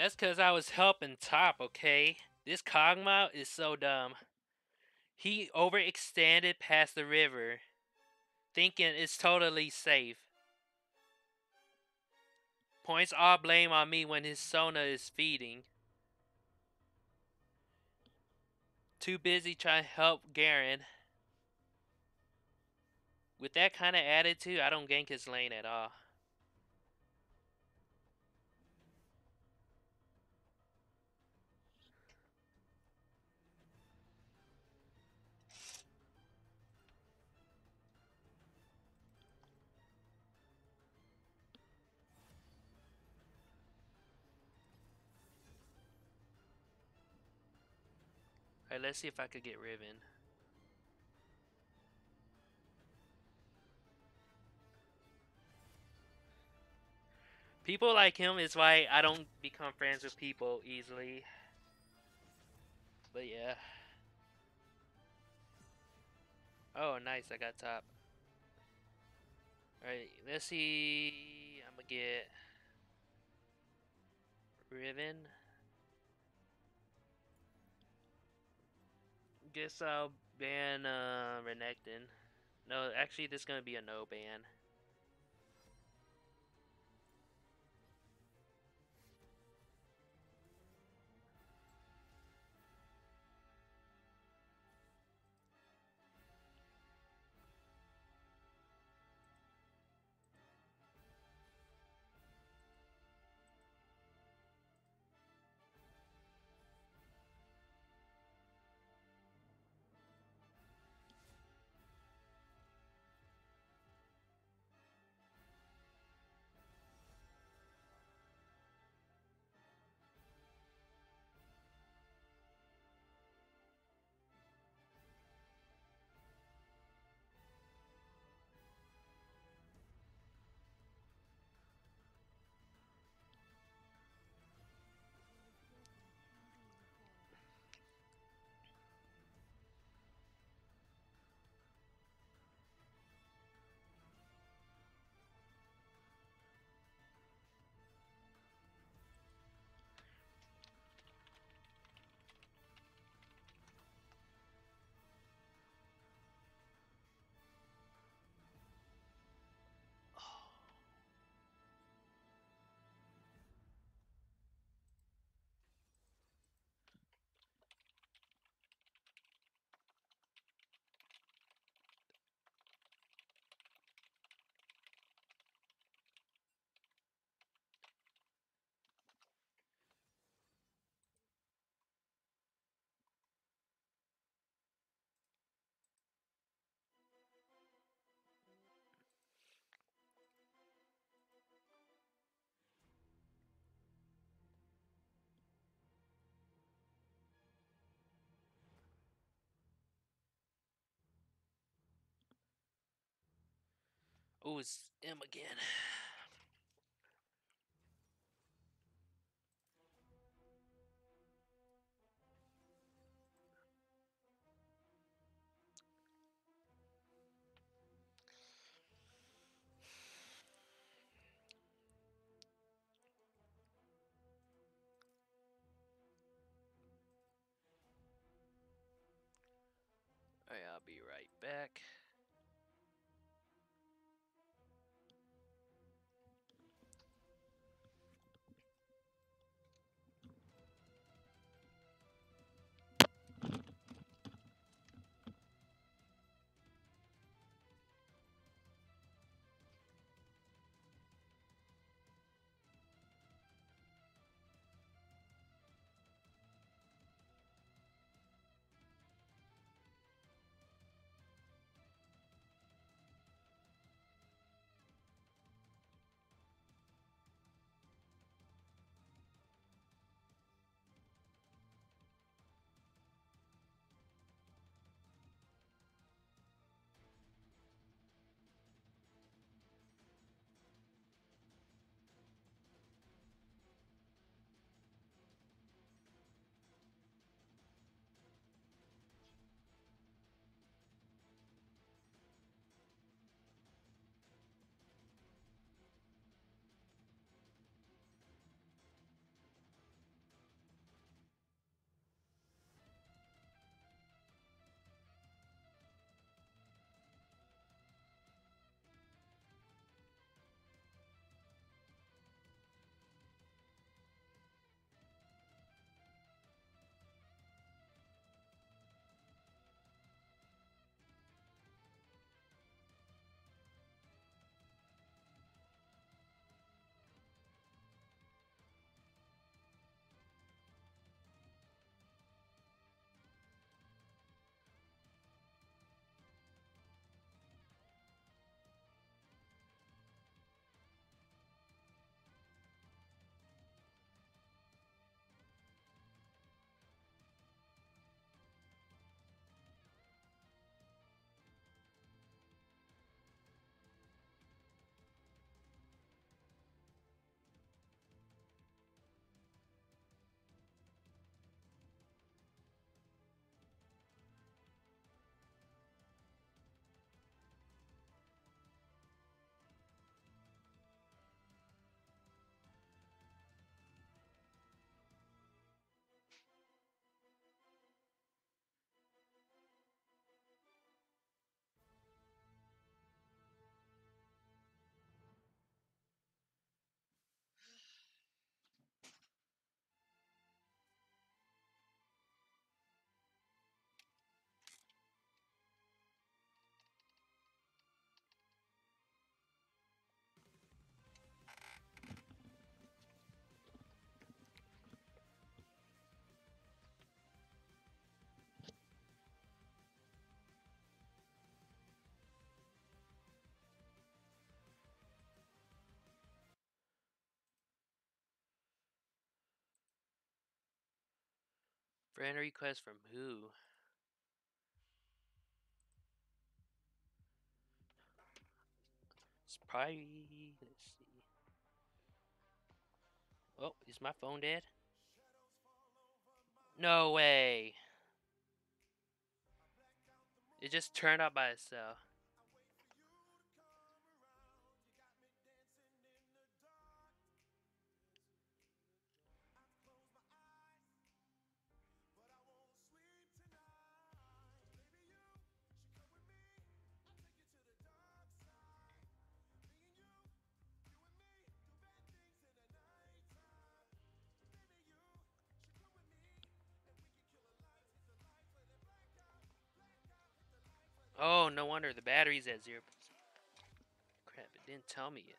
That's because I was helping top, okay? This Kog'Maw is so dumb. He overextended past the river, thinking it's totally safe. Points all blame on me when his Sona is feeding. Too busy trying to help Garen. With that kind of attitude, I don't gank his lane at all. Alright, let's see if I could get Riven. People like him is why I don't become friends with people easily. But yeah. Oh, nice, I got top. Alright, let's see. I'm gonna get Riven. Guess I'll ban uh, Renekton. No, actually, this is gonna be a no ban. Oh, it's M again. I'll be right back. Friend request from who? It's probably. Let's see. Oh, is my phone dead? No way. It just turned out by itself. Oh, no wonder the battery's at zero. Crap, it didn't tell me yet.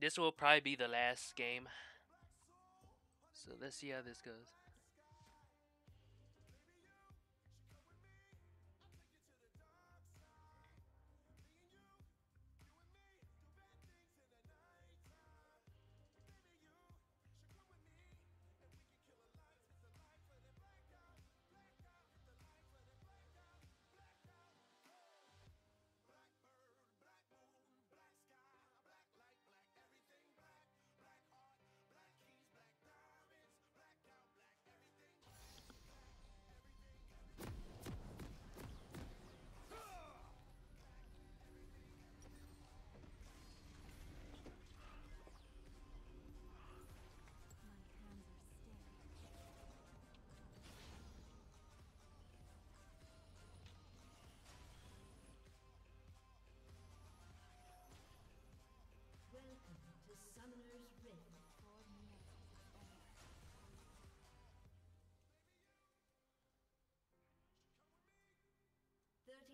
This will probably be the last game. So let's see how this goes.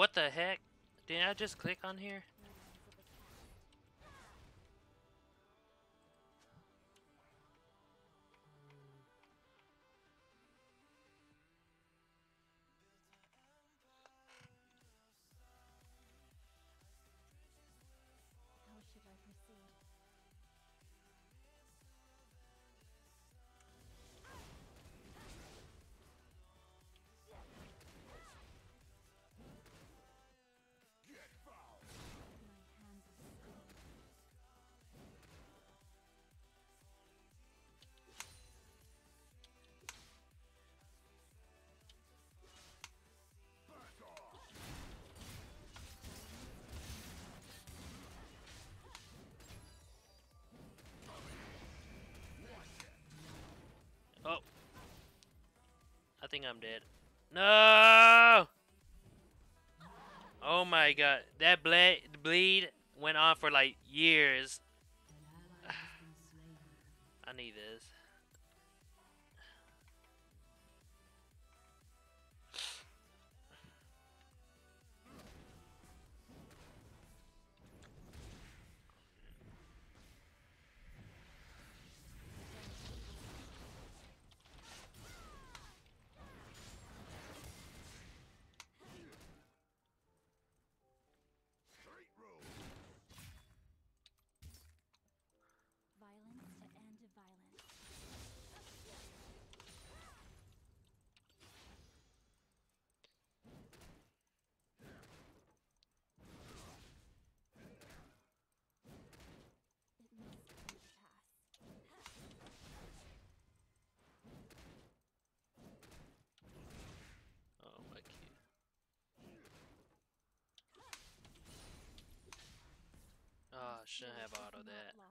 What the heck? Did I just click on here? Think I'm dead. No! Oh my god. That ble bleed went on for like years. [sighs] I need this. Oh, I shouldn't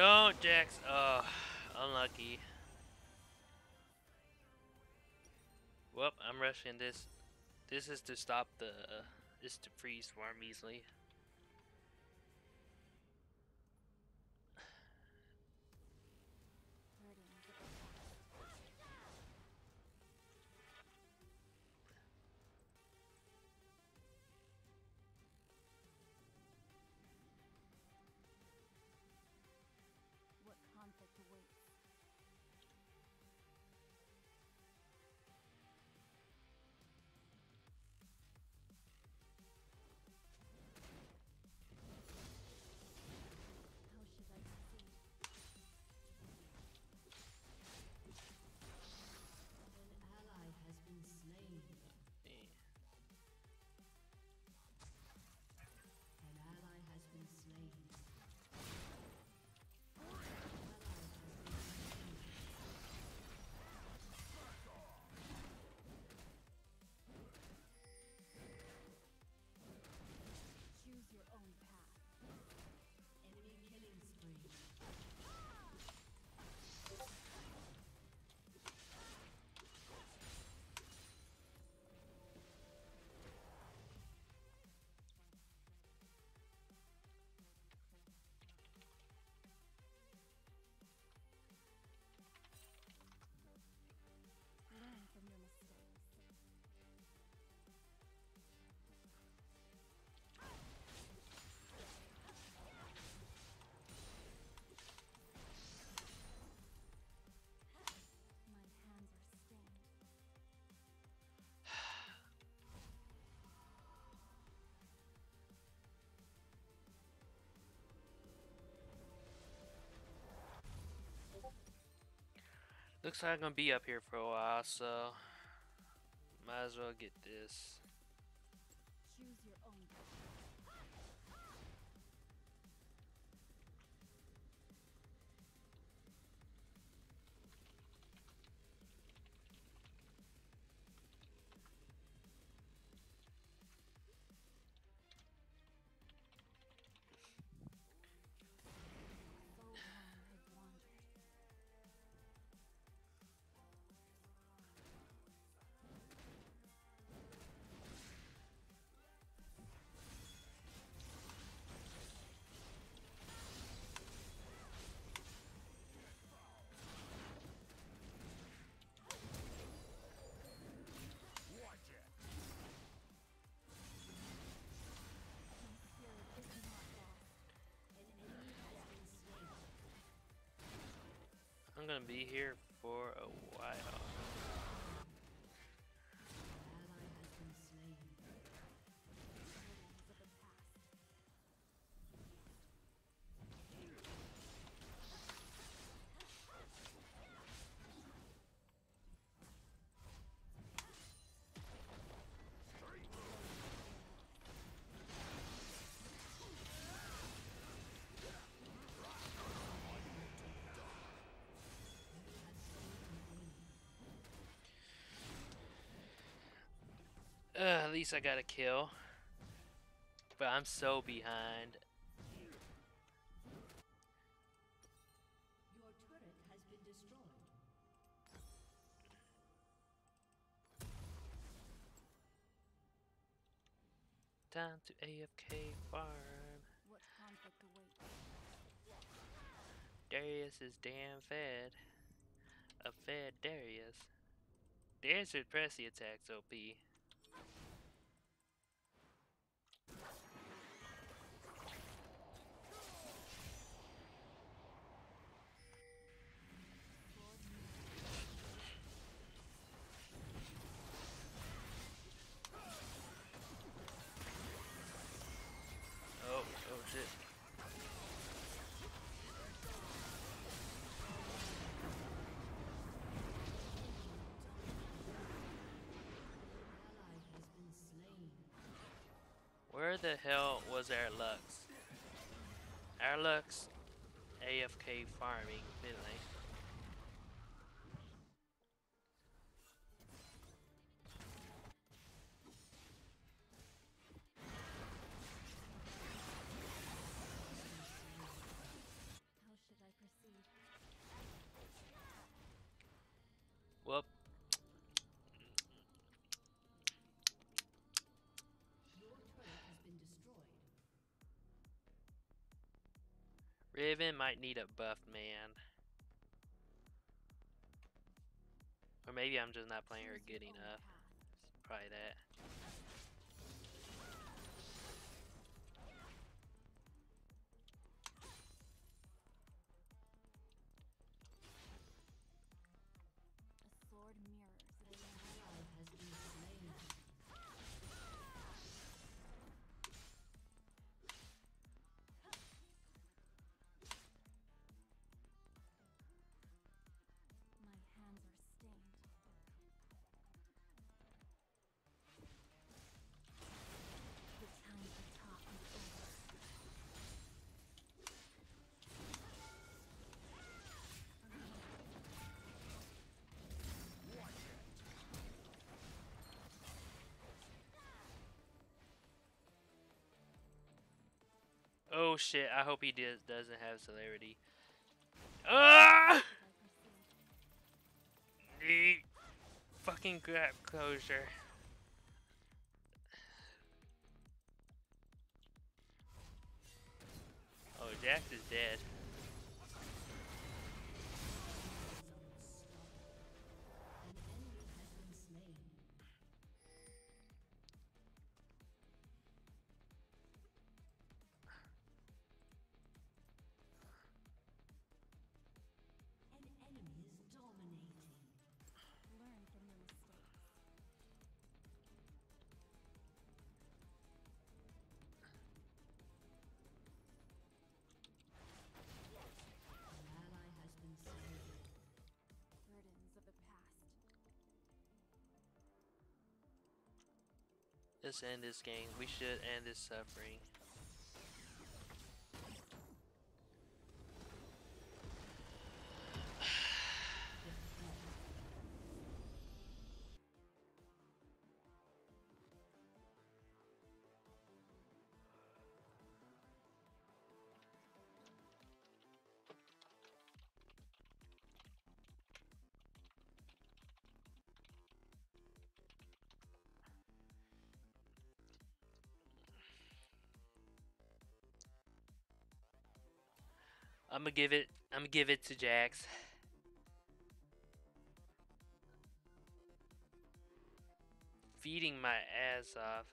Don't, Jax. Oh, unlucky. Well, I'm rushing this. This is to stop the. Uh, this to freeze farm easily. Looks like I'm gonna be up here for a while, so might as well get this. Gonna be here for a while. At least I got a kill. But I'm so behind. Your turret has been destroyed. Time to AFK farm. What conflict awaits? Darius is damn fed. A fed Darius. Darius Press the Attack OP. Where the hell was our Lux? Our Lux AFK farming, Finley. How Riven might need a buff man. Or maybe I'm just not playing her good enough. Probably that. Oh shit, I hope he does, doesn't have celerity. Ah! Fucking grab closure. Oh, Jax is dead. Let's end this game. We should end this suffering. I'm gonna give it. I'm gonna give it to Jax. Feeding my ass off.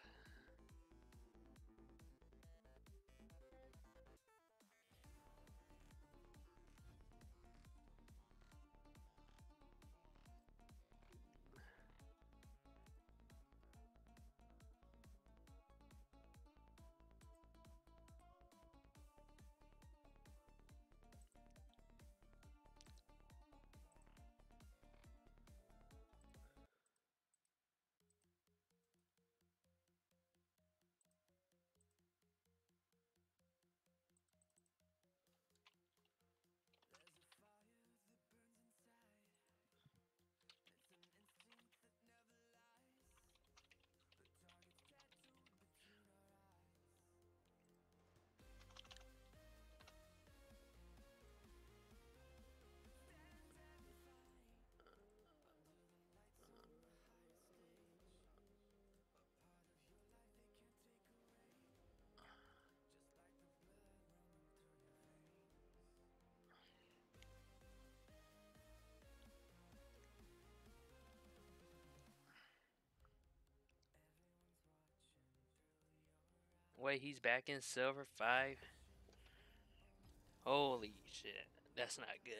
Wait, he's back in silver five. Holy shit, that's not good.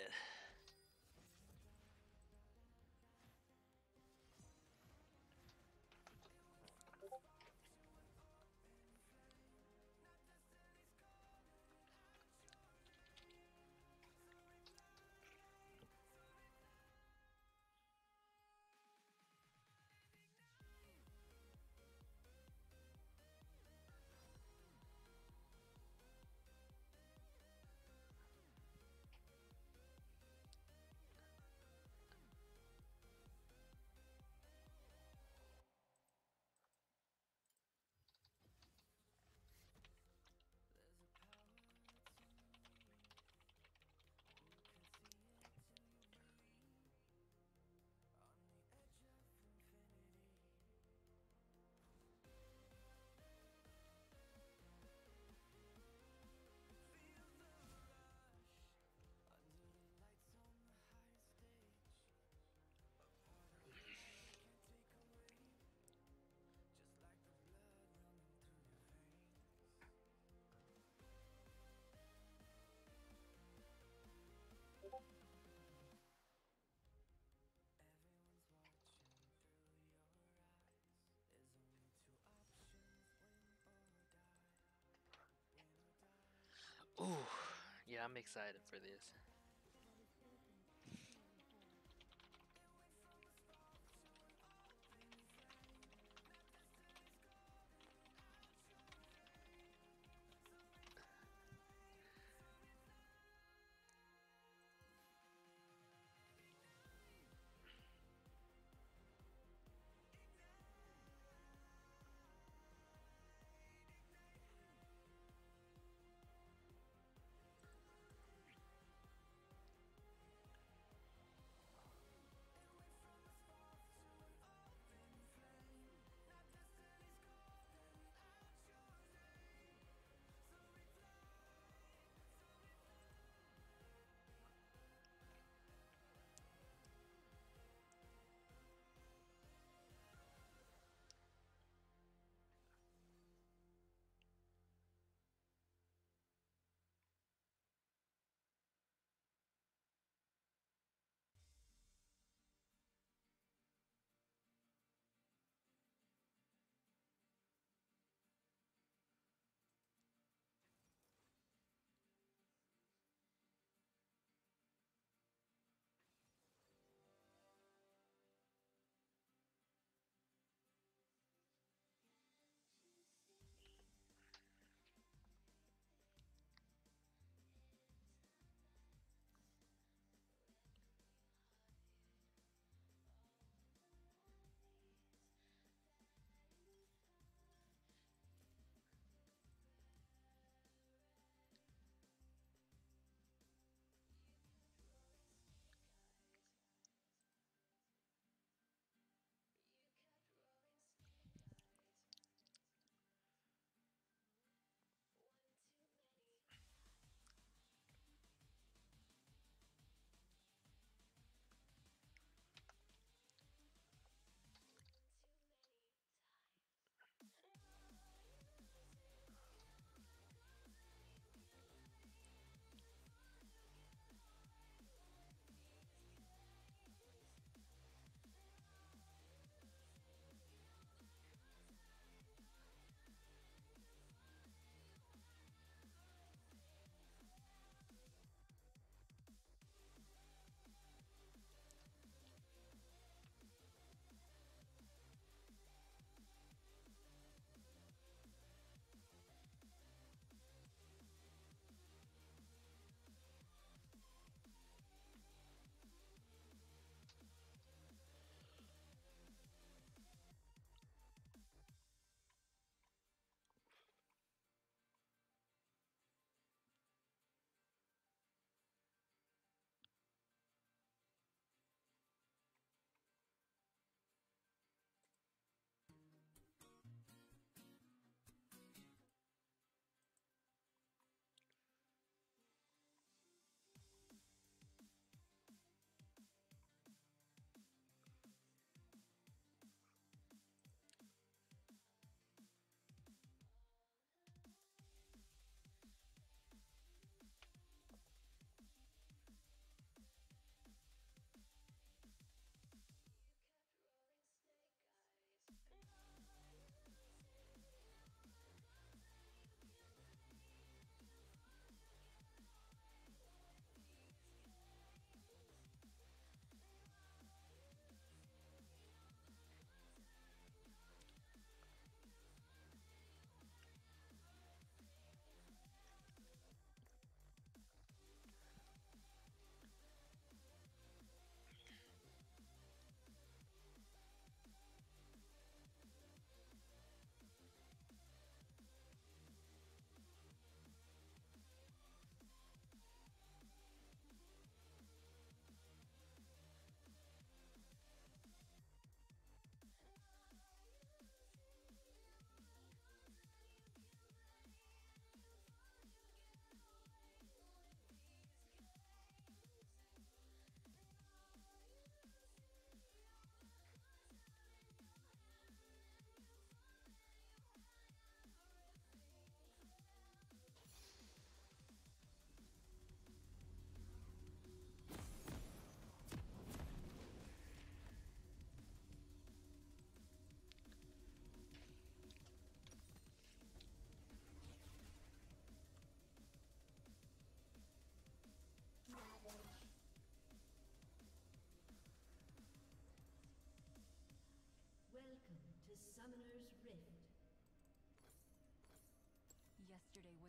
I'm excited for this.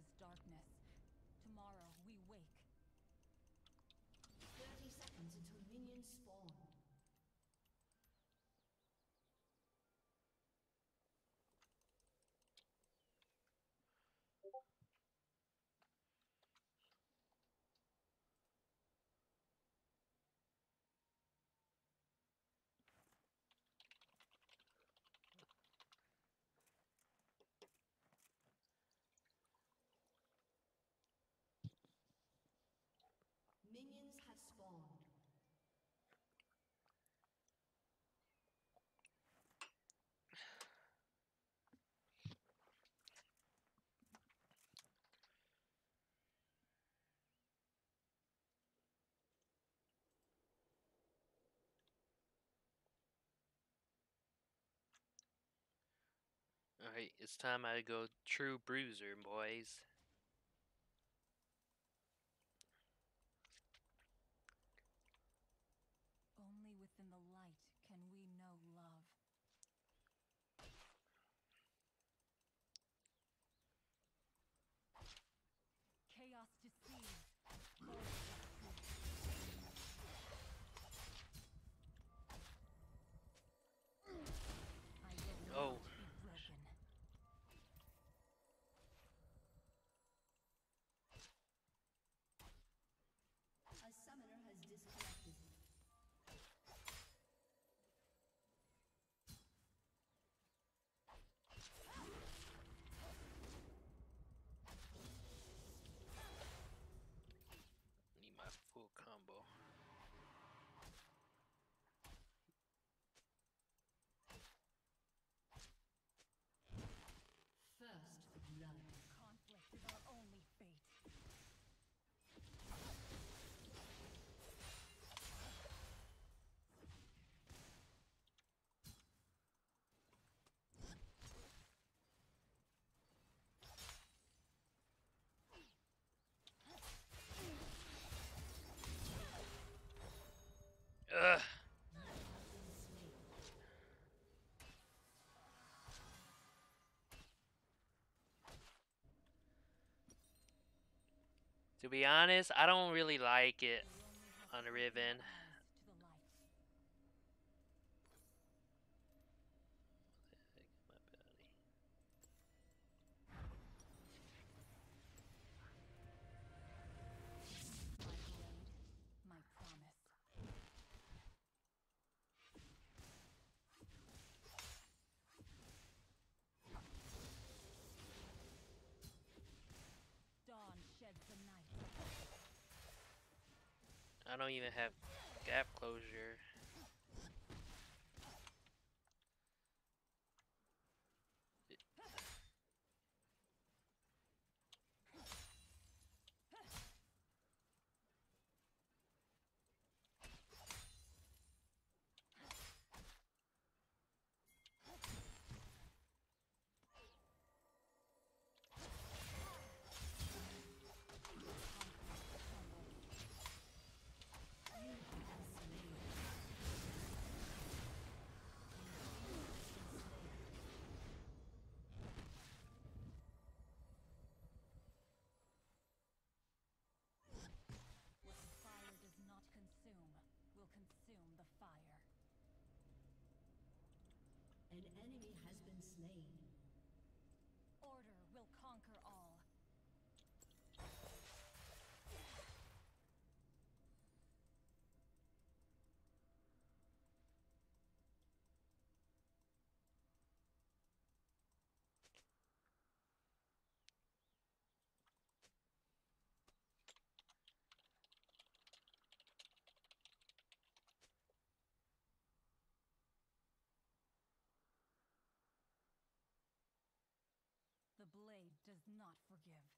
this darkness. Tomorrow, we wake. 30 seconds until minions spawn. Alright, it's time I go true bruiser, boys. To be honest, I don't really like it on the Riven. don't even have gap closure. name. not forgive.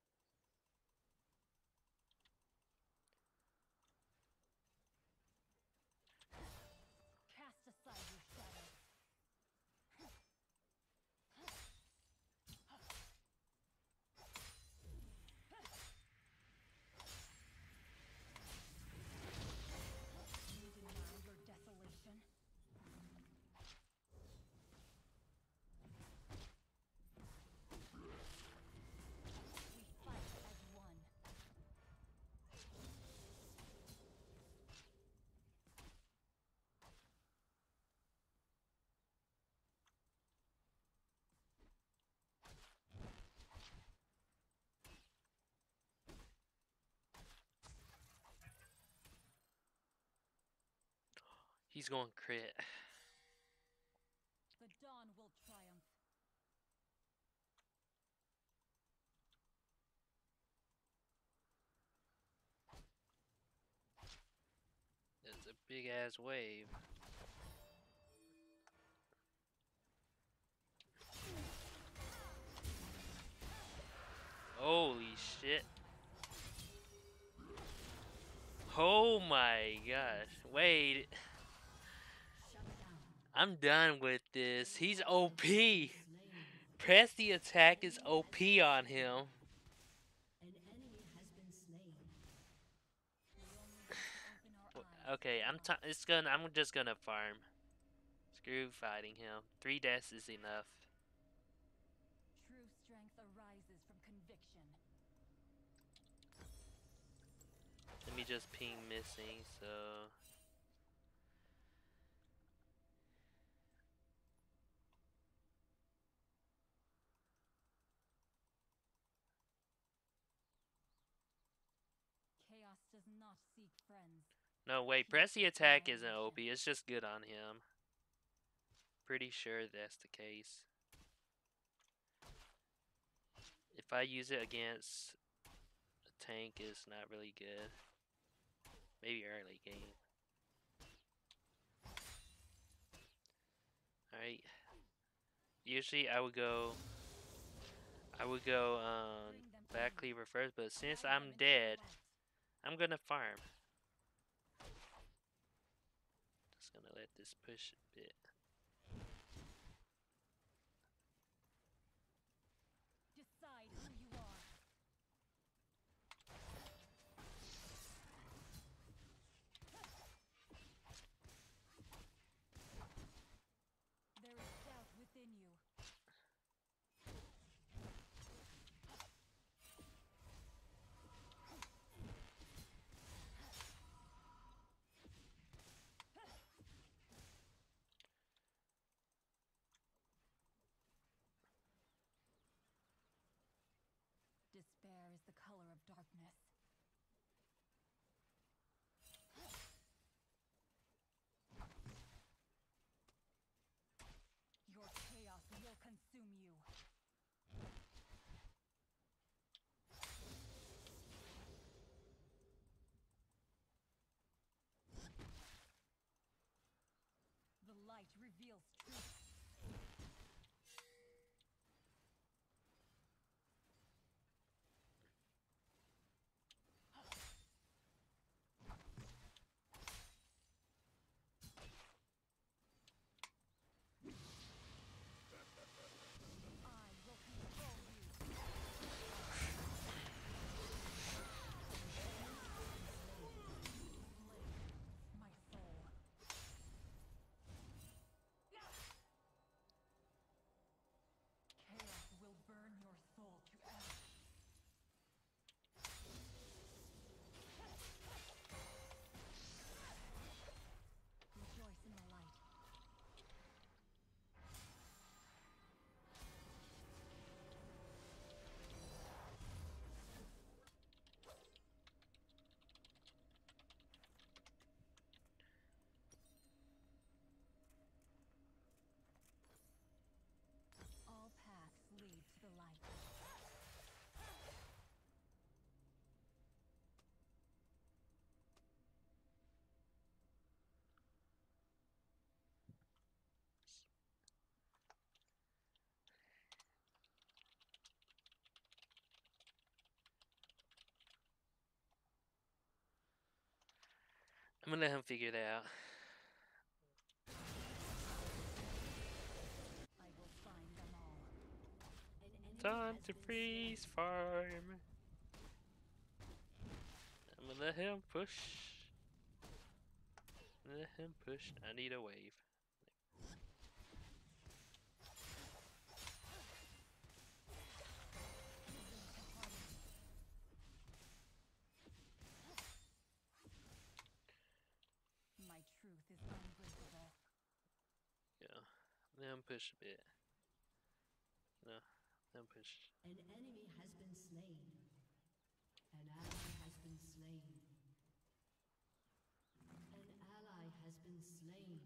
He's going crit. The dawn will triumph. It's a big ass wave. Holy shit. Oh my gosh. Wait. I'm done with this. He's OP. Press the attack is OP on him. Okay, I'm t- it's gonna I'm just gonna farm. Screw fighting him. Three deaths is enough. True strength arises from conviction. Let me just ping missing, so Chaos does not seek friends. No wait, press the attack isn't OP, it's just good on him. Pretty sure that's the case. If I use it against a tank it's not really good. Maybe early game. Alright. Usually I would go I would go um Black Cleaver first, but since I'm dead. I'm gonna farm. Just gonna let this push bit. Decide who you are. There is doubt within you. Despair is the color of darkness. Your chaos will consume you. The light reveals I'm gonna let him figure that out. Time to freeze farm. I'm gonna let him push. Let him push. I need a wave. Him push a bit. No. Him push. An enemy has been slain. An ally has been slain. An ally has been slain.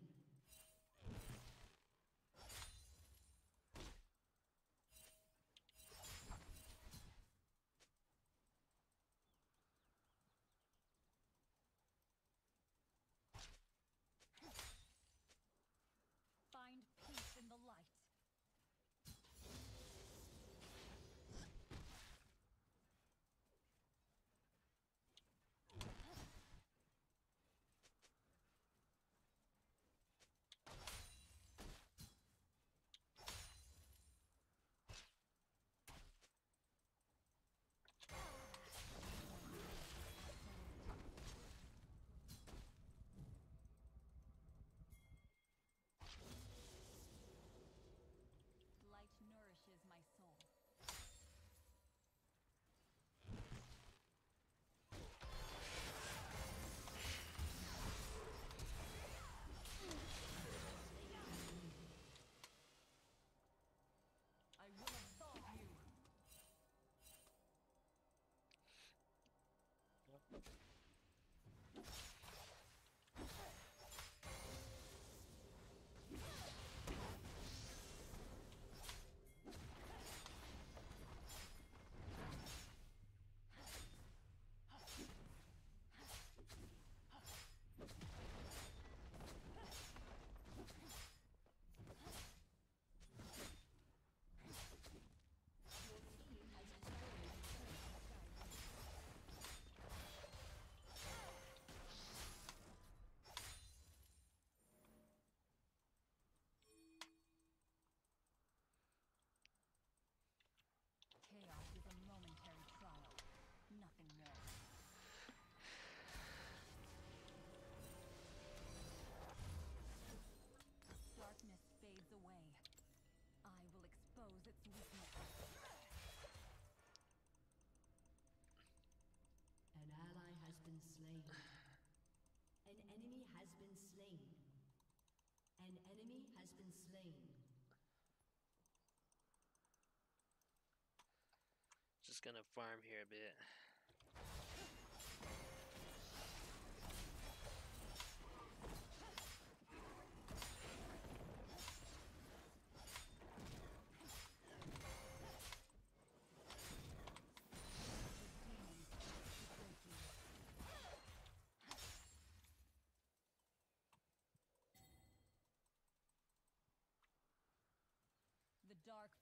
Gonna farm here a bit. The dark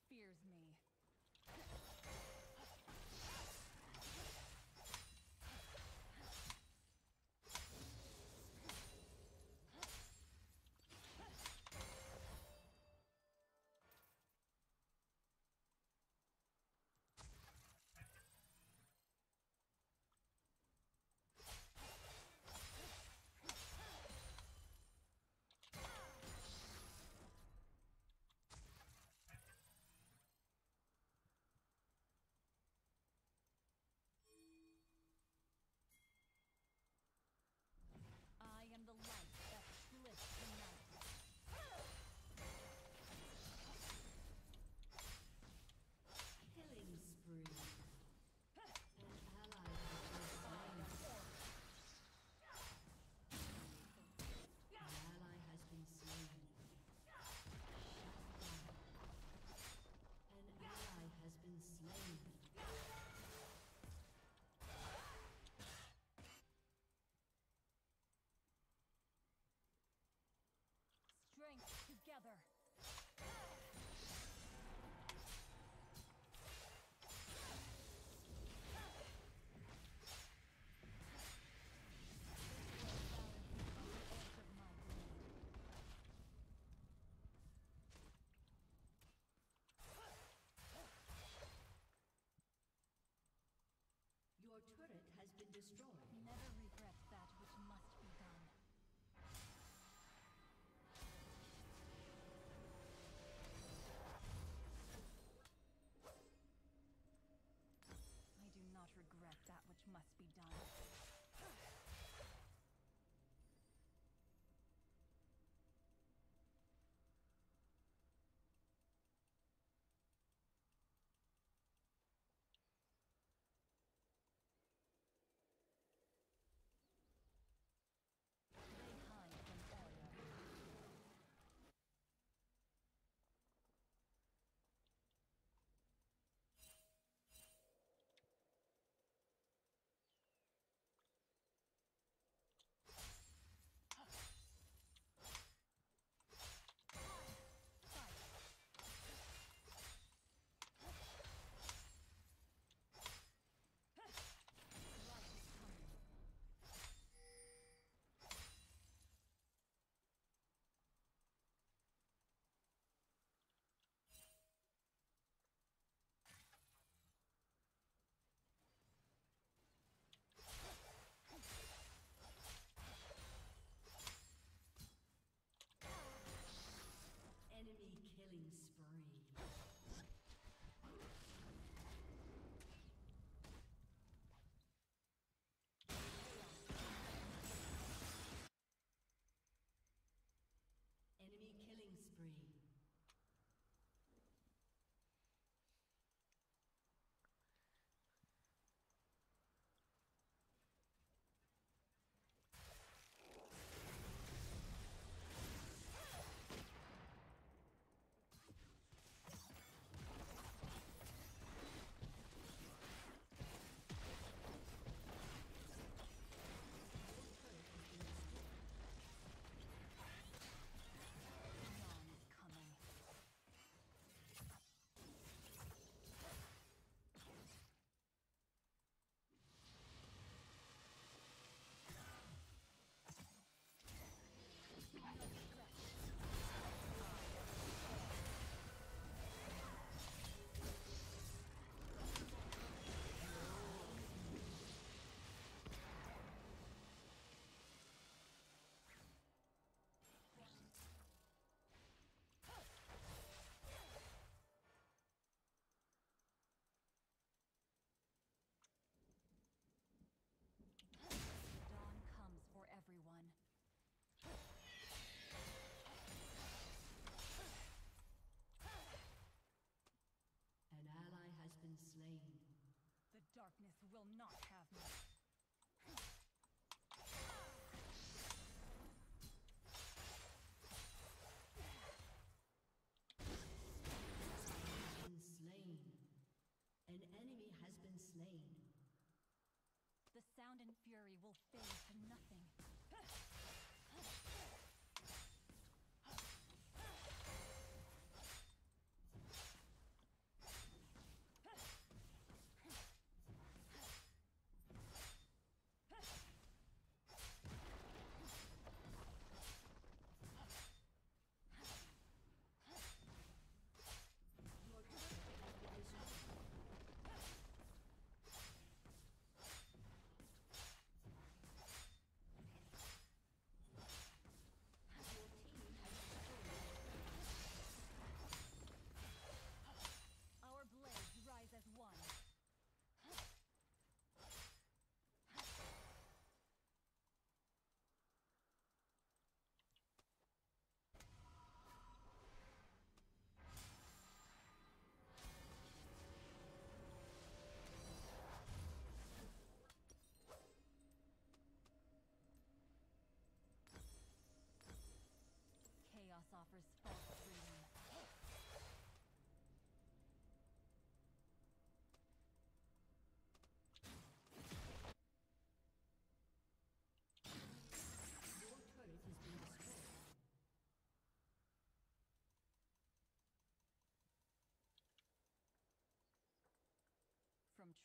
destroyed.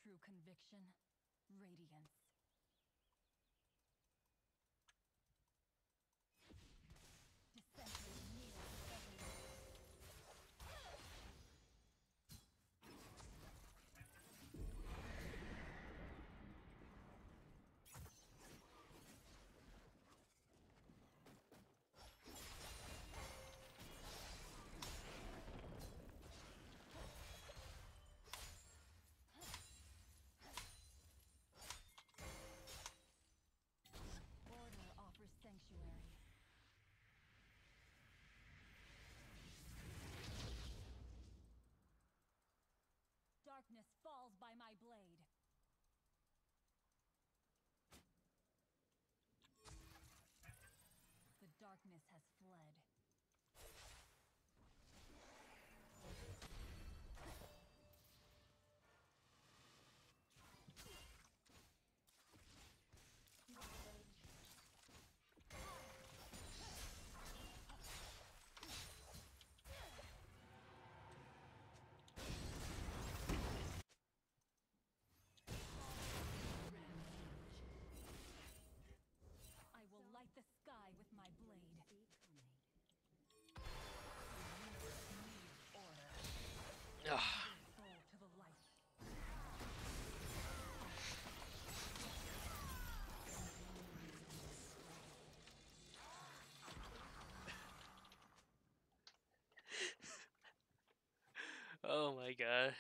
true conviction, radiance. darkness falls by my blade. Ugh. [sighs] oh my god.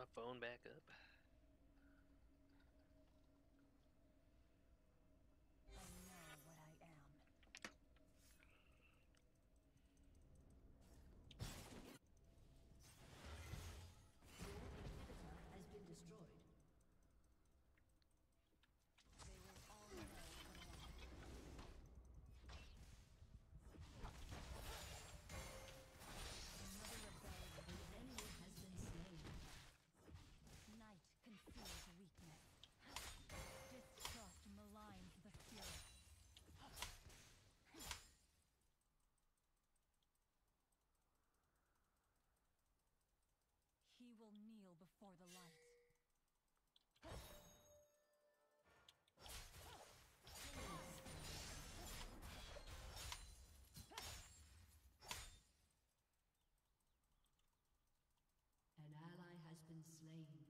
my phone back up. for the light. An ally has been slain.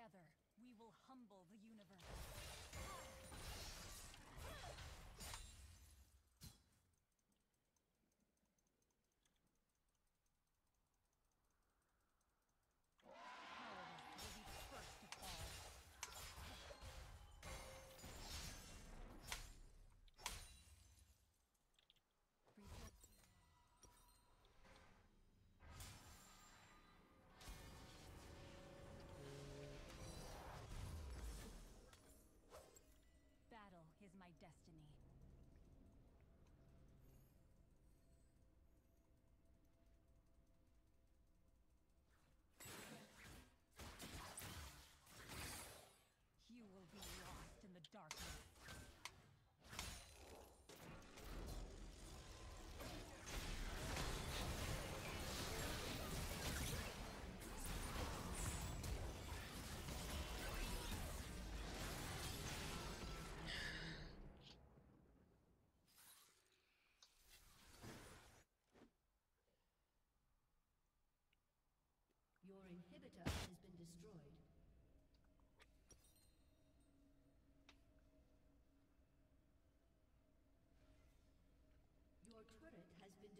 Together, we will humble the universe.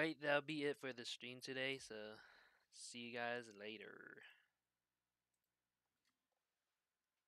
Alright, that'll be it for the stream today, so see you guys later.